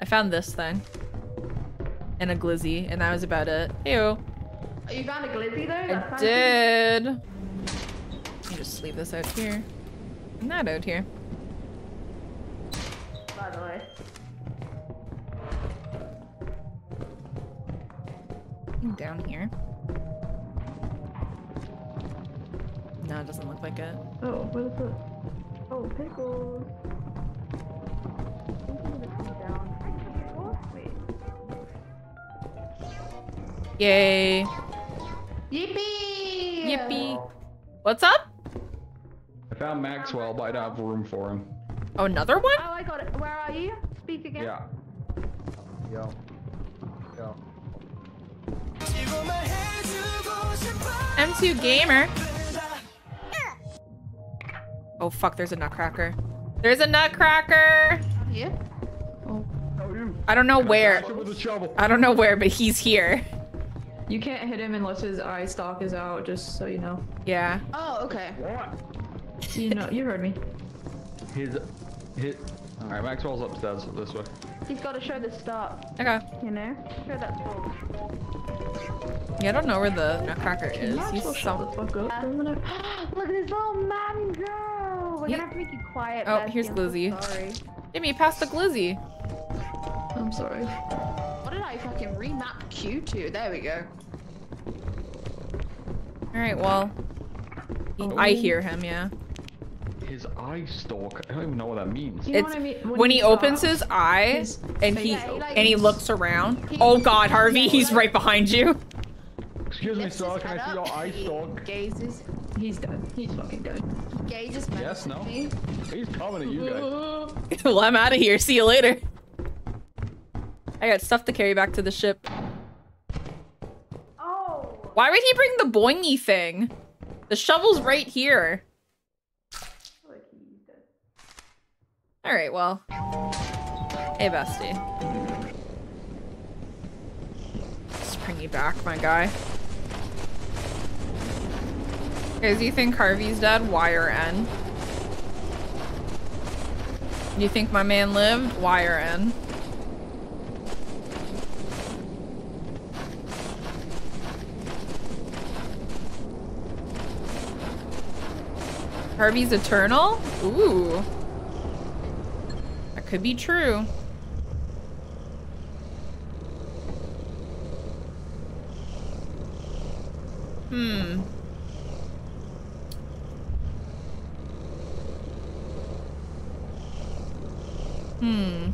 I found this thing. And a glizzy, and that was about it. Ew. You found a glizzy though? I That's fancy. did. Let me just leave this out here. That out here. by the way. Down here. No, it doesn't look like it. Oh, what is it? Oh, pickles. Yay. Yippee! Yippee. What's up? I found Maxwell, but I don't have room for him. Oh, another one? Oh, I got it. Where are you? Speak again. Yeah. Yo. Yo. M2 Gamer. Oh fuck, there's a nutcracker. There's a nutcracker! Yeah. Oh. I don't know where. Bash him with a shovel. I don't know where, but he's here. You can't hit him unless his eye stalk is out, just so you know. Yeah. Oh, okay. You know, you heard me. His, his. All right, Maxwell's upstairs this way. He's got to show the start, Okay. you know? Show that ball. Yeah, I don't know where the nutcracker is. Maxwell, He's shut some. the fuck up. Uh, I'm gonna- Look at this little mango! We're Yeah. gonna have to make you quiet. Oh, Bessie, here's I'm so Glizzy. Sorry. Jimmy, pass the glizzy. I'm sorry. What did I fucking remap Q to? There we go. Alright, well. he- I oh. hear him, yeah. His eye stalk. I don't even know what that means. You know It's what I mean? when, he opens stops, his eye his and he Yeah, he, like, and he looks around. Oh god, Harvey, he's right behind you. Excuse me, sir. Can I head see your up, eye he stalk? Gazes. He's done. He's fucking dead. Gazes. Yes, no. He's coming at you guys. well, I'm out of here. See you later. I got stuff to carry back to the ship. Oh! Why would he bring the boingy thing? The shovel's right here. Alright, well. Hey, bestie. Just bring you back, my guy. Guys, do you think Harvey's dead? Y or N? You think my man lived? Y or N? Harvey's eternal? Ooh. That could be true. Hmm. Hmm.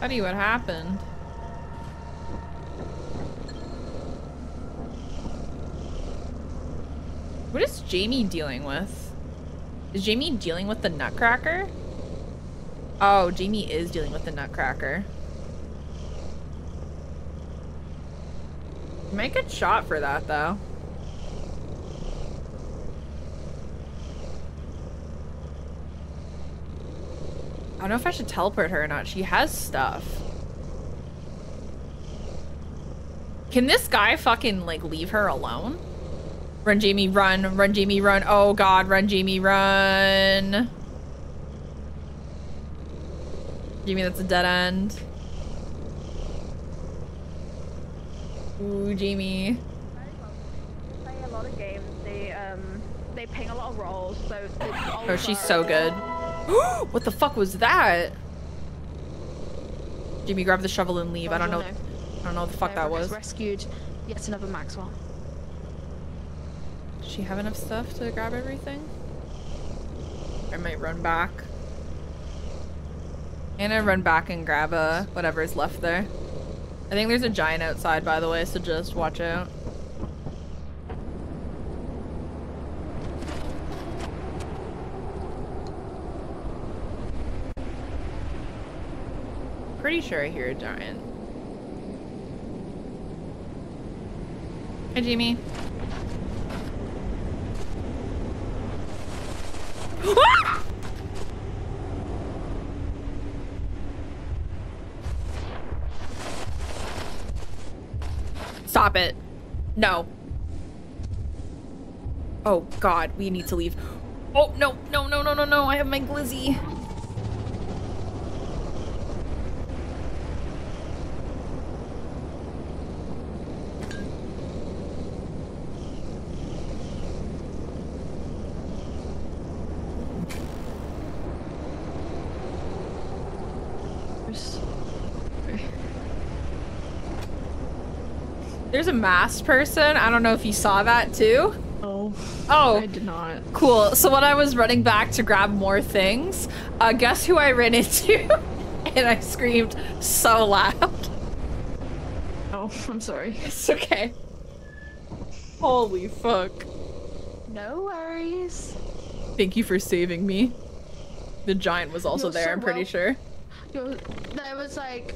Buddy, what happened? What is Jamie dealing with? Is Jamie dealing with the Nutcracker? Oh, Jamie is dealing with the Nutcracker. Make a shot for that, though. I don't know if I should teleport her or not. She has stuff. Can this guy fucking, like, leave her alone? Run, Jamie, run. Run, Jamie, run. Oh, God. Run, Jamie, run. Jamie, that's a dead end. Ooh, Jamie. play a lot of games. They um they ping a lot of rolls, so Oh, she's so good. what the fuck was that? Jamie, grab the shovel and leave. I don't know. I don't know what the fuck that was. Rescued yet another Maxwell. She have enough stuff to grab everything? I might run back. And I run back and grab uh, whatever's left there. I think there's a giant outside, by the way, so just watch out. Pretty sure I hear a giant. Hi, Jamie. Ah! Stop it. No. Oh god, we need to leave. Oh no, no, no, no, no, no, I have my glizzy. There's a masked person. I don't know if you saw that too. Oh, Oh, I did not. cool. So when I was running back to grab more things, uh, guess who I ran into? and I screamed so loud. Oh, I'm sorry. It's okay. Holy fuck. No worries. Thank you for saving me. The giant was also You're there, so I'm pretty wel- sure. You're- There was like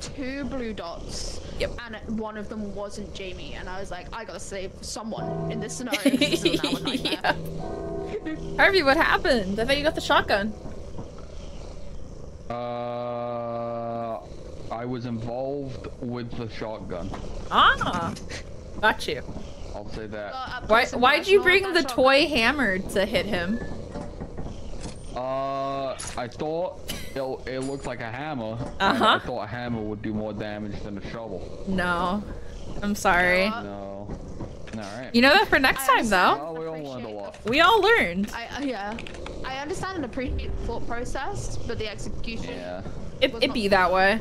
two blue dots. Yep. And one of them wasn't Jamie, and I was like, I gotta save someone in this scenario. This is now a nightmare. yeah. Harvey, what happened? I thought you got the shotgun. Uh, I was involved with the shotgun. Ah, got you. I'll say that. Well, up why? Why'd you bring the shotgun. toy hammer to hit him? Uh, I thought it, it looked like a hammer. Uh-huh. I thought a hammer would do more damage than a shovel. No, I'm sorry. Uh, No. Alright. You know that for next I time, though. We all learned a lot. We all learned. I, uh, yeah. I understand and appreciate the thought process, but the execution. Yeah. It, was it be that way.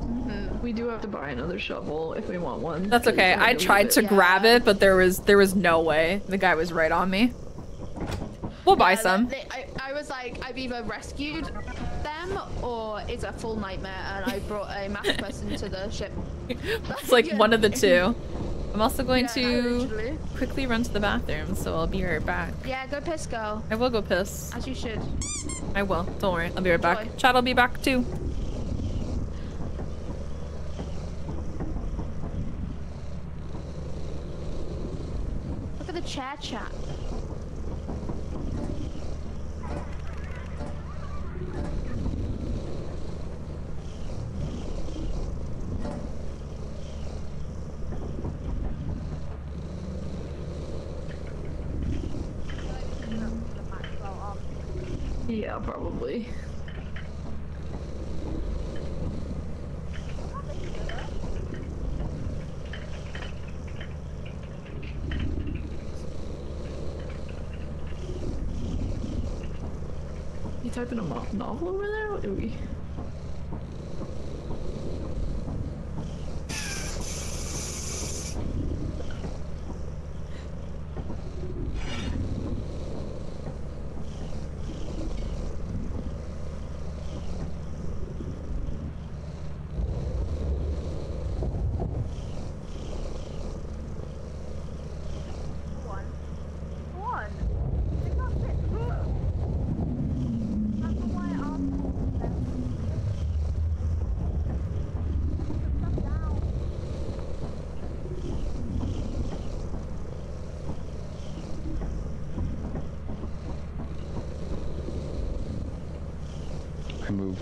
Mhm. We do have to buy another shovel if we want one. That's okay. I tried to it. grab Yeah. it, but there was there was no way. The guy was right on me. We'll buy Yeah, some. they- I, I was like, I've either rescued them or it's a full nightmare, and I brought a math person to the ship. It's like one of the two. I'm also going Yeah, to literally. quickly run to the bathroom, so I'll be right back. Yeah, go piss, girl. I will go piss. As you should. I will. Don't worry. I'll be right back. Enjoy. Chad, I'll be back too. Look at the chat chat. Yeah, probably. You typing a novel over there? What do we?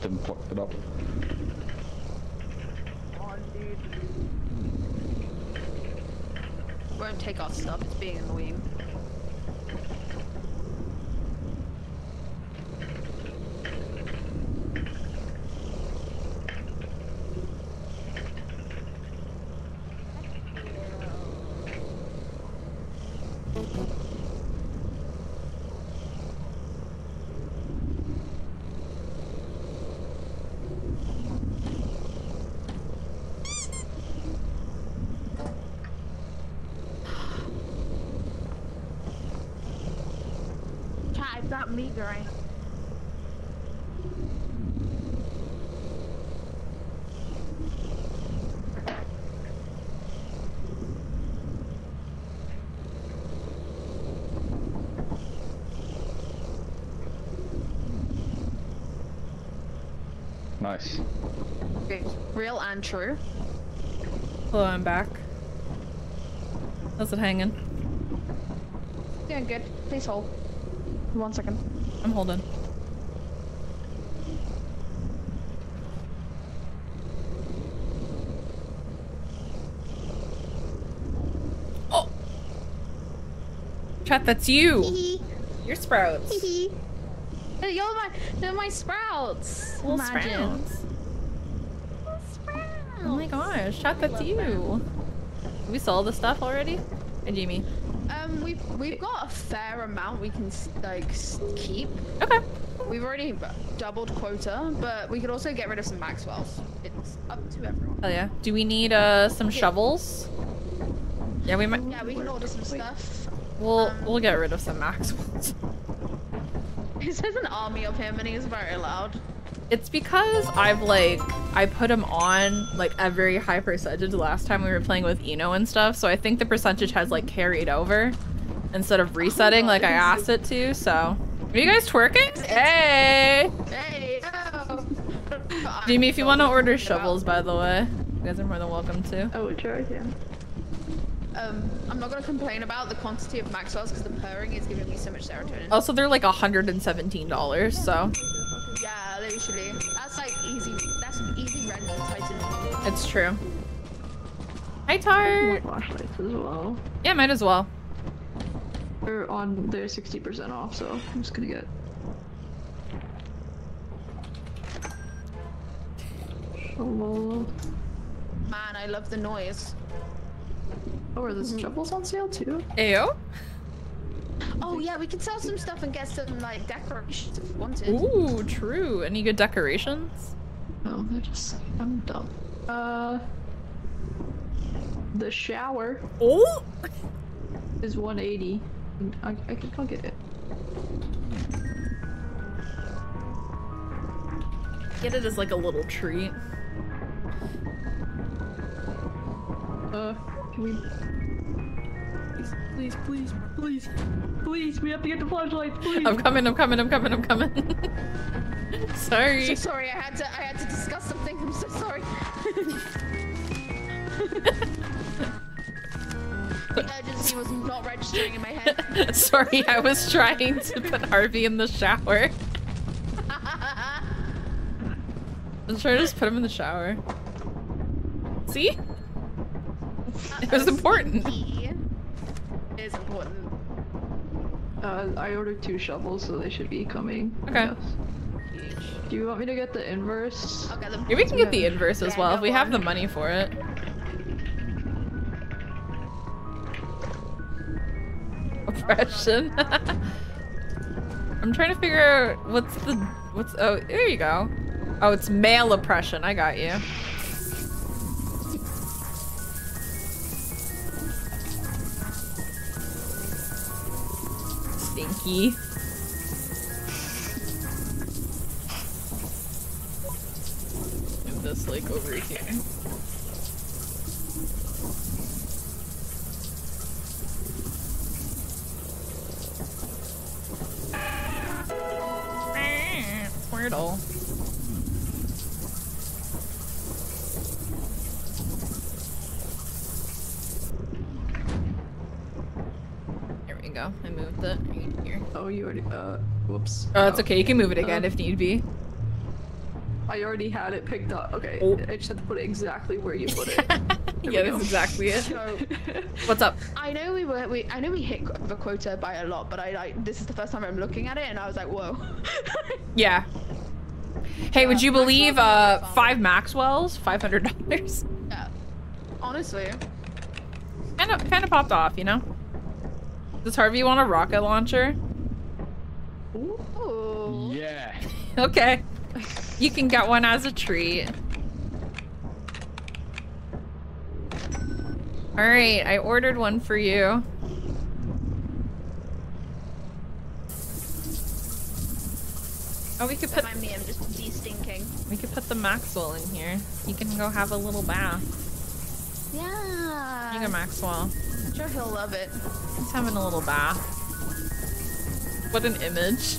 And fucked it up. Won't take our stuff, it's being annoying. Chat, I've meat right. Nice. Okay, real and true. Hello, I'm back. How's it hanging? Doing good. Please hold. One second. I'm holding. Oh! Chat, that's you! You're Sprouts. You're my, they're my sprouts. Little Imagine. Sprouts. Little sprouts. Oh my gosh, Chat, that's you! We sold the stuff already? And Jamie. Um, we've we've got a fair amount we can like keep. Okay. We've already doubled quota, but we could also get rid of some Maxwells. It's up to everyone. Hell yeah. Do we need uh some shovels? Yeah, we might. Yeah, we can order some stuff. We'll we'll get rid of some Maxwells. He says an army of him and he's very loud. It's because I've like I put him on like a very high percentage the last time we were playing with Eno and stuff, so I think the percentage has like carried over instead of resetting like I asked it to. So, are you guys twerking? Hey, Hey! Oh. Jimmy, if you want to order shovels, by the way, you guys are more than welcome to. Oh, sure, yeah. Um, I'm not gonna complain about the quantity of Maxwell's because the purring is giving me so much serotonin. Also, they're like $117, so Yeah, literally. That's like easy. That's easy rent in Titan. it's true. Hi, More Tart. flashlights as well. Yeah, might as well. They're on, they're 60% off, so I'm just gonna get. Shovel. Man, I love the noise. Oh, are the shovels on sale too? Ayo. Oh yeah, we could sell some stuff and get some like decorations if we wanted. Ooh, true. Any good decorations? No, they're just. I'm dumb. Uh. The shower Oh. is 180. I, I can I'll get it. Get it as like a little treat. Uh, can we? Please, please, please, please, please! We have to get the flashlights, please. I'm coming, I'm coming, I'm coming, I'm coming. Sorry. So sorry, I had to I had to discuss something. I'm so sorry. the urgency was not registering in my head. Sorry, I was trying to put Harvey in the shower. I'm trying to just put him in the shower. See? It was important. It is important. Uh, I ordered two shovels, so they should be coming. Okay. Do you want me to get the inverse? I'll get them. Maybe we can get the inverse as Yeah, well if we have on. the money for it. Oppression. I'm trying to figure out what's the what's oh there you go. Oh, it's male oppression. I got you. Stinky. Move this like over here. Squirtle. There we go. I moved it right here. Oh, you already. Uh, whoops. Oh, it's okay. You can move it again Uh, if need be. I already had it picked up. Okay, Oh. I just had to put it exactly where you put it. Yeah, that's exactly it. So What's up? I know we were we I know we hit the quota by a lot, but I like this is the first time I'm looking at it and I was like, whoa. Yeah. Hey, would you believe uh five Maxwells, five hundred dollars? yeah. Honestly. Kind of, kind of popped off, you know. Does Harvey want a rocket launcher? Ooh. Yeah. Okay. You can get one as a treat. All right, I ordered one for you. Oh, we could put Remind me, I'm just de-stinking. we could put the Maxwell in here. You can go have a little bath. Yeah. You go, Maxwell. I'm sure he'll love it. He's having a little bath. What an image.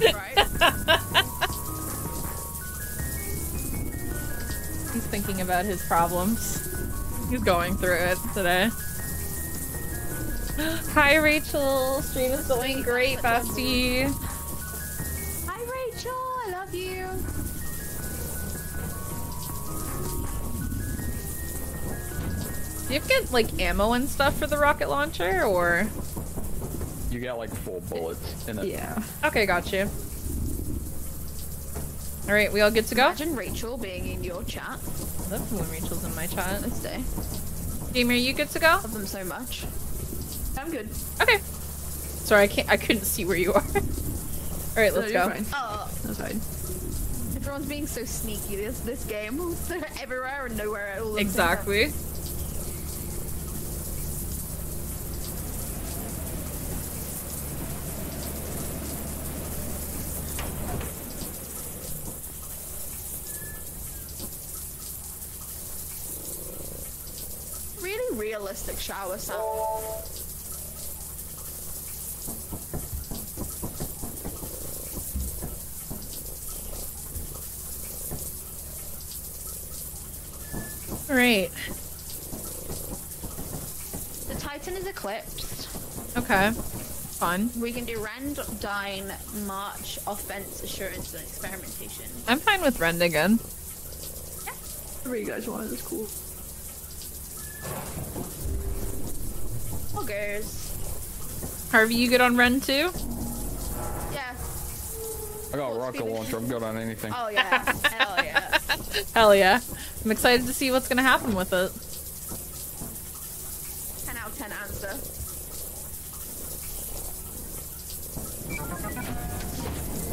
Right? He's thinking about his problems. He's going through it today. Hi, Rachel. Stream is going great, bestie. Hi Rachel, I love you. Do you get like ammo and stuff for the rocket launcher, or? You got like full bullets in it. Yeah. Okay, got you. All right, we all good to go? Imagine Rachel being in your chat. I love when Rachel's in my chat. This day. Jamie, are you good to go? Love them so much. I'm good. Okay. Sorry, I can't. I couldn't see where you are. all right, let's you're go. fine. Oh, That's fine. everyone's being so sneaky this this game. They're everywhere and nowhere at all. at the. Exactly. Realistic shower sound. All right. The Titan is eclipsed. Okay. Fun. We can do rend, Dine, March, Offense, Assurance, and Experimentation. I'm fine with Rend again. Whatever you guys want is cool. Poggers. Harvey, you good on run too? Yeah. I got a rocket launcher. I'm good on anything. Oh yeah. Hell yeah. Hell yeah. I'm excited to see what's gonna happen with it. 10 out of 10 answer.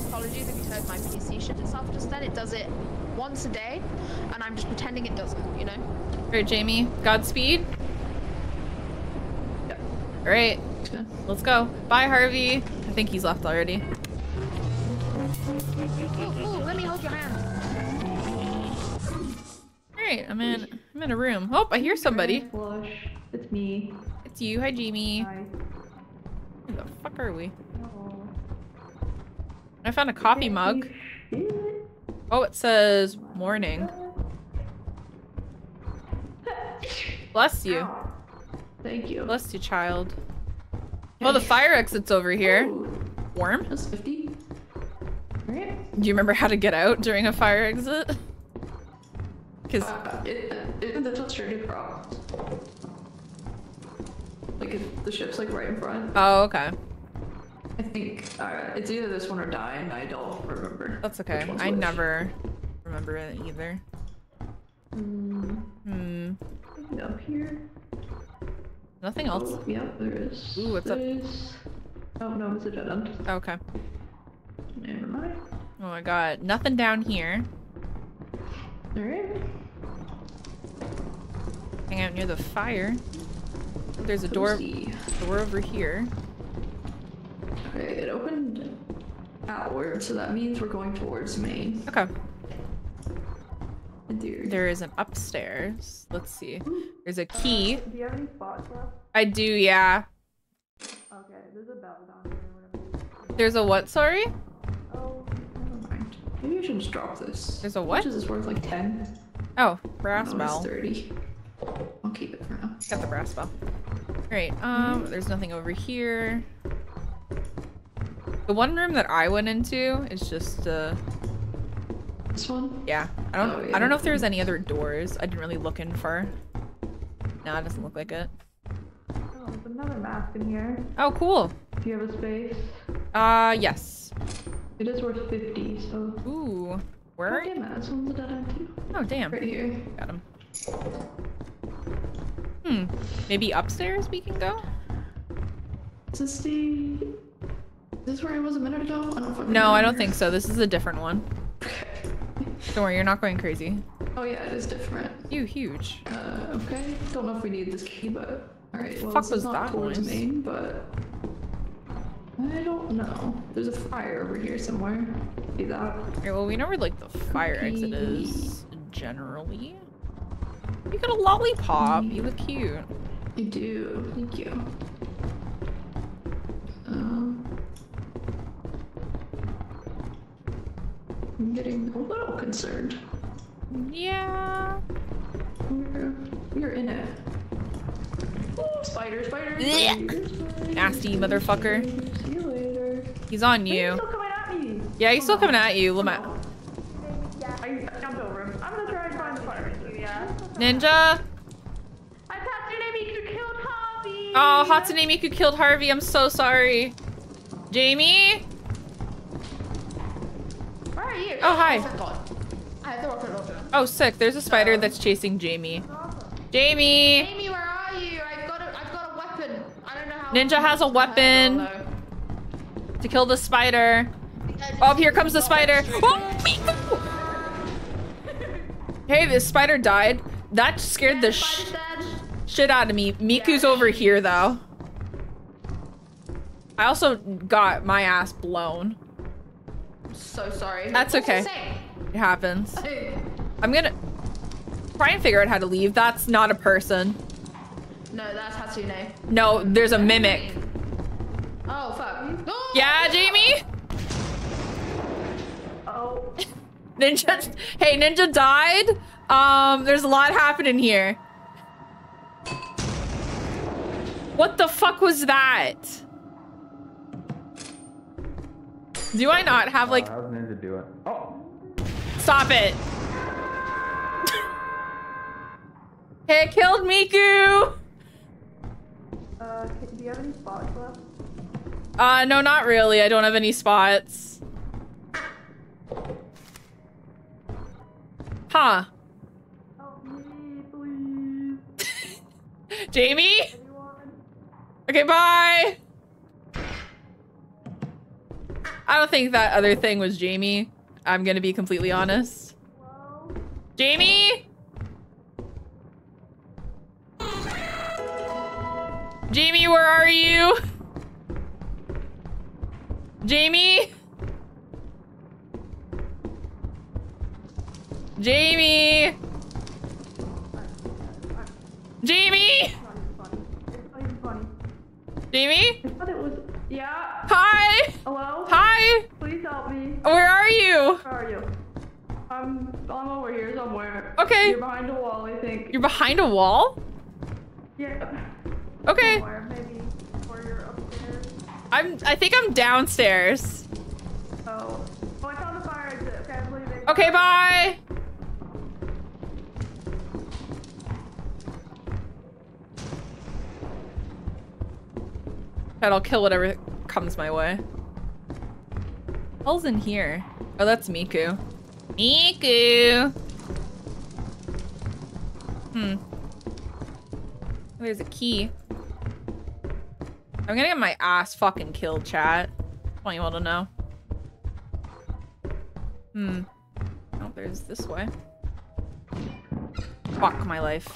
Apologies if you heard my PC shut itself just then. It does it once a day, and I'm just pretending it doesn't, you know? All right, Jamie. Godspeed. All right. Let's go. Bye, Harvey. I think he's left already. Let me hold your hand. All right. I'm in. I'm in a room. Oh, I hear somebody. It's me. It's you. Hi, Jamie. Hi. Where the fuck are we? I found a coffee mug. Oh, it says morning. Bless you. Thank you. Bless you, child. Oh, the fire exit's over here. Ooh, Warm. That's 50. Alright. Do you remember how to get out during a fire exit? Because Uh, it, it, that's what's new prop. Like, if the ship's like right in front. oh, okay, I think uh, it's either this one or die, and I don't remember. that's okay. I which. never remember it either. Mm, Hmm. maybe up here. Nothing else. Oh, yeah, there is. Ooh, what's up? Oh no, it's a dead end. Oh, okay. Never mind. Oh my god. Nothing down here. Alright. Hang out near the fire. There's a door door over here. Okay, it opened outward, so that means we're going towards main. Okay. Theory. There is an upstairs. Let's see. There's a key. Do you have any spots left? I do, yeah. Okay, there's a bell down here. There's a what, sorry? Oh, never mind. Maybe I should just drop this. There's a what? much is this worth? Like 10? Oh, brass no, bell. 30. I'll keep it for now. Got the brass bell. Great. Um, there's nothing over here. The one room that I went into is just uh This one? yeah. I don't Oh, I don't know if there's any other doors. I didn't really look in for. No, it doesn't look like it. Oh, there's another mask in here. Oh, cool. Do you have a space? Uh, yes. It is worth 50, so. Ooh. Where Oh, are damn this one's a dead end too. Oh, damn. Right here. Got him. Hmm. Maybe upstairs we can go? Is this the. Is this where I was a minute ago? I No, I don't think so. This is a different one. Don't worry, you're not going crazy. Oh, yeah, it is different. You huge. Uh, okay. Don't know if we need this key, but. Alright, well, Fuck this was is not that towards noise? main, but. I don't know. There's a fire over here somewhere. See that? Okay, well, we know where like the fire exit is generally. You got a lollipop. You look cute. I do. Thank you. Um, I'm getting a little concerned. Yeah. We're, we're in it. Ooh, spider, spider, spider, spider, Nasty motherfucker. See you later. He's on He's you. still coming at me. Yeah, he's still coming at you, Lamette. I jumped over him. I'm gonna try and find the fire. Yeah. Ninja. I passed your name. Killed Harvey. Oh, Hatsune Miku killed Harvey. I'm so sorry. Jamie. Oh, hi. I have the rocket launcher. Oh, sick. There's a spider that's chasing Jamie. Jamie. Amy, where are you? I've got a, I've got a weapon. I don't know how. Ninja has a weapon. To kill the spider. Oh, here comes the spider. Oh! Hey, this spider died. That scared the sh shit out of me. Miku's over here, though. I also got my ass blown. So sorry. That's okay. It happens. I'm gonna try and figure out how to leave. That's not a person. No, that's Hatsune. No, there's a mimic. Oh fuck. Yeah, Jamie? Oh. Ninja Hey, Ninja died. Um, there's a lot happening here. What the fuck was that? Do I not have like how's Ninja doing? Oh, Stop it. hey, I killed Miku. Uh, do you have any spots left? Uh, no, not really. I don't have any spots. Huh. Help me, please. Jamie? Anyone? Okay, bye. I don't think that other thing was Jamie. I'm gonna be completely honest. Hello? Jamie? Jamie, where are you? Jamie? Jamie? Jamie? Not even funny. It's not. Jamie? I it. Yeah. Hi? Hello? Hi? Please help me. Where are you? Where are you? I'm I'm over here somewhere. Okay. You're behind a wall, I think. You're behind a wall? Yeah. Okay. Somewhere, maybe. Or you're upstairs. I'm I think I'm downstairs. Oh. Oh, I found the fire exit. Okay, I'm leaving. Okay, bye. And I'll kill whatever comes my way. Hell's in here? Oh, that's Miku. Miku! Hmm. There's a key. I'm gonna get my ass fucking killed, chat. want you all to know. Hmm. Oh, there's this way. Fuck my life.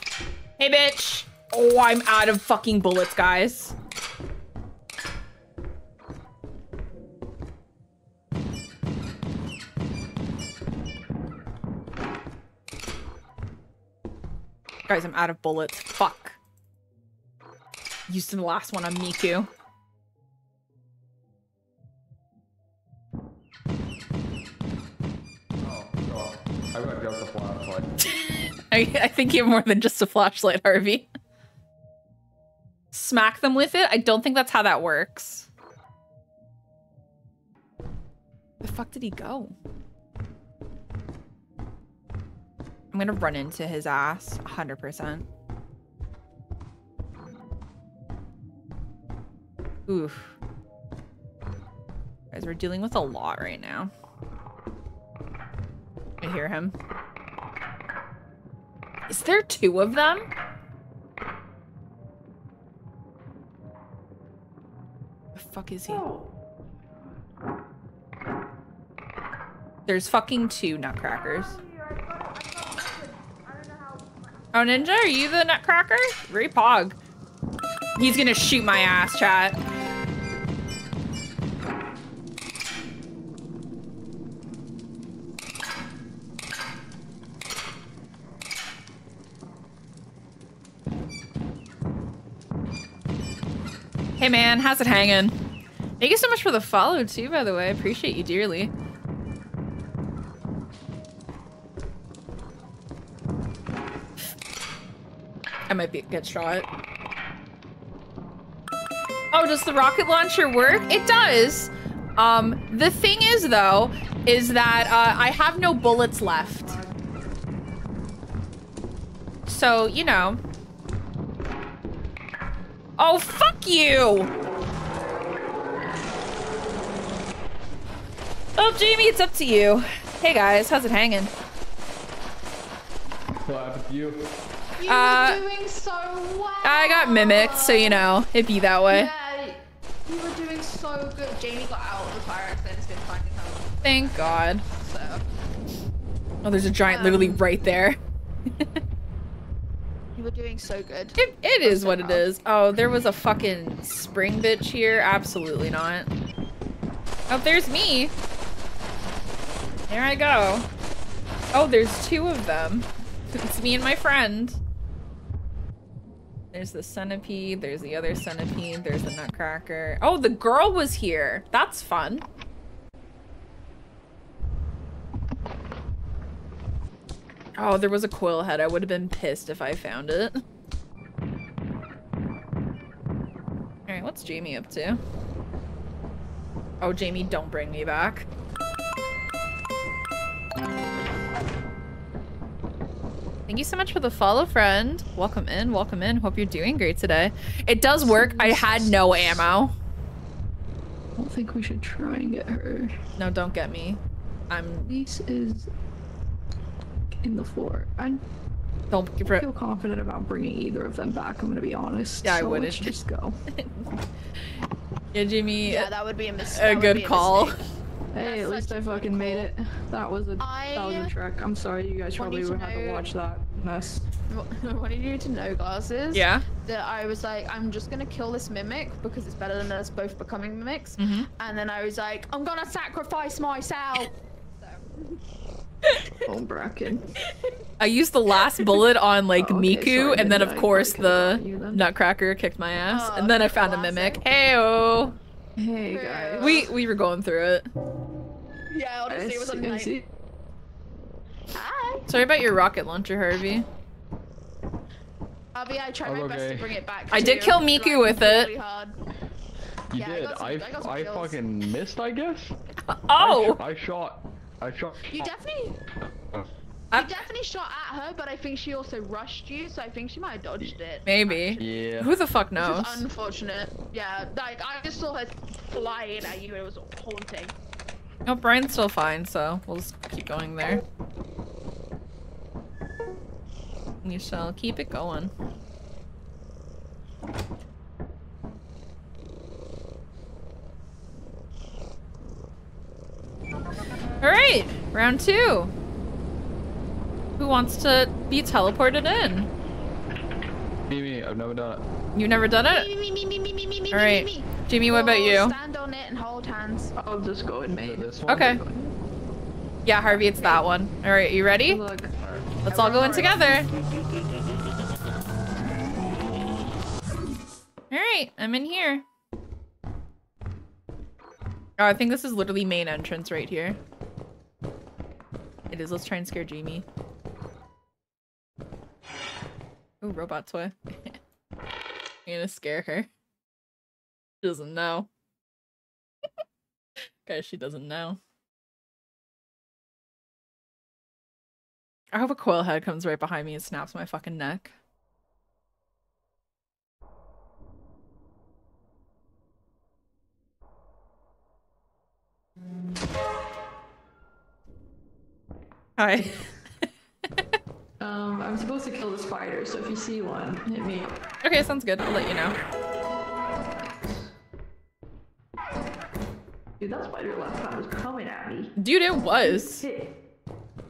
Hey, bitch! Oh, I'm out of fucking bullets, guys. Guys, I'm out of bullets. Fuck. Used in the last one on Miku. oh. I've got just a flashlight. I, I think you have more than just a flashlight, Harvey. Smack them with it? I don't think that's how that works. The fuck did he go? I'm gonna run into his ass, 100%. Oof. Guys, we're dealing with a lot right now. I hear him. Is there two of them? The fuck is he? Oh. There's fucking two nutcrackers. Oh, Ninja, are you the nutcracker? Very pog. He's gonna shoot my ass, chat. Hey man, how's it hanging? Thank you so much for the follow too, by the way. I appreciate you dearly. I might be get shot. Oh, does the rocket launcher work? It does. Um, the thing is though, is that uh, I have no bullets left. So, you know. Oh, fuck you! Oh, Jamie, it's up to you. Hey guys, how's it hanging? What happened to you? You Uh, were doing so well. I got mimicked, so you know, it'd be that way. Yeah, you were doing so good. Jamie got out of the fire accident. Has been finding her. Thank God. So Oh, there's a giant literally right there. you were doing so good. It, it is what it is. Oh, there was a fucking spring bitch here? Absolutely not. Oh, there's me. There I go. Oh, there's two of them. It's me and my friend. There's the centipede, there's the other centipede, there's the nutcracker. Oh, the girl was here. That's fun. Oh, there was a coil head. I would have been pissed if I found it. Alright, what's Jamie up to? Oh, Jamie, don't bring me back. Thank you so much for the follow, friend. Welcome in, welcome in. Hope you're doing great today. It does work. I had no ammo. I don't think we should try and get her. No, don't get me. I'm Elise is in the floor. I don't give feel confident about bringing either of them back. I'm gonna be honest. Yeah, I wouldn't. Let's just go. Yeah, Jimmy. Yeah, that would be a mistake. a good call. Hey, at least I fucking made it. That was a that was I a trek. I'm sorry, you guys probably would have to watch that mess. I wanted you to know, glasses. Yeah. That I was like, I'm just gonna kill this mimic because it's better than us both becoming mimics. Mhm. And then I was like, I'm gonna sacrifice myself. Home bracken. I used the last bullet on like Oh, okay, Miku, sorry, and then of course the you then. Nutcracker kicked my ass, Oh, and then I okay, found a classic. mimic. Heyo. Hey guys. We we were going through it. Yeah, honestly, it was a I night. see- Hi. Sorry about your rocket launcher, Harvey. Abby, I tried Oh, my best to bring it back. I did too, kill like, Miku with it. really hard. You Yeah, did. got some- I, I I fucking missed, I guess. Oh, I shot. I shot. You definitely, I- you definitely shot at her, but I think she also rushed you, so I think she might have dodged it. maybe. Yeah. Who the fuck knows? is unfortunate. Yeah, like I just saw her flying at you. And it was haunting. No, Brian's still fine, so we'll just keep going there. You shall keep it going. Alright, round two. Who wants to be teleported in? Me, me. I've never done it. You've never done it? me, me, me, me, me, me, me, All right. me, me. Jamie, what about Oh, you? Stand on it and hold hands. I'll just go and Is make it it. this one? Okay. Yeah, Harvey, it's that one. Alright, you ready? Look, Let's all go in together. Alright, I'm in here. Oh, I think this is literally main entrance right here. It is. Let's try and scare Jamie. Ooh, robot toy. I'm gonna scare her. She doesn't know. Guys, she doesn't know. I hope a coil head comes right behind me and snaps my fucking neck. Hi. um, I'm supposed to kill the spider, so if you see one, hit me. Okay, sounds good. I'll let you know. Dude, that spider last time was coming at me. Dude, it was. Hit.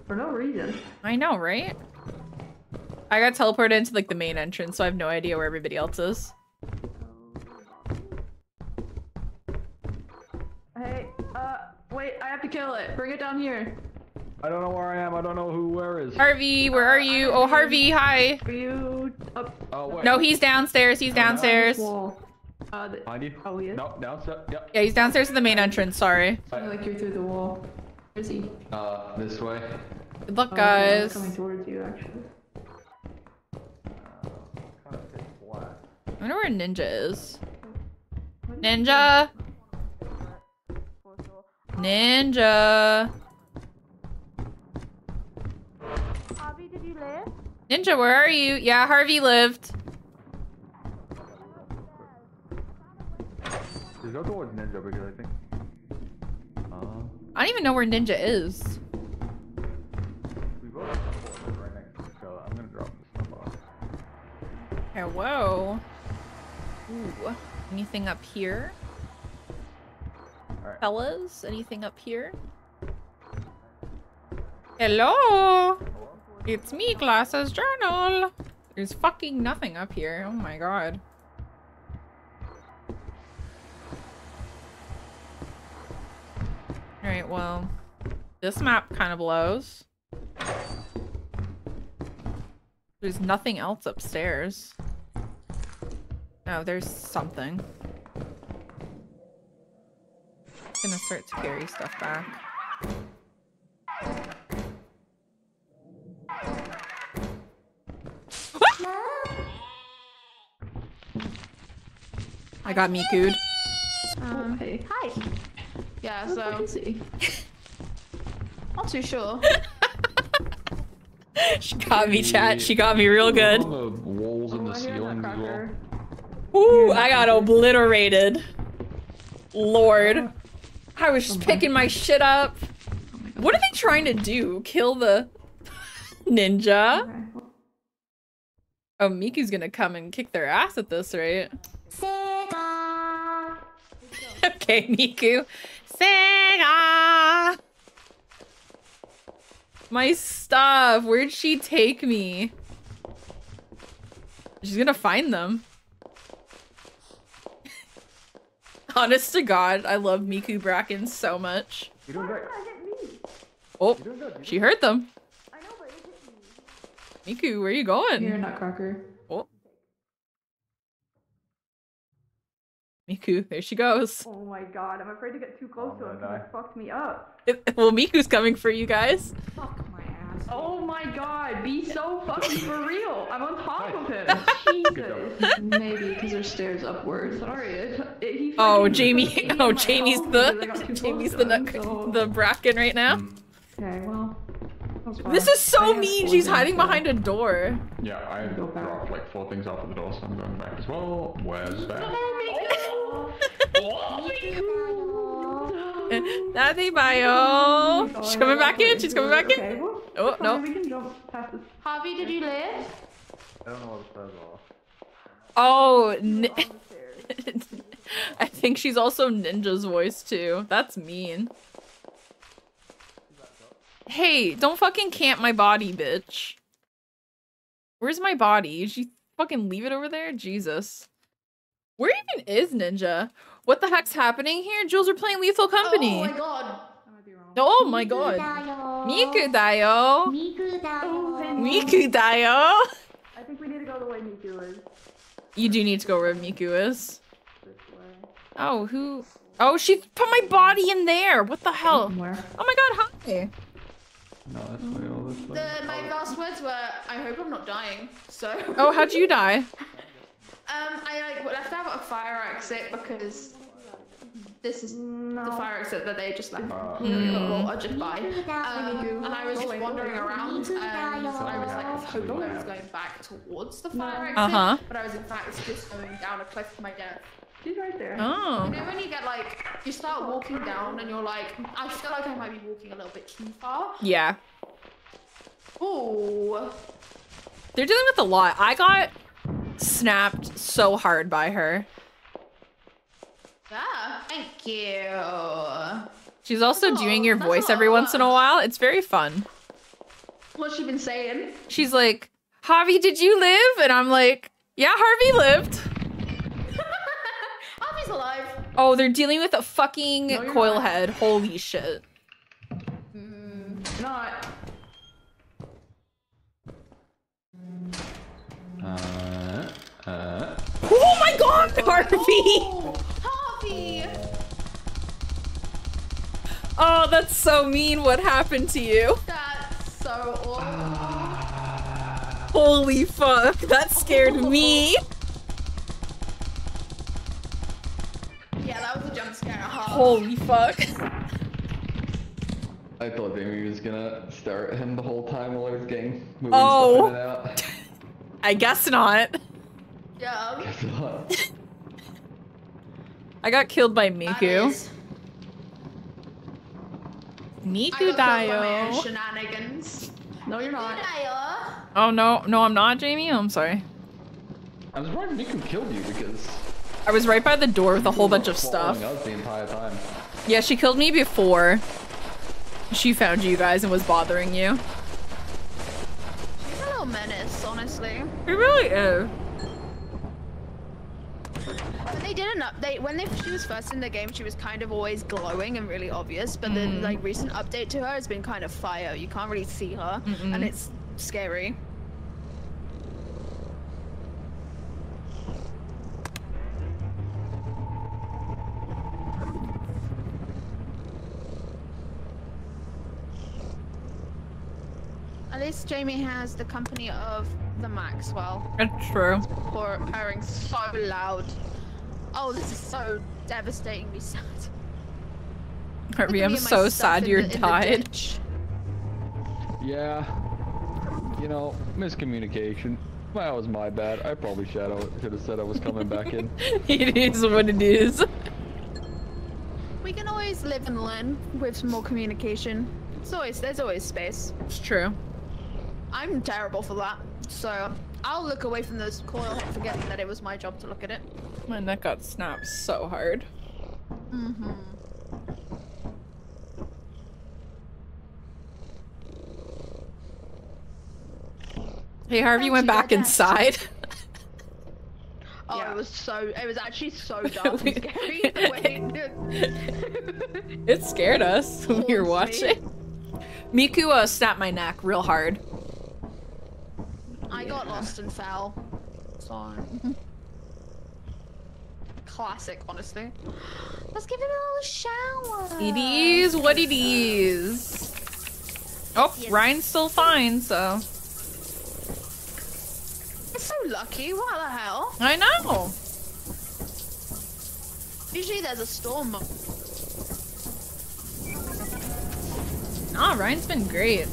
For no reason. I know, right? I got teleported into like the main entrance, so I have no idea where everybody else is. Hey, uh, wait, I have to kill it. Bring it down here. I don't know where I am. I don't know who where is. Harvey, where are you? Oh, Harvey, hi. Are you up Oh wait. No, he's downstairs. He's downstairs. wall? Uh, the, Behind you. oh, he is? No, downstairs. Yep. Yeah, he's downstairs in the main entrance. Sorry. I feel like you're through the wall. Where is he? Uh, this way. Good luck, Oh, yeah, guys. coming towards you, actually. I wonder where Ninja is. Ninja! Ninja! Ninja, where are you? Yeah, Harvey lived. Just go towards Ninja because I think. Uh, I don't even know where Ninja is. we both have right next to each other. I'm gonna drop this stuff off. Okay, whoa. Ooh. Anything up here? Alright. Fellas, anything up here? Hello! It's me, Glasses Journal! There's fucking nothing up here. Oh my god. Alright, well, this map kind of blows. There's nothing else upstairs. Oh, there's something. Gonna start to carry stuff back. I got Miku'd. Um, oh, hey. Hi. Yeah, What so is he? not too sure. She got me, chat. She got me real good. All the walls and Oh, the I ceilings as well. Ooh, I got obliterated. Lord. I was just picking my shit up. Oh what are they trying to do? Kill the ninja? Oh, Miku's gonna come and kick their ass at this, right? okay, Miku. Sega! My stuff. Where'd she take me? She's gonna find them. Honest to God, I love Miku Bracken so much. You're doing great. Oh, You're doing good. You're she heard them. Miku, where are you going? Here, Nutcracker. Oh. Miku, there she goes. Oh my god, I'm afraid to get too close Oh, to him because he fucked me up. well, Miku's coming for you guys. Fuck my ass. Oh my god, be so fucking for real. I'm on top of him. Jesus. Maybe because there's stairs upwards. Sorry. It, it, he Oh, Jamie. pushed me in Oh, Jamie's elbow because I got the Jamie's close the him, so- the Bracken right now. Okay, well. That's This is so mean. She's hiding behind a door. Yeah, I dropped like four things off at the door, so I'm going back as well. Where's that? Daddy bio. She's coming back in. She's coming back in. Oh, no. We can jump past this. Harvey, did you live? I don't know what it says off. Oh, I think she's also Ninja's voice too. That's mean. Hey, don't fucking camp my body, bitch. Where's my body? Did you fucking leave it over there? Jesus. Where even is Ninja? What the heck's happening here? Jules are playing Lethal Company. Oh my god. I might. Oh my god. Miku dayo. Thank you. Miku dayo. I think we need to go the way Miku is. You do need to go where Miku is. This way. Oh, who? Oh, she put my body in there. What the hell? Oh my god, hi. No, this way or this way. The, my last words were, I hope I'm not dying. So. Oh, how'd you die? Um, I like left out a fire exit because this is No. the fire exit that they just left. Uh, Hmm. Or just by. Um, and I was just wandering around, and I was like hoping I was going back towards the fire exit, Uh-huh. but I was in fact just going down a cliff to my death. She's right there. Oh. You know when you get like, you start walking down and you're like, I feel like I might be walking a little bit too far. Yeah. Ooh. They're dealing with a lot. I got snapped so hard by her. Yeah. Thank you. She's also That's a doing your voice every of once in a while. It's very fun. What's she been saying? She's like, Harvey, did you live? And I'm like, yeah, Harvey lived. Harvey's alive. Oh, they're dealing with a fucking No, coil not. head. Holy shit. Not. uh, uh, Oh my god, Harvey! Oh, Harvey. Oh, that's so mean what happened to you. That's so awful. Holy fuck, that scared me. yeah, that was a jump scare. Huh? Holy fuck. I thought Amy was gonna stare at him the whole time while I was getting moving Oh. stuff in and out. I guess not. Yeah. Guess not. I got killed by that Miku. is- Miku got killed by my own Dayo. shenanigans. No, you're not. Dayo. Oh no, no, I'm not, Jamie. Oh, I'm sorry. I'm surprised Miku killed you because I was right by the door with a whole bunch of stuff. the entire time. Yeah, she killed me before. She found you guys and was bothering you. She's a little menace, honestly. She really is. But they did an update, when they, she was first in the game, she was kind of always glowing and really obvious. But the mm. like recent update to her has been kind of fire. You can't really see her, and it's scary. Least Jamie has the company of the Maxwell. That's true. For purring so loud. Oh, this is so devastatingly sad. Harvey, I'm so sad you're the- died. Yeah. You know, miscommunication. That was my bad. I probably should have should have said I was coming back in. it is what it is. We can always live and learn with some more communication. It's always there's always space. It's true. I'm terrible for that, so I'll look away from this coil head, forgetting that it was my job to look at it. My neck got snapped so hard. Mm-hmm. Hey, Harvey went back that- inside. Oh, Yeah. it was so. It was actually so dark and scary. it scared us when we were Haunts me. watching. Miku uh, snapped my neck real hard. I got lost and fell. So. Classic, honestly. Let's give it a little shower. It is what it is. Oh, Yes. Ryan's still fine, so. It's so lucky. What the hell? I know. Usually there's a storm. Oh, Ryan's been great.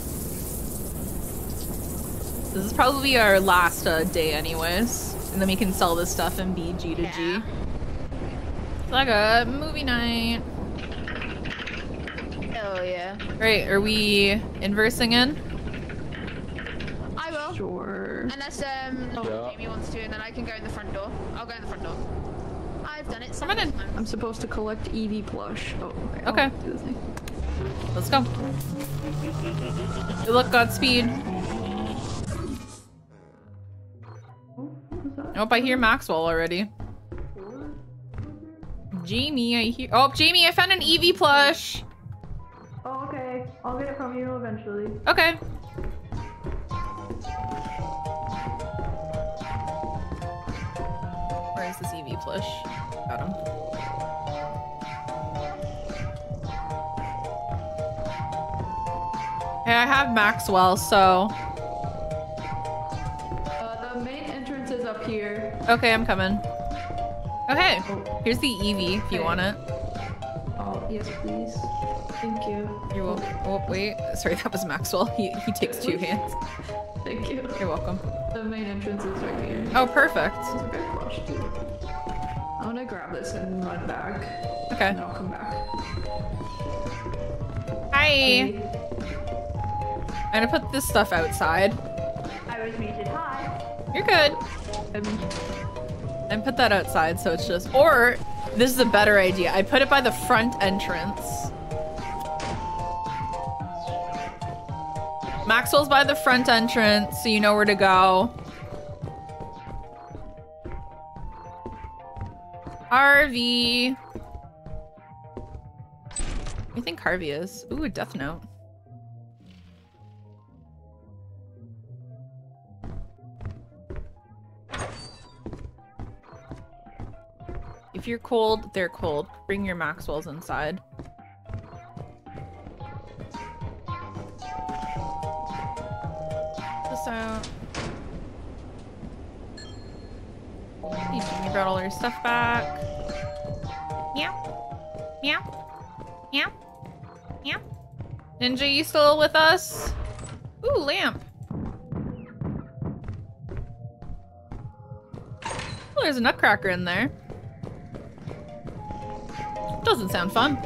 This is probably our last uh, day, anyways. And then we can sell this stuff and be G to G. Yeah. It's like a movie night. Hell yeah. Right, are we inversing in? I will. Sure. Unless um Yeah. Jamie wants to, and then I can go in the front door. I'll go in the front door. I've done it. Come on several in. times. I'm supposed to collect Eevee plush. Oh, okay. Okay. do the thing. Let's go. Good luck, Godspeed. Nope, I hear Maxwell already. Jamie, I hear. Oh, Jamie, I found an Eevee plush. Oh, okay. I'll get it from you eventually. Okay. Where is this Eevee plush? Got him. Hey, I have Maxwell, so. Okay, I'm coming. Okay, here's the Eevee if you Okay. want it. Oh, yes, please. Thank you. You're welcome. Oh, wait. Sorry, that was Maxwell. He, he takes two hands. Thank you. You're welcome. The main entrance is right here. Oh, perfect. There's a big plush. I'm gonna grab this and run back. Okay. And I'll come back. Hi. I'm gonna put this stuff outside. I was muted. Hi. You're good. And put that outside so it's just. Or, this is a better idea. I put it by the front entrance. Maxwell's by the front entrance, so you know where to go. Harvey. I think Harvey is? Ooh, death note. If you're cold, they're cold. Bring your Maxwells inside. Hey, Jimmy brought all her stuff back. Meow. Meow. Meow. Meow. Ninja, you still with us? Ooh, lamp. There's a nutcracker in there. Doesn't sound fun.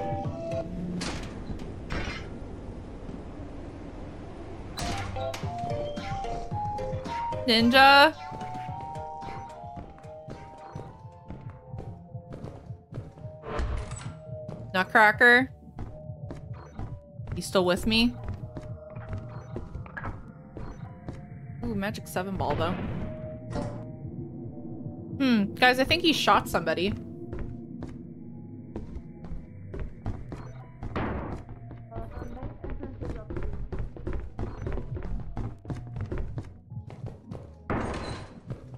Ninja. Nutcracker. You still with me? Ooh, magic seven ball though. Hmm, guys, I think he shot somebody.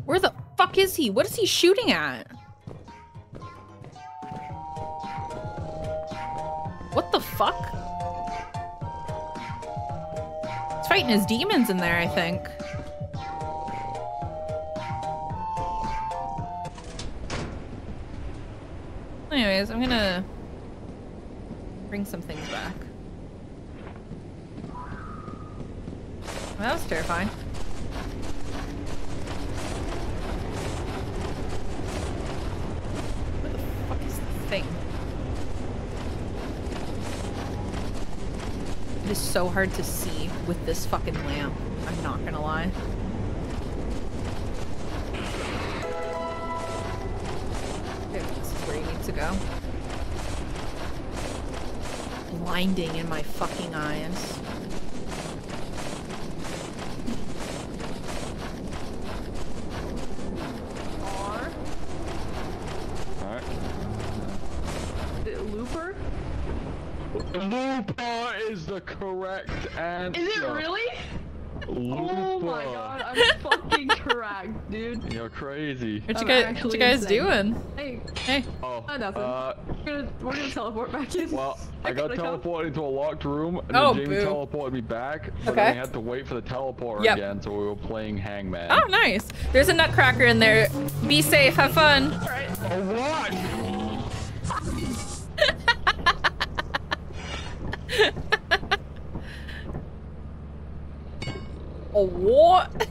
Where the fuck is he? What is he shooting at? What the fuck? Let's fighting his demons in there, I think. Anyways, I'm gonna bring some things back. That was terrifying. What the fuck is the thing? It is so hard to see with this fucking lamp. I'm not gonna lie. This is where you need to go. Blinding in my fucking eyes. R. Alright. Is it Looper? Looper is the correct answer. Is it really? Looper. Oh my god, I'm fucking tracked, dude. You're crazy. What you guys, what you guys insane. doing? Hey, Hey. Oh, uh, nothing. uh, we're, gonna, we're gonna teleport back in. well, I got gotta come. teleported into a locked room, and Oh, then Jamie boo. teleported me back, but Okay. then we had to wait for the teleporter Yep. again, so we were playing Hangman. Oh, nice. There's a nutcracker in there. Be safe. Have fun. A what? A what?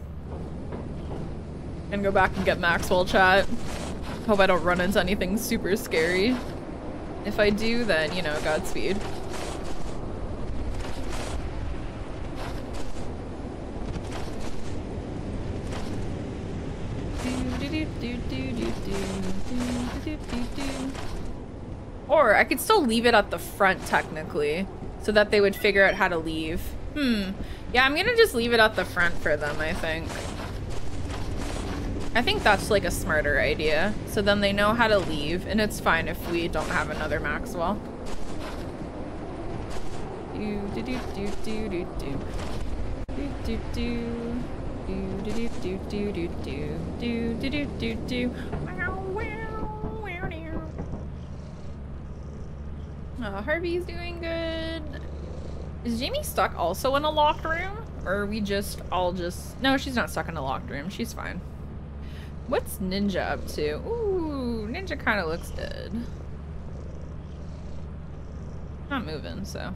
Gonna go back and get Maxwell chat. Hope I don't run into anything super scary. If I do, then, you know, Godspeed. Or I could still leave it at the front, technically, so that they would figure out how to leave. Hmm. Yeah, I'm gonna just leave it at the front for them, I think. I think that's like a smarter idea. So then they know how to leave, and it's fine if we don't have another Maxwell. Do do do do do do do. Do do do. Do do do do do do do. Do do. Uh, Harvey's doing good. Is Jamie stuck also in a locked room? Or are we just all just... No, she's not stuck in a locked room. She's fine. What's Ninja up to? Ooh, Ninja kind of looks dead. Not moving, so...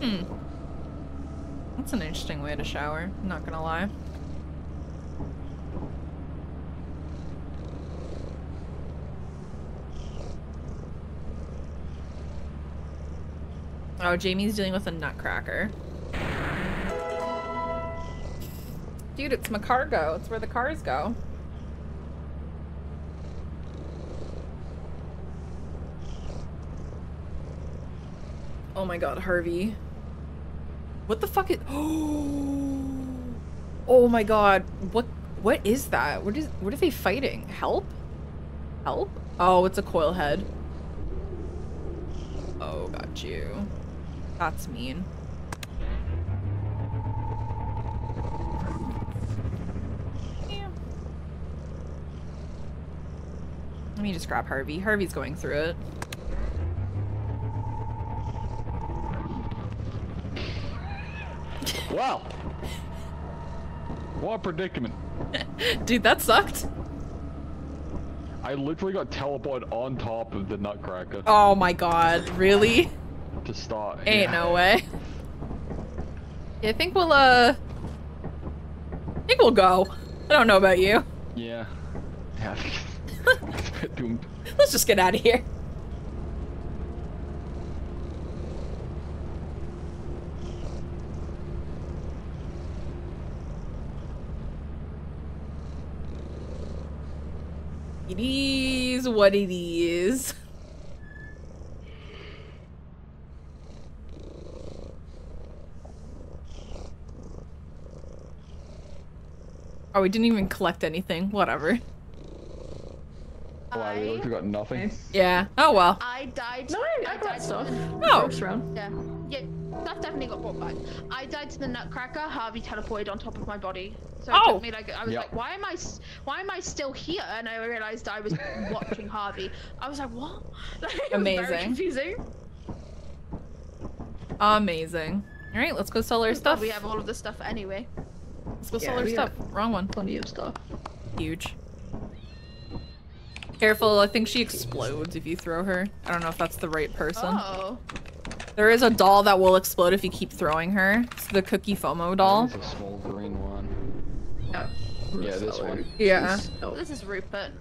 Hmm. That's an interesting way to shower, not gonna lie. Oh, Jamie's dealing with a nutcracker. Dude, it's my cargo. It's where the cars go. Oh my god, Harvey. What the fuck is- Oh my god. What what is that? What is what are they fighting? Help? Help? Oh, it's a coil head. Oh, got you. That's mean. Yeah. Let me just grab Harvey. Harvey's going through it. Wow. What a predicament. Dude, that sucked. I literally got teleported on top of the Nutcracker Oh my god, really? To start. Ain't yeah. no way. Yeah, I think we'll, uh... I think we'll go. I don't know about you. Yeah. Yeah. it's a bit doomed. Let's just get out of here. It is what it is. Oh, we didn't even collect anything. Whatever. Wow, we got nothing. Yeah. Oh well. I died. No, I, I I got died stuff. Oh. First round. Yeah. Yeah. Stuff definitely got brought back. I died to the Nutcracker. Harvey teleported on top of my body. So it Oh. took me like I was Yep. like, why am I, why am I still here? And I realized I was watching Harvey. I was like, what? Like, it was very Amazing. confusing. Amazing. All right, let's go sell our stuff. We have all of the stuff anyway. Let's go Yeah, sell our stuff. Wrong one. Plenty of stuff. Huge. Careful, I think she explodes if you throw her. I don't know if that's the right person. Oh. There is a doll that will explode if you keep throwing her. It's the Cookie FOMO doll. There's a small green one. Yeah. Yeah, this one. Yeah. Oh. This is Rupert.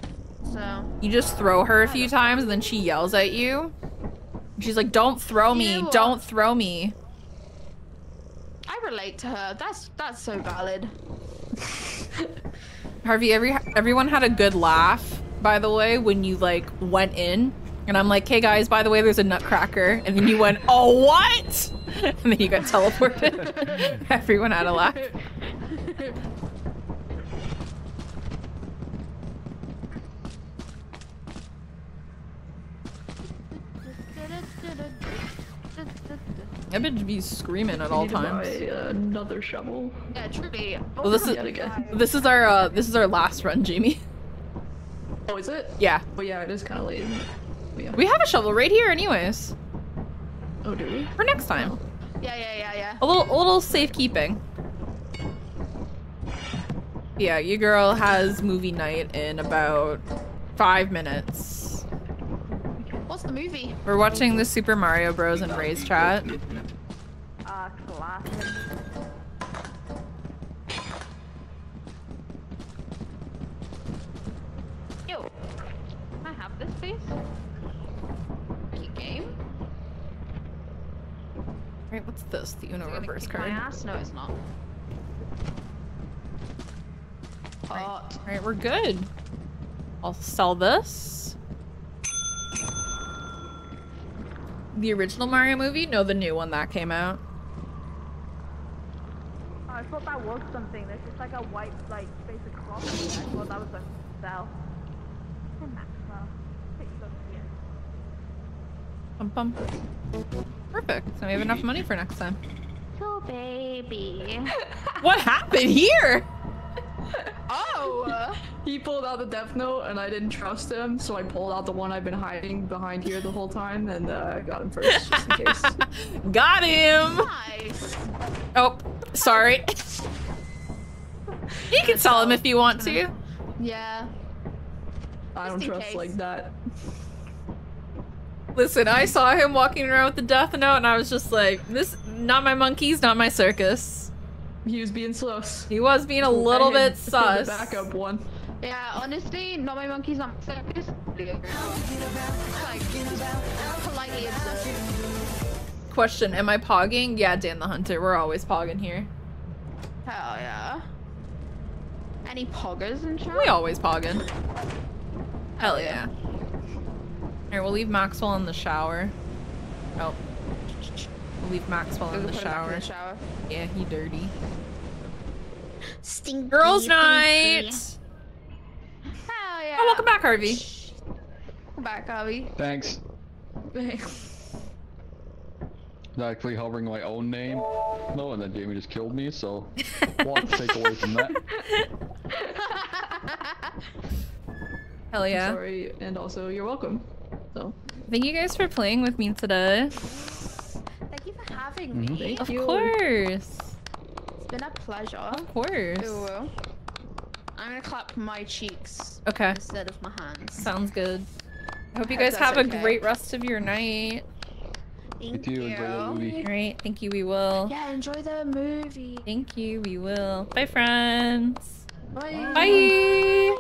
So. You just throw her a few times and then she yells at you. She's like, don't throw me, Ew. don't throw me. I relate to her. That's that's so valid. Harvey, every everyone had a good laugh, by the way, when you like went in. And I'm like, hey guys, by the way, there's a nutcracker. And then you went, oh what? And then you got teleported. everyone had a laugh. I bitch be screaming at all Need buy, times. uh, another shovel. Yeah, truly. Well, this is again. this is our uh, this is our last run, Jamie. Oh, is it? Yeah, Well, yeah, it is kind of late. isn't it? But yeah. we have a shovel right here, anyways, Oh, do we? for next time. Yeah, yeah, yeah, yeah. A little a little safekeeping. Yeah, your girl has movie night in about five minutes. What's the movie? We're watching the Super Mario Bros. and Ray's chat. Uh, classic. Ew. Can I have this, please? Cute game. Right, what's this? The Uno Is it gonna reverse kick My ass? No, it's not. Hot. Alright, we're good. I'll sell this. The original Mario movie? No, the new one that came out. Oh, I thought that was something. There's just like a white, like, basic cloth. I thought that was something to sell. Hey, Maxwell. Take you here. Bum bum. Perfect. So we have enough money for next time. So baby. What happened here? Oh. He pulled out the death note, and I didn't trust him, so I pulled out the one I've been hiding behind here the whole time, and uh, I got him first, just in case. Got him! Nice. Oh, sorry. you can sell him if you want to. Yeah. I don't trust case. like that. Listen, I saw him walking around with the death note and I was just like, this not my monkeys, not my circus. He was being sus. He was being a little I bit had sus. The backup one. Yeah, honestly, not my monkeys, not my circus. Like, politely observed. Question, am I pogging? Yeah, Dan the Hunter, we're always pogging here. Hell yeah. Any poggers in chat? We always pogging. Hell yeah. Alright, we'll leave Maxwell in the shower. Oh. We'll leave Maxwell in We'll the put him back shower. in the shower. Yeah, he dirty. Stinky. Girls' night! Hell yeah. Oh, welcome back, Harvey. Welcome back, Harvey. Thanks. Actually hovering my own name. No, and then Jamie just killed me, so want to take away from that. Hell yeah. Sorry, and also you're welcome. So Thank you guys for playing with me today. Thank you for having me. Thank Of you. course. It's been a pleasure. Of course. Ooh. I'm gonna clap my cheeks Okay. instead of my hands. Sounds good. I hope you guys that's have a great rest of your night. Thank too, enjoy the movie. Alright, thank you, we will. Yeah, enjoy the movie. Thank you, we will. Bye, friends. Bye. Bye.